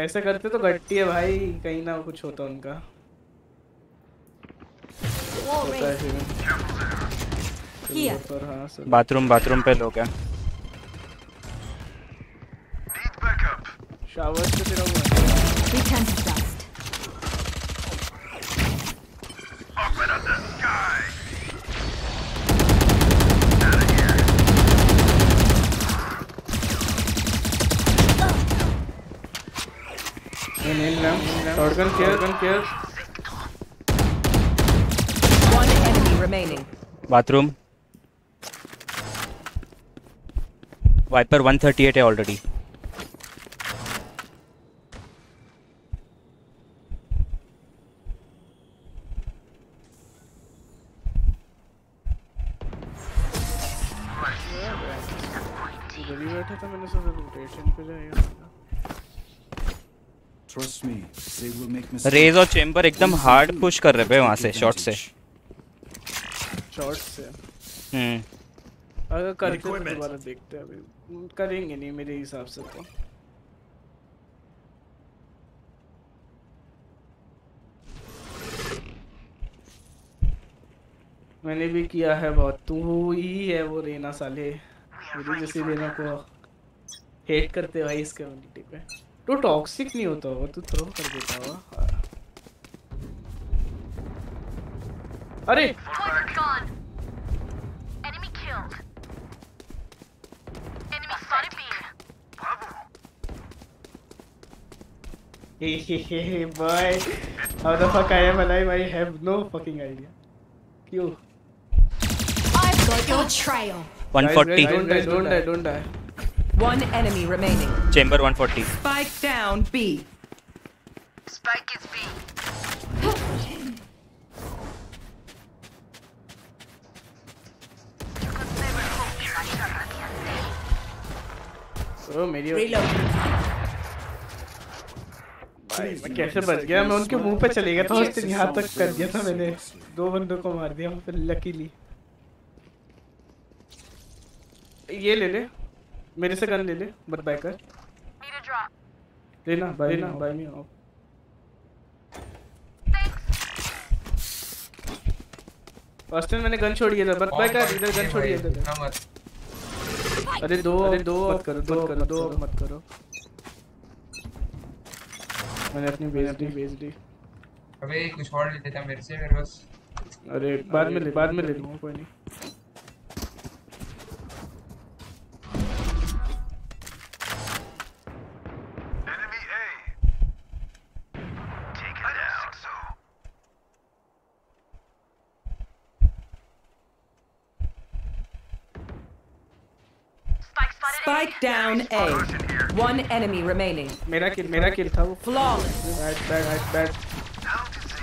ऐसे करते तो घटती है भाई कहीं ना कुछ होता उनका। होता है फिर Here. पर हाँ सर बाथरूम बाथरूम पे लोग हैं शावर से तेरा हुआ in ram shotgun care gun care One enemy remaining. Bathroom Viper 138 है ऑलरेडी. रेज और चेम्बर एकदम हार्ड पुश कर रहे पे वहाँ से शॉट से। शॉट से। हम्म। अगर करते तो दोबारा देखते हैं अभी। करेंगे नहीं मेरे हिसाब से तो। मैंने भी किया है बहुत। तू ही है वो रेना साले। मेरी जैसी रेना को हेट करते भाई इस कम्युनिटी पे। तो टॉक्सिक नहीं होता होगा तू थ्रो कर देता होगा। अरे! boy, how the fuck I am alive? I have no fucking idea. Q. I've got your trail. 140. Guys, don't die, don't die, don't die. One enemy remaining. Chamber 140. Spike down B. Spike is B. Oh. Reload. मैं कैसे बच गया मैं उनके मुँह पे चले गया था उस दिन यहाँ तक कर दिया था मैंने। दो बंदों को मार दिया फिर लकीली ये ले ले मेरे से गन ले ले बट बाय कर. लेना बाय लेना। बाय मी ऑफ़ ऑस्टिन मैंने गन छोड़ी है बट बाय कर इधर गन छोड़ी है इधर। अरे दो अरे दो मत करो दो करो दो मत करो। मैंने अपनी भेज दी भेज दी अबे कुछ और ले लेता मेरे से मेरे पास अरे बाद में ले बाद में ले लूँगा कोई नहीं। Spike down A. One enemy remaining. मेरा किल मेरा किल था वो Flawless. Bad bad bad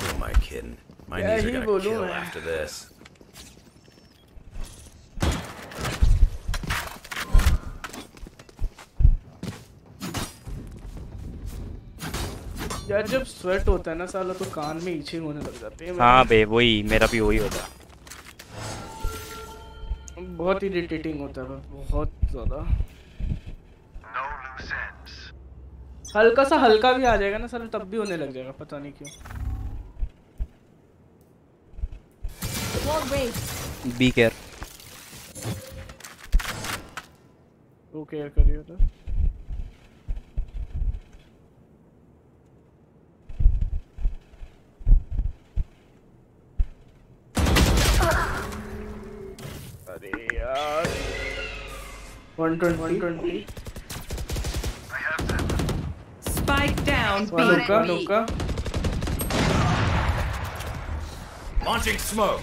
Who am I kidding? My Yeah, knees are he gonna will kill do it. after this. यार जब स्वेट होता है ना साला तो कान में इचिंग होने लग जाती है हाँ बे वही मेरा भी वही होता बहुत इरिटेटिंग होता है बहुत ज़्यादा। हल्का सा हल्का भी आ जाएगा ना सर तब भी होने लग जाएगा पता नहीं क्यों। बी केयर वो केयर करियो तो। 120. 120. I have them. Spike down, be Luka, Launching smoke.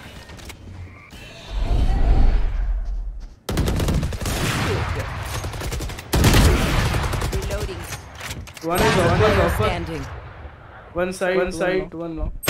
Reloading. One is off, one is off. One side, one side, one long.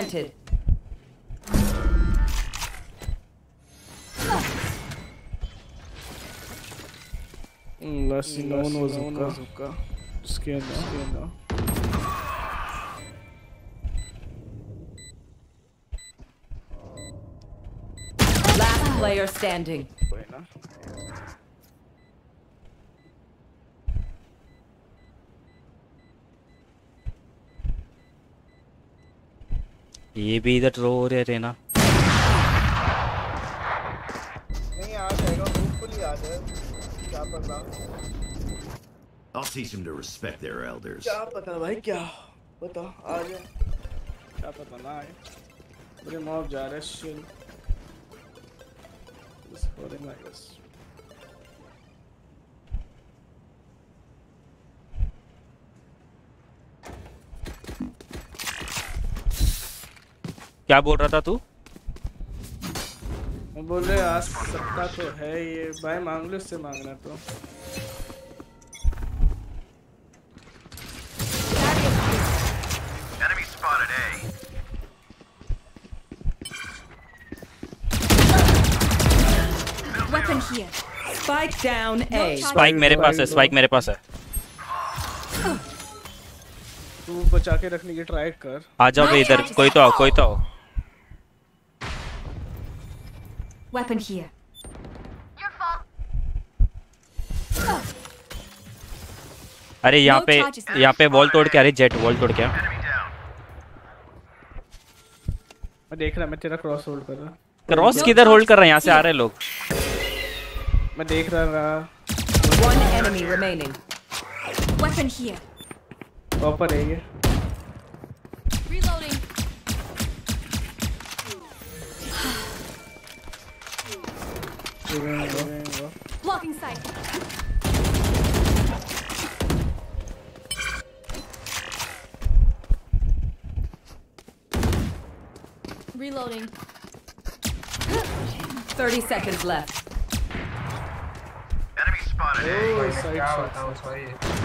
planted. Unless no one was Zuka. Scared now. Scared now. Last player standing. ये भी इधर रो रहे थे ना नहीं आ जाएगा hopefully आ जाए क्या पता I'll teach them to respect their elders. क्या पता भाई क्या पता आ जाए क्या पता ना आए मेरे मॉब जा रहे शिल Just for him, I क्या बोल रहा था तू मैं बोल रहे आ सकता तो है ये भाई मांग लो उससे मांगना तो Enemy spotted A. Weapon here. Spike down A. Spike मेरे पास है स्पाइक मेरे पास है तू बचा के रखने की ट्राई कर आ जाओ इधर कोई तो आओ कोई तो आओ Weapon here. अरे यहाँ पे यहाँ पे वॉल तोड़ के अरे जेट वॉल तोड़ के। मैं देख रहा मैं तेरा क्रॉस होल्ड कर रहा। क्रॉस किधर होल्ड कर रहे हैं? यहाँ से आ रहे लोग। मैं देख रहा रहा। One enemy remaining. Weapon here. ऊपर है ये। Blocking sight. Reloading. 30 seconds left. Enemy spotted. Oh,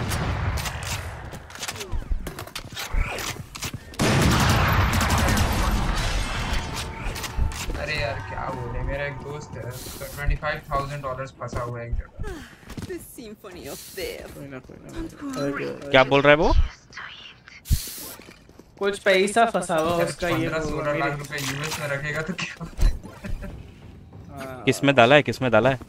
अरे यार क्या बोले? मेरा एक दोस्त है उसका ट्वेंटी फाइव थाउज़ेंड डॉलर फंसा हुआ है एक जगह। Okay, क्या बोल रहा है वो? कुछ पैसा फंसा हुआ उसका ये सोलह लाख रुपए यूएस में रखेगा तो क्या? किसमें डाला है किसमें डाला है?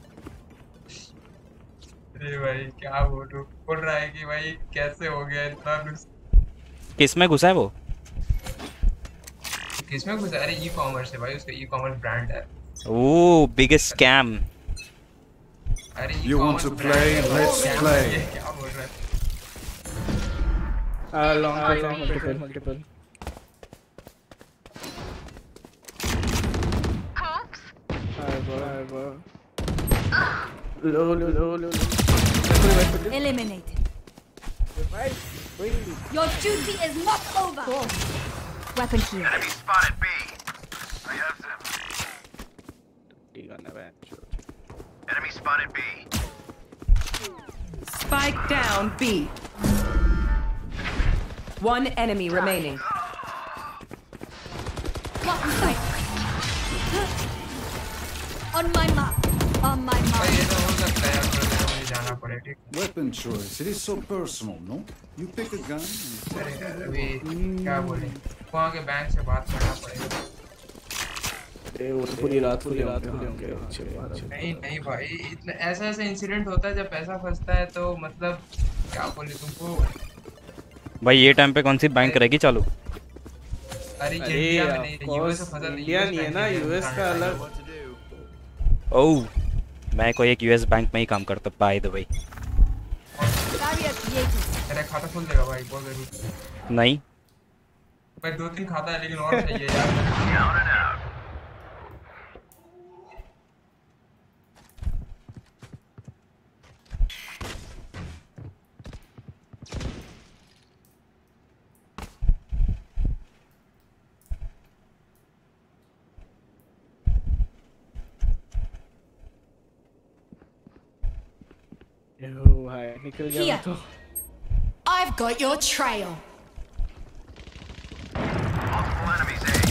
अरे भाई क्या बोलूँ? बोल रहा है कि भाई कैसे हो गया इतना नुकसान किसमें घुसा है वो? किसमें घुसा अरे ई कॉमर्स है भाई उसका ई कॉमर्स ब्रांड है ओ बिगेस्ट स्कैम अरे You want to play? Let's play. क्या बोल रहा है Ah, long, long, multiple, multiple. Alright, bro, alright, bro. Low, low, low, low, low. Eliminated. Your duty is not over. Weapon here. Enemy spotted B. I have them. He got no. Enemy spotted B. Spike down B. One enemy remaining. On my mark. On my mark. जाना पड़े ठीक Weapon choice. It is so personal, no? You pick a gun अरे अभी क्या बोले? वहाँ के bank से बात करना पड़ेगा। ए तो पूरी रात पूरी रात होंगे। अच्छे अच्छे नहीं नहीं भाई इतना ऐसा ऐसा इंसिडेंट होता है जब पैसा फंसता है तो मतलब क्या बोले तुमको? भाई ये टाइम पे कौन सी बैंक रहेगी चालू? अरे इंडिया में नहीं यूएस में फंसा नहीं है ना यूएस का अलग ओह मैं कोई एक यूएस बैंक में ही काम करता बाय द वे मेरा खाता खोल देगा भाई बोल नहीं। भाई दो तीन खाता है लेकिन और चाहिए यार। ओ भाई निकल गया Here. मैं तो I've got your trail. Multiple enemies A.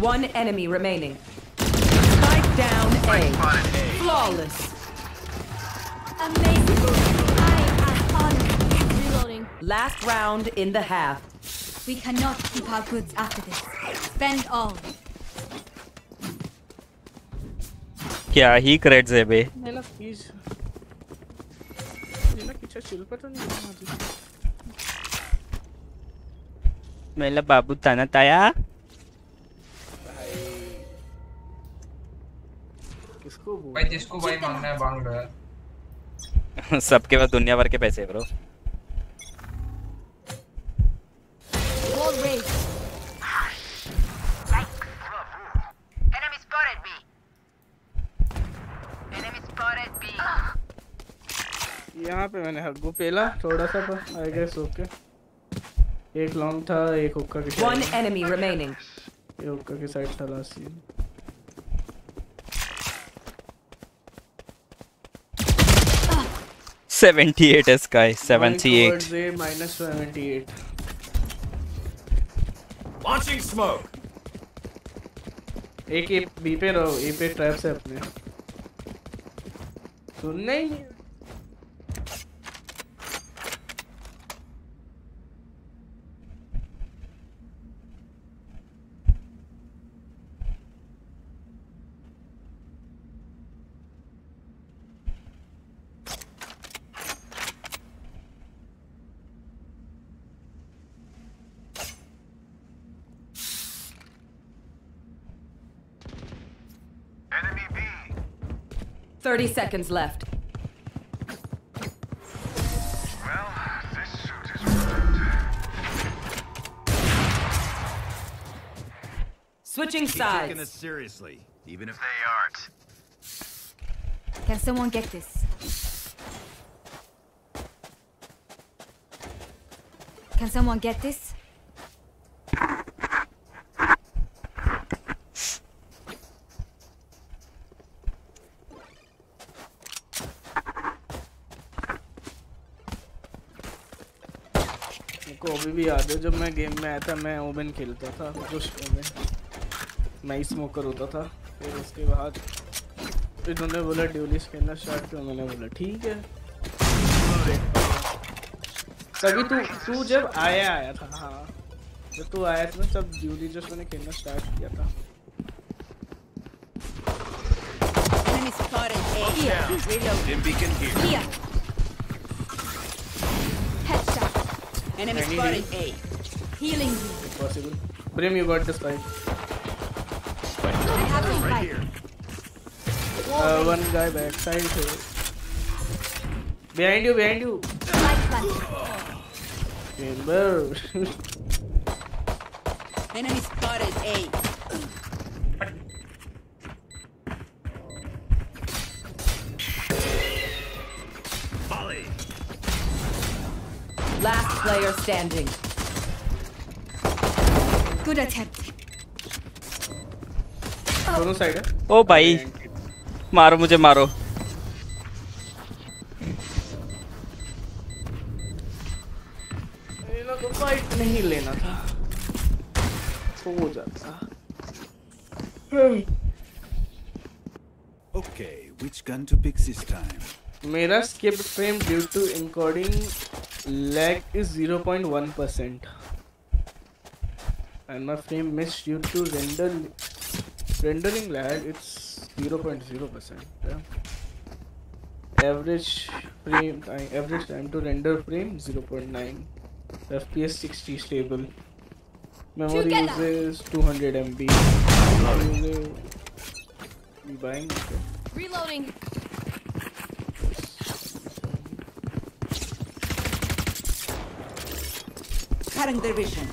One enemy remaining. Spike down A. Flawless. Amazing. I am honored. Reloading. Last round in the half. We cannot keep our goods after this. Spend all. क्या ही creds है बे? मेरा fees मेरा किच्छा शिल्पा तो नहीं है मेरा बाबू ताना ताया। किसको भाई जिसको भाई मांगना है मांग लो यार। सबके पास दुनिया भर के पैसे bro Wall raised. Enemy spotted B. Enemy spotted B. यहाँ पे मैंने हग्गू पेला थोड़ा सा पर आई गेस ओके एक लॉन्ग था एक हुक्का की One side। enemy remaining. ये हुक्का की साइड था लास्ट सीन 78 है स्काई 78 minus 78 Launching smoke. एक ए बी पे रहो ए पे ट्रैप से अपने सुनने ही 30 seconds left. Well, this Switching sides. taking this seriously, even if they aren't. Can someone get this? Can someone get this? भी याद है जब मैं गेम में आया था मैं ओमेन खेलता था जोश ओमेन मैं ही स्मोकर होता था फिर उसके बाद इन्होंने बोला ड्यूलिस खेलना स्टार्ट किया मैंने बोला ठीक है तभी तू तू जब आया आया था हाँ जब तू आया था ना तब ड्यूली जस्ट मैंने खेलना स्टार्ट किया था Enemy spotted A. Here. Reload. Dim beacon here. Here. Enemy spotted. Hey. Healing you. If possible. Brim, you got the spike. Spike. I have spike. Right here. Uh, one guy back. here. Behind you, behind you. Remember. Enemy spotted. A. standing. Good attempt. दोनों side है ओ भाई मारो मुझे मारो fight नहीं लेना था हो जाता Okay, which gun to pick this time? मेरा skip frame due to encoding lag is 0.1 percent and my frame miss due to render rendering lag it's 0.0 percent yeah. average frame time average time to render frame 0.9 fps 60 stable memory Together. uses 200 mb. Reloading. cutting their vision.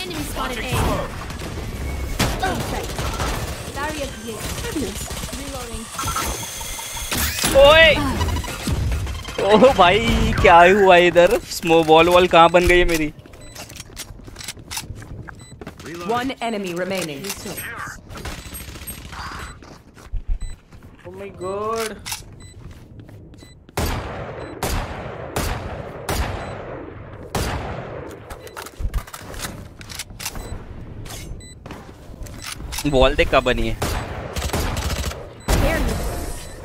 Enemy spotted A. ओ भाई क्या हुआ इधर? स्मो ball wall कहाँ बन गई है मेरी? One enemy remaining oh my God ball दे कब बनी है।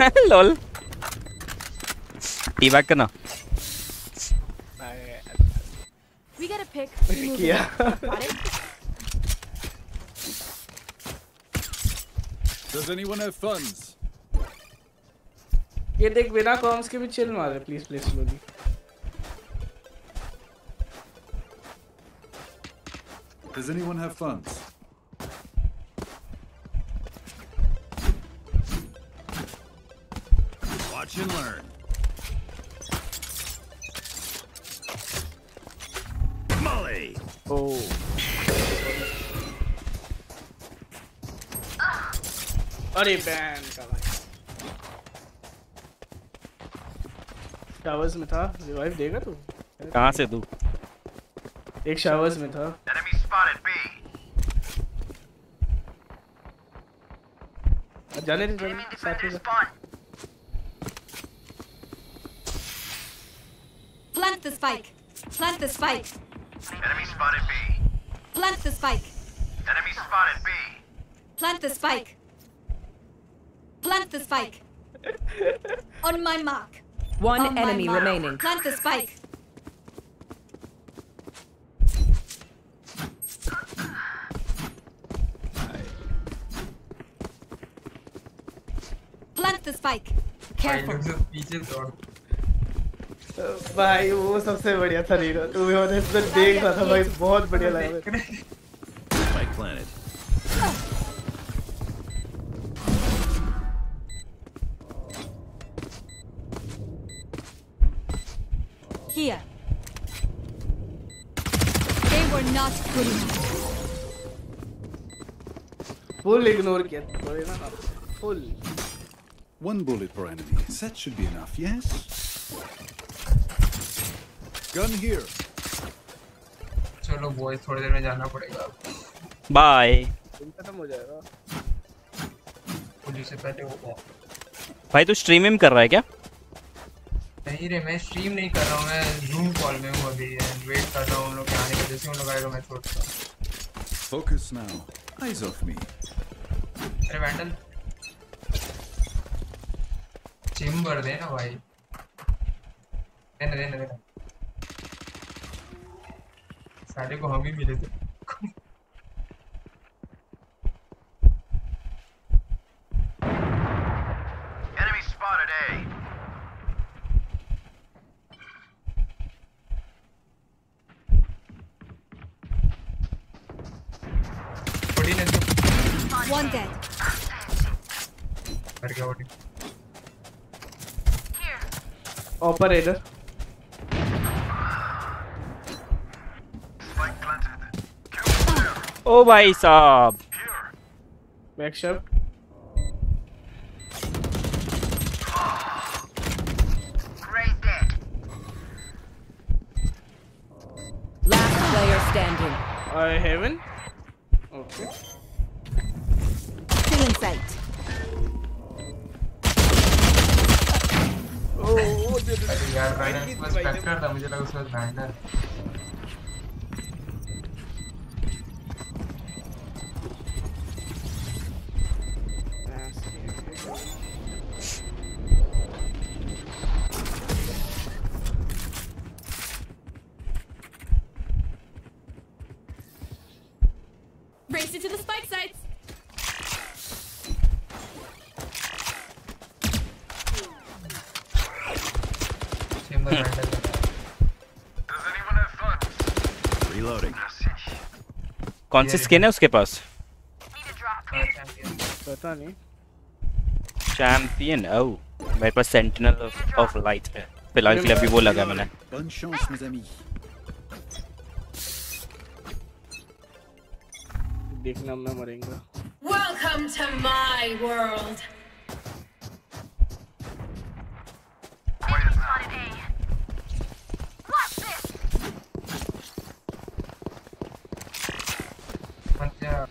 लॉल। टी बैक करना। वी गेट अ पिक ये देख बिना कॉम्स के भी चिल मार रहा please please slowly does anyone have funds Watch and learn. Molly. Oh. अरे बैन का भाई शावर्स में था रिवाइव देगा तू कहाँ से तू एक शावर्स में था Enemy spotted B. जाने दे जाने दे, साथ में Plant the spike. Plant the spike. Enemy spotted B. Plant the spike. Enemy spotted B. Plant the spike. Plant the spike. On my mark. One On enemy mark. remaining. Plant the spike. Plant the spike. Careful. भाई वो सबसे बढ़िया था Nero तू भी honest मैं देख रहा था भाई बहुत बढ़िया लगा मेरे Spike planted. Here. They were not good enough. Full ignore किया थोड़े ना full One bullet per enemy. That should be enough, yes? Gun here. चलो बॉय थोड़ी देर में जाना पड़ेगा। बाय खत्म हो जाएगा। पुलिस से पहले हो गया। भाई तू स्ट्रीम में कर रहा है क्या? नहीं रे मैं स्ट्रीम नहीं कर रहा हूँ मैं जूम कॉल में हूँ अभी एंड वेट कर रहा हूँ उन लोग के आने का जैसे उन लोग आएगा मैं छोड़ता हूँ Focus now. Eyes off me. अरे वैंडल जिम भर दे ना भाई। देना देना देना। साढ़े को हम ही मिले थे Enemy spotted A. One dead. मर गया ओ भाई साहब। कौन सी स्किन है उसके पास? पता नहीं चैंपियन ओ मेरे पास सेंटिनल ऑफ़ लाइट है। फ़िलहाल के लिए अभी वो लगा मैंने. देखना मैं मरेंगे। Welcome to my world. मतलब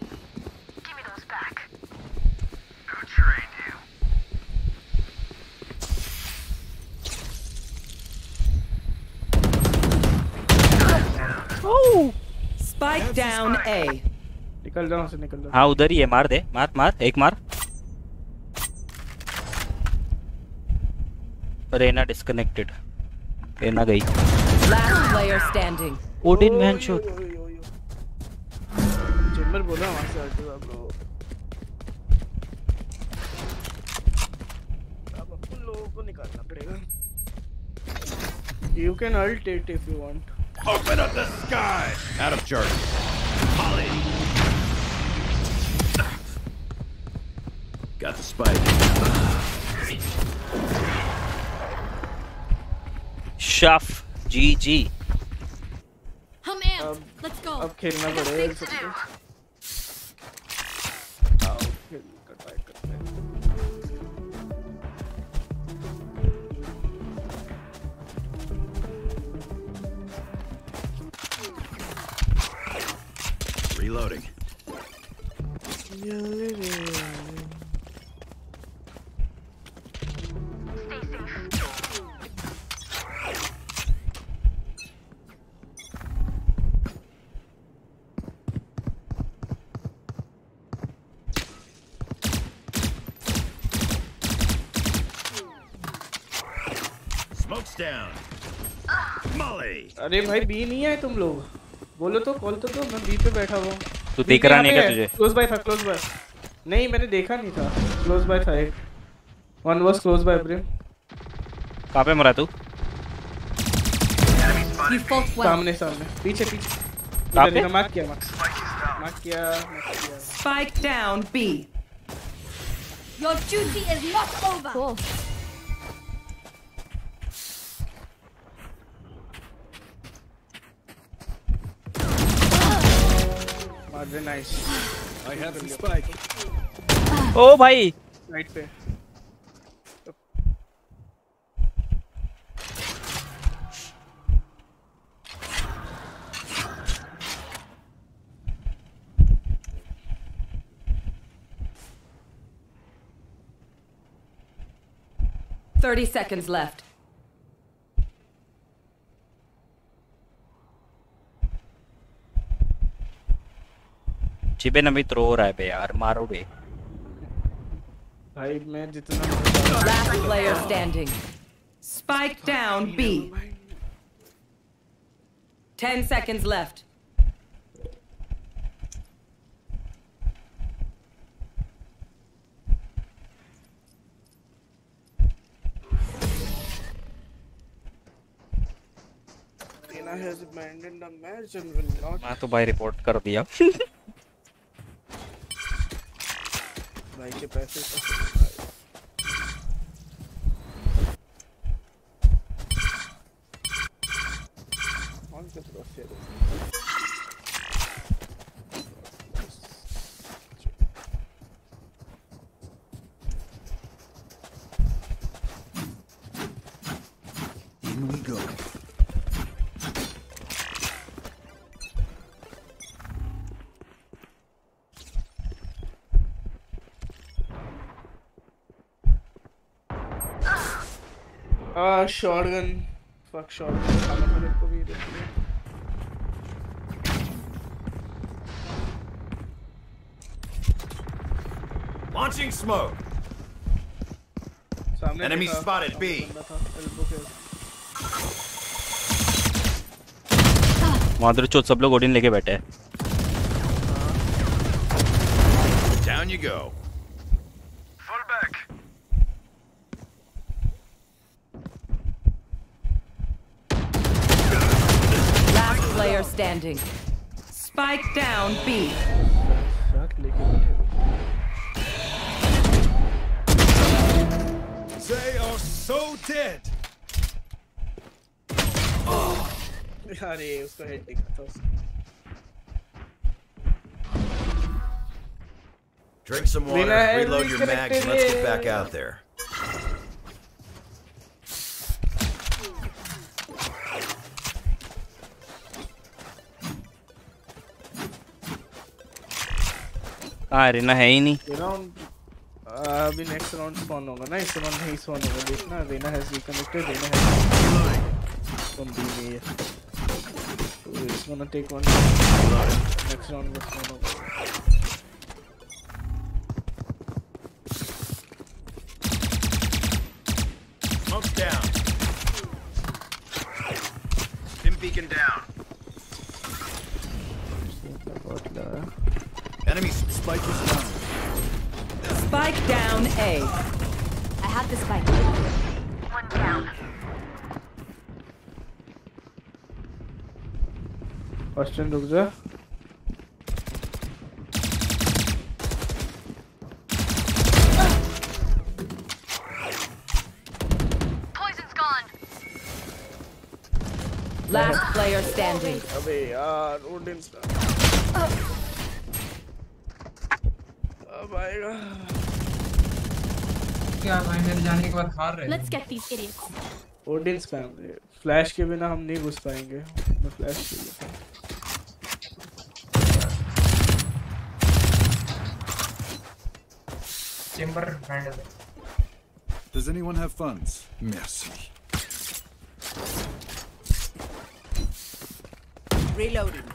Spike down A. निकल जाओ से निकल जाओ हाँ उधर ही है मार दे मार मार एक मार रेना डिस्कनेक्टेड रेना गई Last player standing. Odin man shot Chamber बोला वहाँ से हटो आप लोग अब अपन लोगों को निकालना पड़ेगा You can ult it if you want. Open up the sky! Out of charge. Holly! the spike. Shuff GG. Um, Let's go. Um, okay, remember it is. अरे भाई बी नहीं आए तुम लोग बोलो तो कॉल तो दो मैं बी पे बैठा हुआ हूँ तू देख रहा नहीं क्या तुझे? क्लोज बाय था क्लोज बाय नहीं मैंने देखा नहीं था क्लोज बाय था एक one was close by Brim कहाँ पे मरा तू. सामने सामने पीछे पीछे कहाँ पे? मार्क किया मार्क किया down B. Your duty is not over. Cool. मार दे nice I have the spike. ओ भाई राइट पे Thirty seconds left. चिबे नबी थ्रो हो रहा है बे यार मारो बे भाई मैं जितना Last player standing. Spike down B. Ten seconds left. Reina has abandoned the match and will not मैं तो भाई रिपोर्ट कर दिया भाई के पैसे का कौन से आ शॉटगन फक शॉटगन को भी दे लॉन्चिंग स्मोक सामने एनिमी स्पॉटेड बी मादर चोट सब लोग ओडिन लेके बैठे हैं। Down you go standing. Spike down B. साथ लेके बैठे They are so dead. अरे उसका हेड दिखा था उसका Drink some water, Lena, I reload your mags, and let's get back reconnected. out there. हाँ रेना है ही नहीं ये राउंड अभी नेक्स्ट राउंड स्पॉन होगा ना इस राउंड नहीं स्पॉन होगा देखना Reyna has reconnected Reyna has from B में ये so it's gonna take one next round में स्पॉन होगा ऑस्टिन रुक जा Poison's gone. Last player standing. अबे यार ओडिन अब आएगा क्या भाई मेरे जाने के बाद हार रहे हैं। Let's get these idiots. Odin spam flash के बिना हम नहीं घुस पाएँगे मैं फ्लैश चाहिए Chamber handle Does anyone have funds? Merci. Reloading.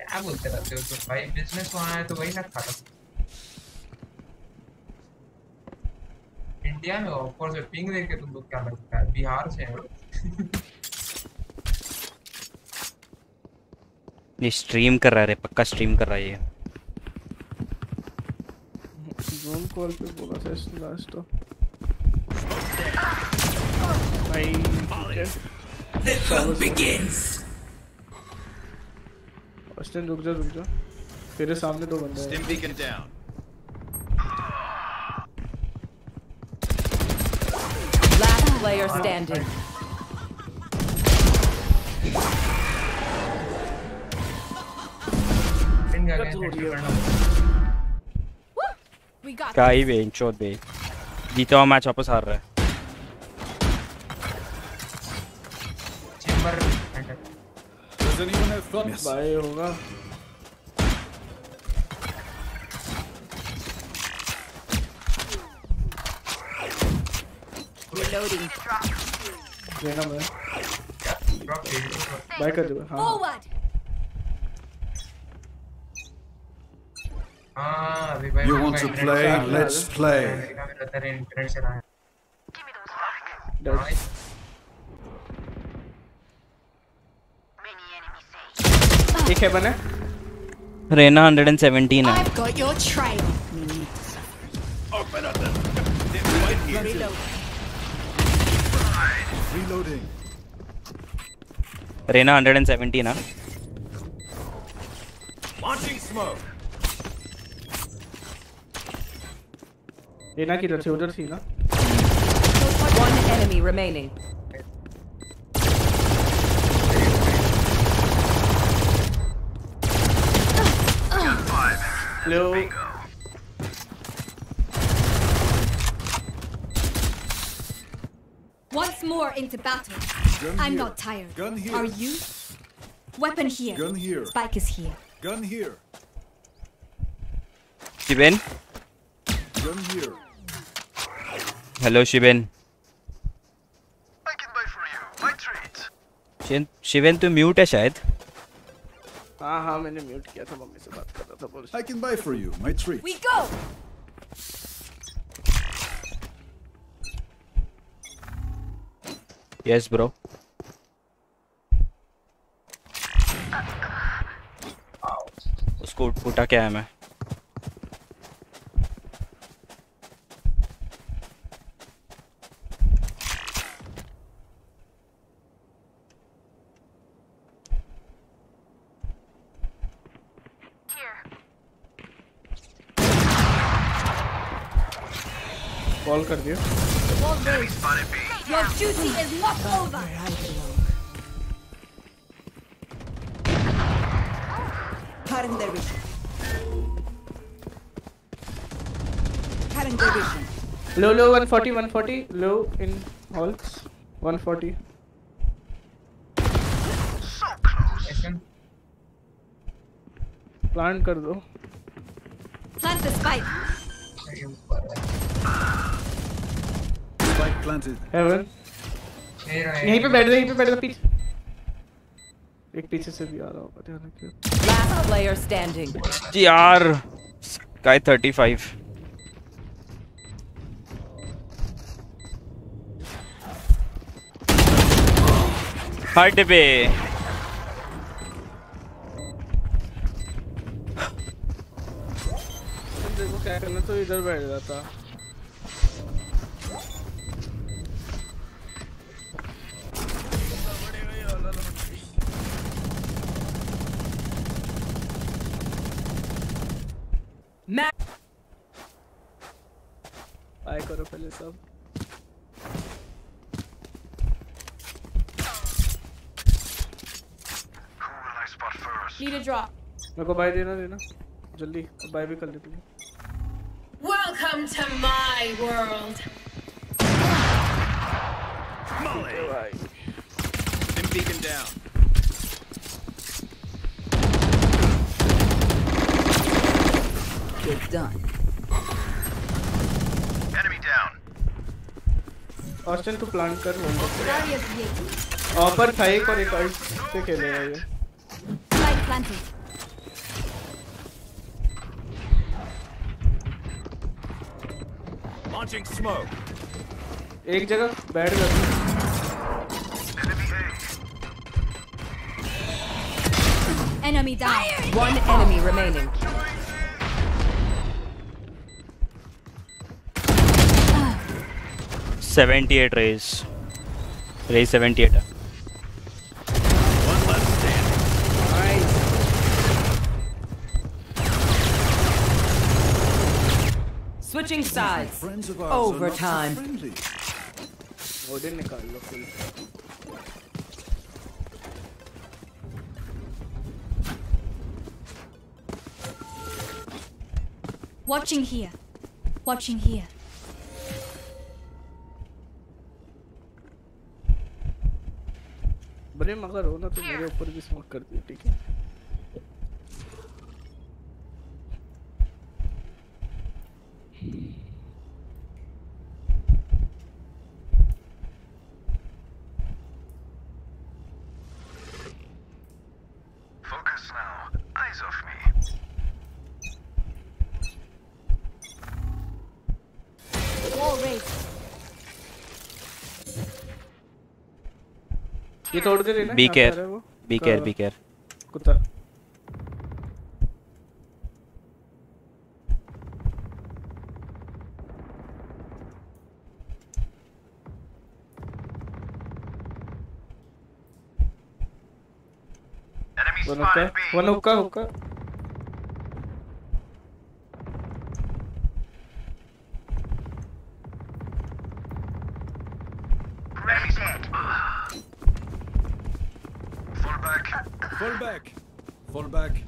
क्या बोलते रहते हो तुम भाई बिज़नेस वहाँ है तो वही ना खाता इंडिया में हो ऊपर से पिंग देख के तुम लोग क्या लगता है बिहार से हो ये स्ट्रीम कर रहा है रे पक्का स्ट्रीम कर रहा है ये जूम कॉल पे बोला था इसने लास्ट तो भाई ठीक है begins. ऑस्टिन रुक जा रुक जा तेरे सामने दो बंदे हैं beacon down. Last player standing. का दिक्कत हो रही है We got क्या ही बे चौथ बे जीता हुआ मैच वापस हार रहा है चेंबर have Reloading. दो हाँ. हाँ भाई You मेरे want को to internet play? से आ रहा है। Let's play. अमेरिका में रहता है इंटरनेट से रहा है Nice. एक है बने रेना 117 है I've got your trail. Open up the. Reload. Reloading. Raina 117 है Launching smoke. They're not getting two, they're. One enemy remaining. Hello. Once more into battle. I'm not tired. Gun here. Are you? Weapon here. Gun here. Spike is here. Gun here. Keep in. Gun here. Hello Shiven Shiven Shiven तू mute है शायद हाँ हाँ मैंने mute किया था mummy से बात कर रहा था बोल I can buy for you. My treat. We go. Yes bro उसको उठ- उठा क्या है मैं कॉल कर दिया। लो लो 140 140 लो इन हॉल्स 140 प्लांट कर दो। Plant the spike Spike planted. Haven यहीं पे बैठ जा यहीं पे बैठ जा पीछे। एक पीछे से भी आ रहा होगा ध्यान रखियो। Last player standing. जी यार स्काई 35 हट बे। देखो क्या करना तो इधर बैठ जाता। आए करो पहले सब Need a drop. मेरे को बाय देना देना जल्दी बाय भी कर ले तू Welcome to my world. भाई Been beacon down. Good done. Austin तू प्लान कर वो ऑफ़र था एक और एक और से खेले हैं ये एक जगह बैठ गए Enemy down. One enemy remaining. 78 rays. Raise 78. One left Switching sides. Overtime. Watching here. Watching here. बड़े मगर हो ना तो मेरे ऊपर भी स्मोक कर दियो ठीक है? Focus now. Eyes off me. Wall raised. ये तोड़ के देना बी केयर है बी केयर बी केयर कुत्ता। वन हुक्का वन हुक्का हुक्का Fall back. Fall back.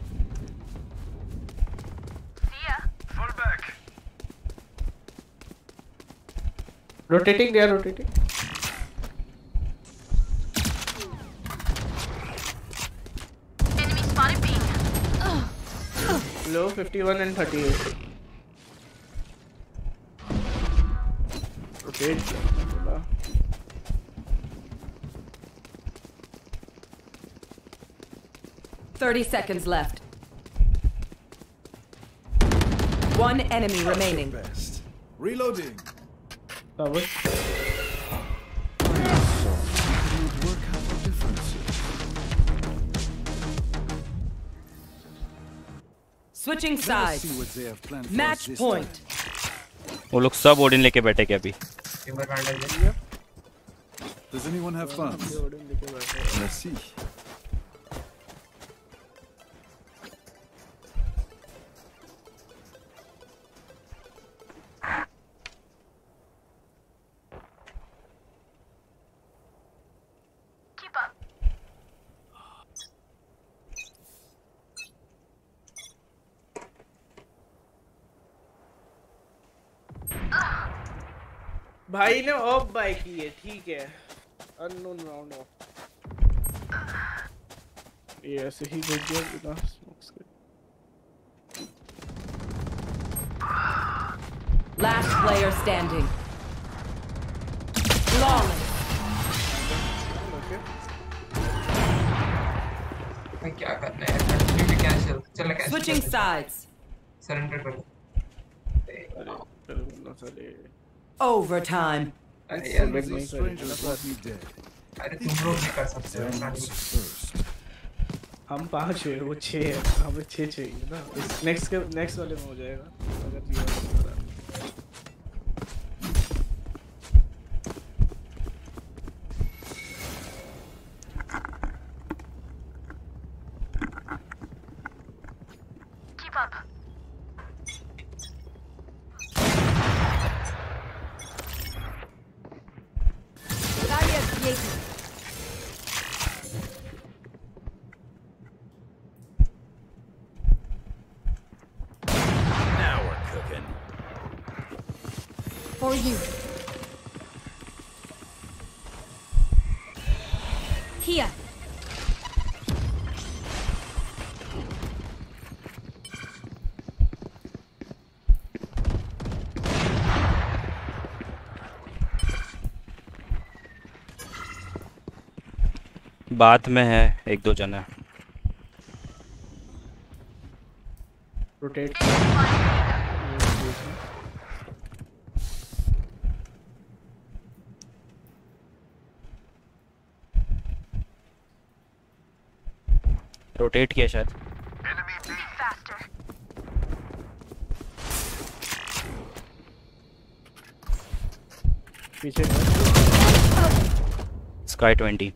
Fall back. Rotating, they are rotating. Enemy spotted ping. Low 51 and 38. Okay. 30 seconds left. One enemy That's remaining. Best. Reloading. That was. Switching sides. Match point. वो लोग सब Odin लेके बैठे क्या अभी? Does anyone have fun? Let's see. भाई ने of bye की है ठीक है। अननोन राउंड ऑफ़ ये ऐसे ही घुस गया बिना स्मोक्स के। Last player standing. Flawless. मैं क्या करना है? कंटिन्यू भी कैंसिल चलो कैंसिल Switching sides. सरेंडर कर चलो ना चले। Overtime. अरे यार Select नहीं Strangers करेंगे want me dead. अरे तुम लोग भी कर सकते हो ऐसा Animals नहीं। first. हम पाँच है वो छह है हमें छह चाहिए ना इस नेक्स्ट के नेक्स्ट वाले में हो जाएगा अगर ये हो रहा है। Keep up. Barrier created. Now we're cooking. For you. Here. बात में है एक दो जना। रोटेट रोटेट किया शायद। पीछे स्काई ट्वेंटी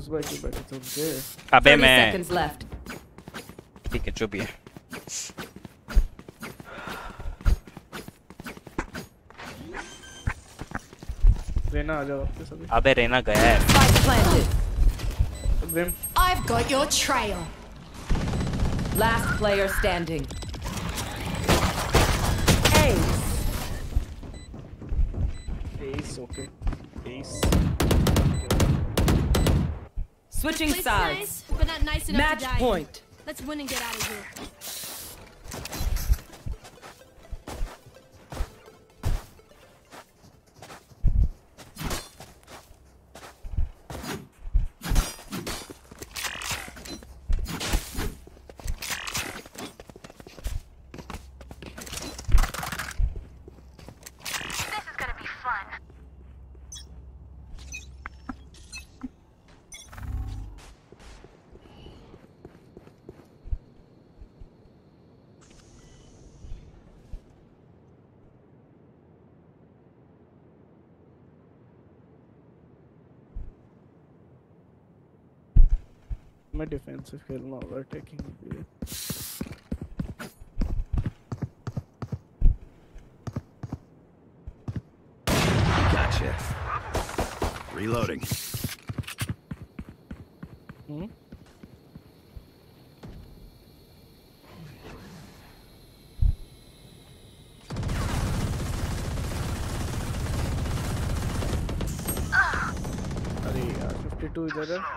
इतना क्लोज बाय क्यों बैठे थे उनके अबे 30 मैं seconds left. ठीक है जो भी है रेना आ जाओ आपके सभी अबे रेना गया है Spike planted. Brim I've got your trail. Last player standing. Ace. Ace, okay. Switching sides. nice, but not nice enough Match to die. point. Let's win and get out of here. मैं defensive खेलना होगा attacking के लिए Gotcha. Reloading. हम्म अरे यार 52 इधर है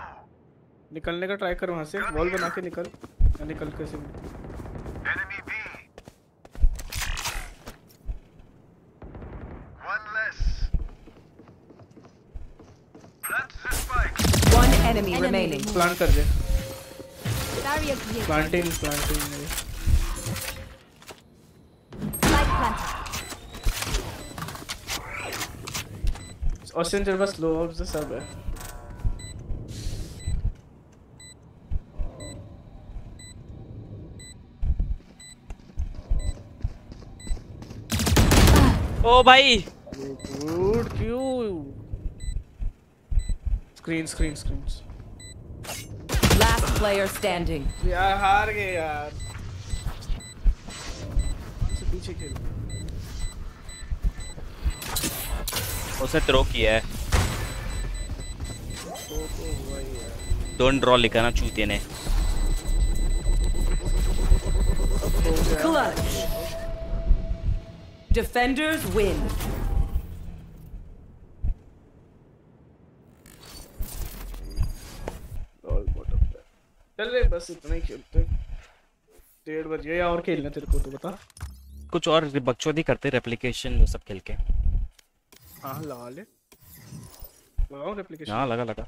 निकलने का ट्राई कर वहाँ से। वॉल बना के निकल। या निकल कैसे enemy, remaining. प्लांट कर दे. प्लांटिंग प्लांटिंग Light तेरे पास लो ऑफ़ द सब है ओ भाई। गुड क्यों screen screen screen Last player standing. यार हार गए यार। से पीछे खेल उसने थ्रो किया है। तो तो हुआ ही यार डोंट ड्रॉ लिखा ना चूतिए ने। Defenders win. ऑल चल रे बस इतना ही खेलते डेढ़ बज गया और खेलना तेरे को तो बता। कुछ और बकचोदी करते रेप्लिकेशन वो सब खेल के। हाँ लगा ले। लगाओ रेप्लिकेशन हाँ लगा लगा।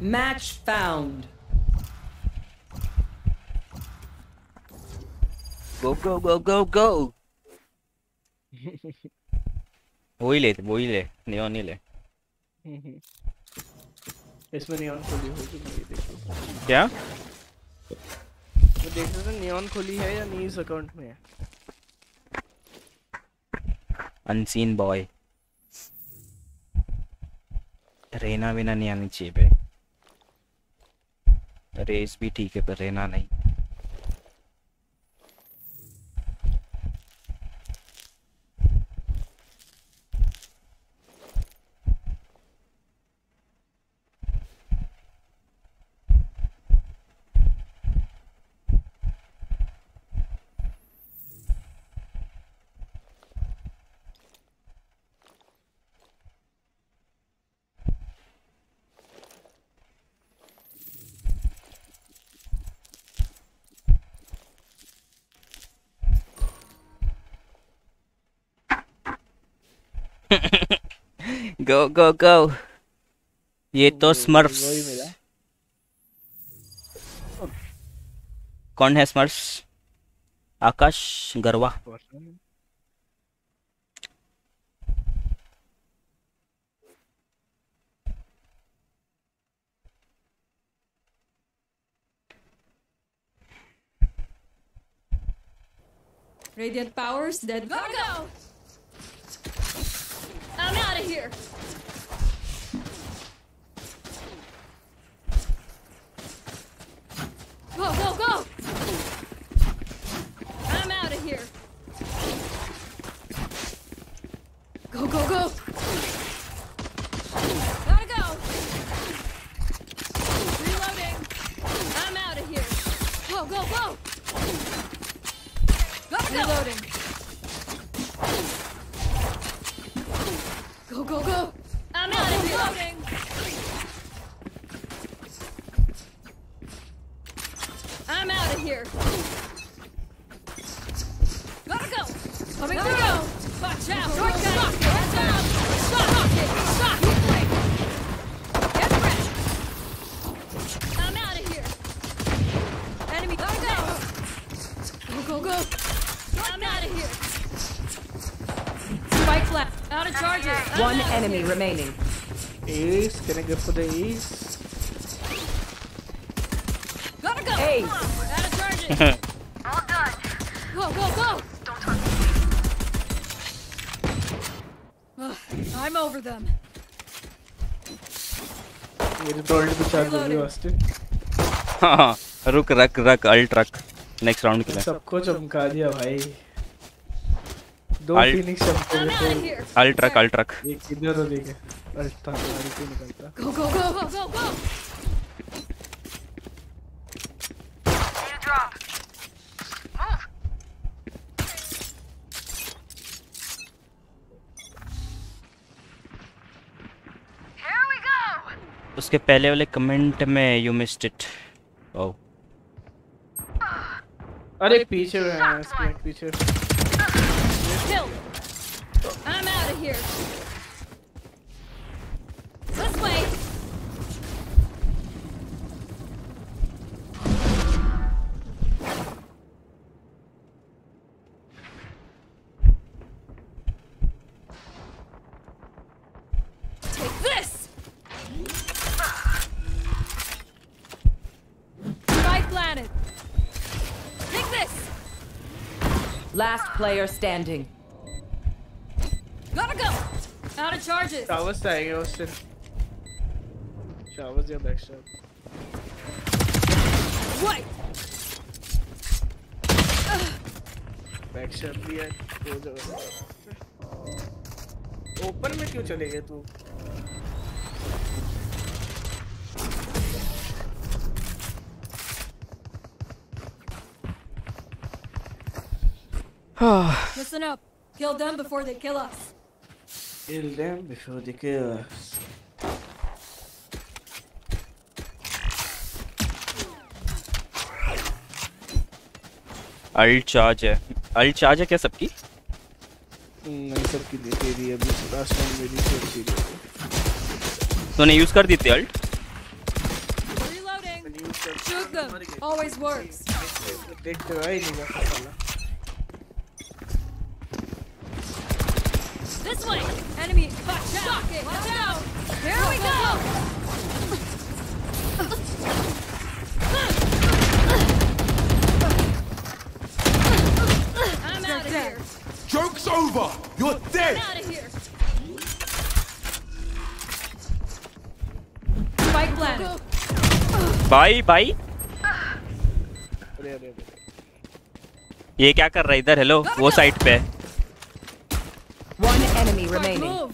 Match found. गो गो गो गो गो वो ही ले वो ही ले नियॉन ही ले इसमें नियॉन खोली होगी देखो क्या वो देख रहे थे नियॉन खोली है या इस अकाउंट में है अनसीन बॉय रेना बिना नहीं आनी चाहिए रेस भी ठीक है पर रहना नहीं। गो गो गो ये तो स्मर्फ्स कौन है Smurfs Akash Garwa. Radiant powers that Virgo! I'm out of here. Go, go, go. I'm out of here. Go, go, go. Gotta go. Reloading. I'm out of here. Go, go, go. Gotta go. Reloading. Go, go. I'm out of here. Ace, can I go for the ace? Gotta go. Hey. Out of charges. All done. Go, go, go. Ugh, I'm over them. मेरे तो alt पे charge हो गई Austin हाँ हाँ, रुक रख रख अल्ट रख नेक्स्ट राउंड के लिए सबको चमका दिया भाई दो फिनिक्स चमके अल्ट रख अल्ट रख एक इधर और एक उसके पहले वाले कमेंट में यू मिस्ड इट ओ अरे पीछे पीछे। Last player standing. Gotta go. Out of charges. Showers से आएंगे ऑस्टिन शावर्स या back shot Right. Back shot भी है दो जगह ओपन में क्यों चले गए तू Listen up. Kill them before they kill us. Kill them before they kill us. Ult charge है अल्ट चार्ज है क्या सबकी नहीं सबकी दे तेरी अभी लास्ट टाइम मेरी सबकी दे तूने यूज़ कर दी ult Shoot them. Always works. This way. Enemy. Watch out. Watch out. Here we go. I'm out of here. Joke's over! You're I'm dead! out of here. Spike planet. Bye bye अरे अरे अरे ये क्या कर रहा है इधर hello वो साइड पे है One enemy Spike remaining. move.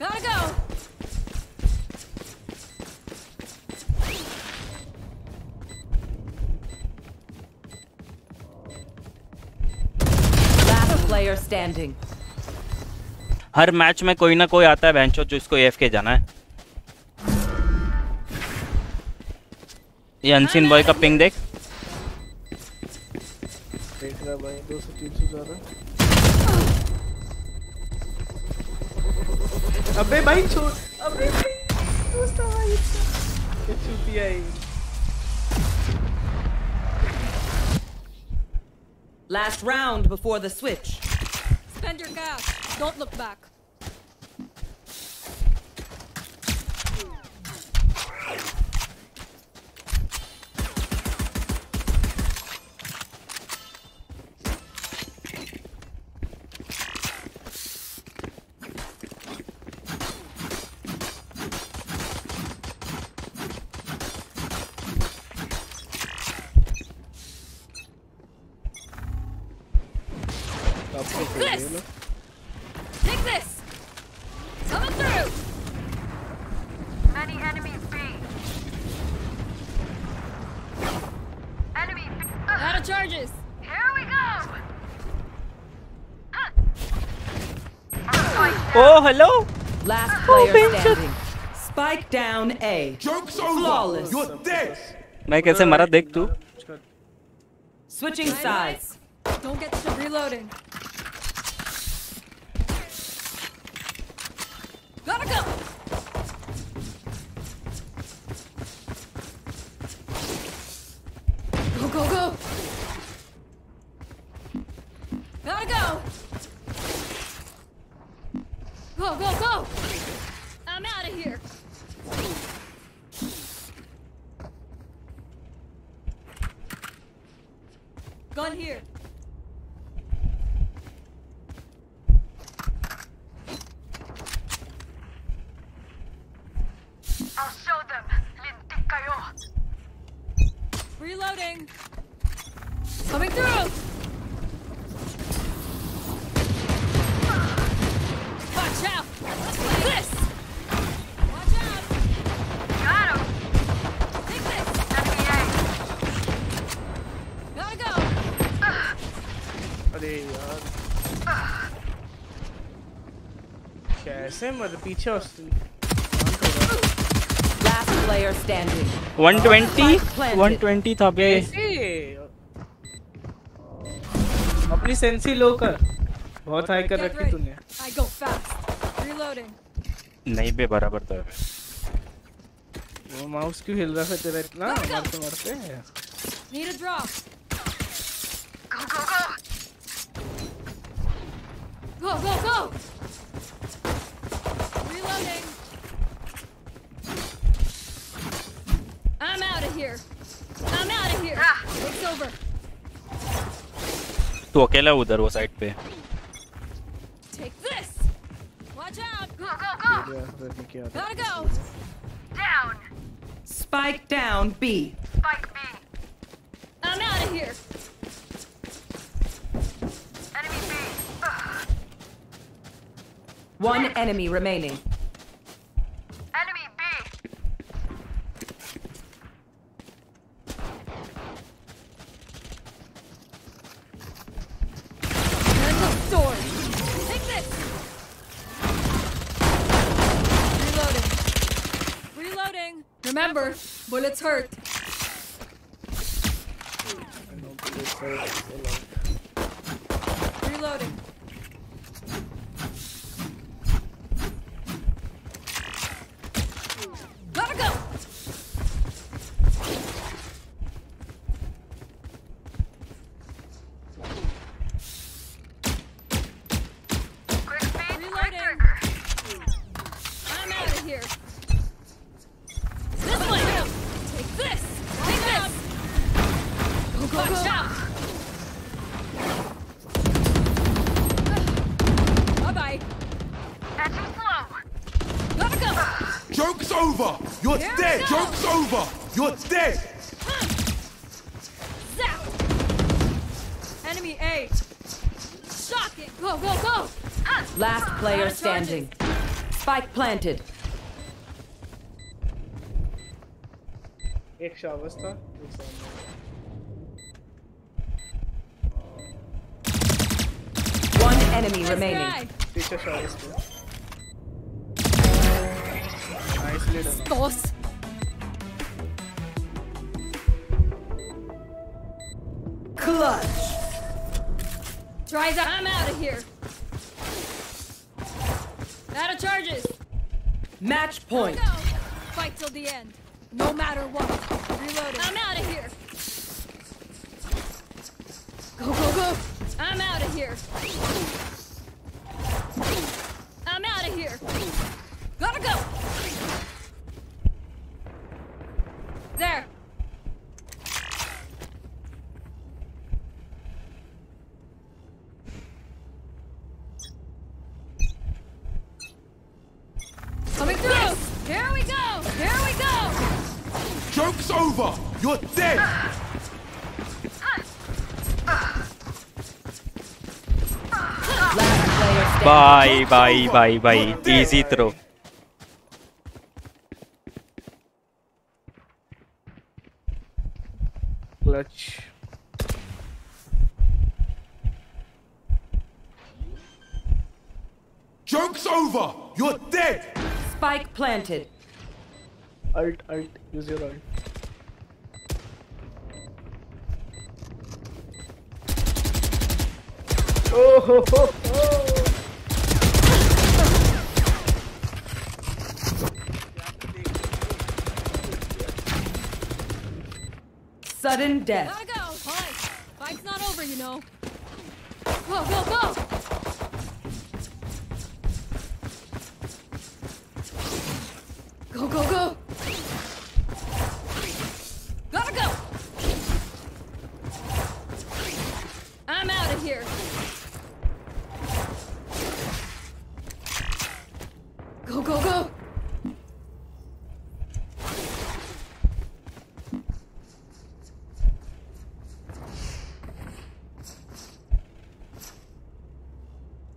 Gotta go. Last player standing. हर मैच में कोई ना कोई आता है बेंचो जो इसको एफ़ के जाना है ये अनसीन बॉय का पिंग देख देख रहा भाई दो सौ तीन सौ ज़्यादा अबे भाई छोड़ अबे भाई दूसरा भाई ये चूतिया है Last round before the switch. Spend your gas. Don't look back. Hello. Last Oh, player oh, standing. Spike down A. Joke's Flawless. You're dead. मैं कैसे मरा देख तू Switching sides. Don't get to reloading. Gotta go. Go, go, go. Gotta go. Go, go, go. I'm out of here. Gun here. I'll show them. Lintik kayo. Reloading. Coming through. Watch out. This. Watch out. Got him. Take this. NBA. Gotta go. अरे यार कैसे मर पीछे उसकी Last player standing. 120 120 था बे अपनी sensi लो कर। बहुत हाई कर रखी. तूने. नहीं बे बराबर था वो माउस क्यों हिल रहा है तेरा इतना? मरते मरते Need a drop. तू अकेला है उधर वो साइड पे Take this. Watch out. Go, go, go. Gotta go. Down. Spike down B. Spike B. I'm out of here. Enemy B. Ugh. One enemy remaining. কি অবস্থা One enemy remaining. Teacher shot is Nice little. Boss. Clutch. Dries up. I'm out of here. Out of charges. Match point. Fight till the end. No matter what. Reloading. I'm out of here. Go, go, go. I'm out of here. I'm out of here. Gotta go. There. over! You're dead! Bye, bye, bye, bye. Easy throw. Clutch. Joke's over! You're dead! Spike planted. Alt, alt. Use your alt. Sudden death. Gotta go. Fight. Fight's not over, you know. Go, go! Go,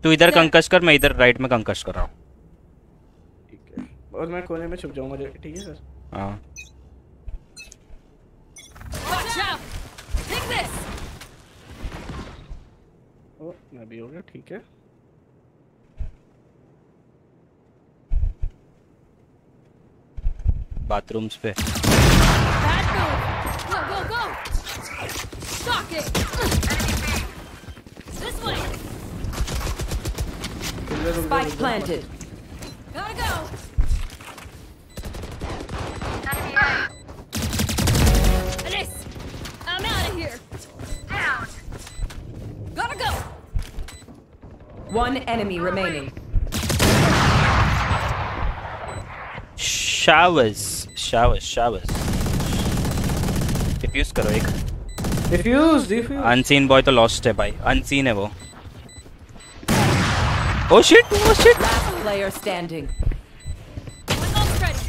तू इधर कंकश कर मैं इधर right में कंकश कर रहा हूँ। और मैं कोने में छुप जाऊँगा ठीक है सर? हाँ! ओ मैं भी हो गया ठीक है। बाथरूम्स पे। Go, go, go! Shock it! This way! Spike planted. Gotta go! This! I'm out of here! Down! Gotta go! One enemy remaining. Showers showers showers defuse करो एक डिफ्यूज डिफ्यूज अनसीन बॉय तो lost है भाई unseen है वो Oh shit oh shit Last player standing. My ult's ready!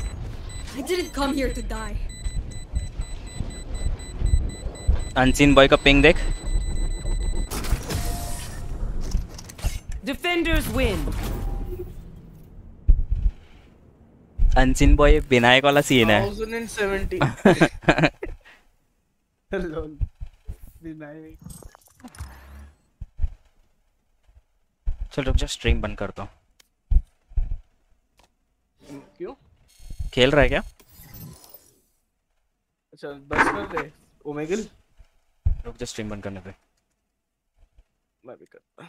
I didn't come here to die. Unseen boy का ping देख Defenders win. Unseen boy Vinayak वाला सीन है 1070 lol Vinayak चल रुक जा स्ट्रीम बंद कर दो क्यों? खेल रहा है क्या? अच्छा बस कर दे ओमेगल। रुक जा स्ट्रीम बंद करने पे। मैं भी करता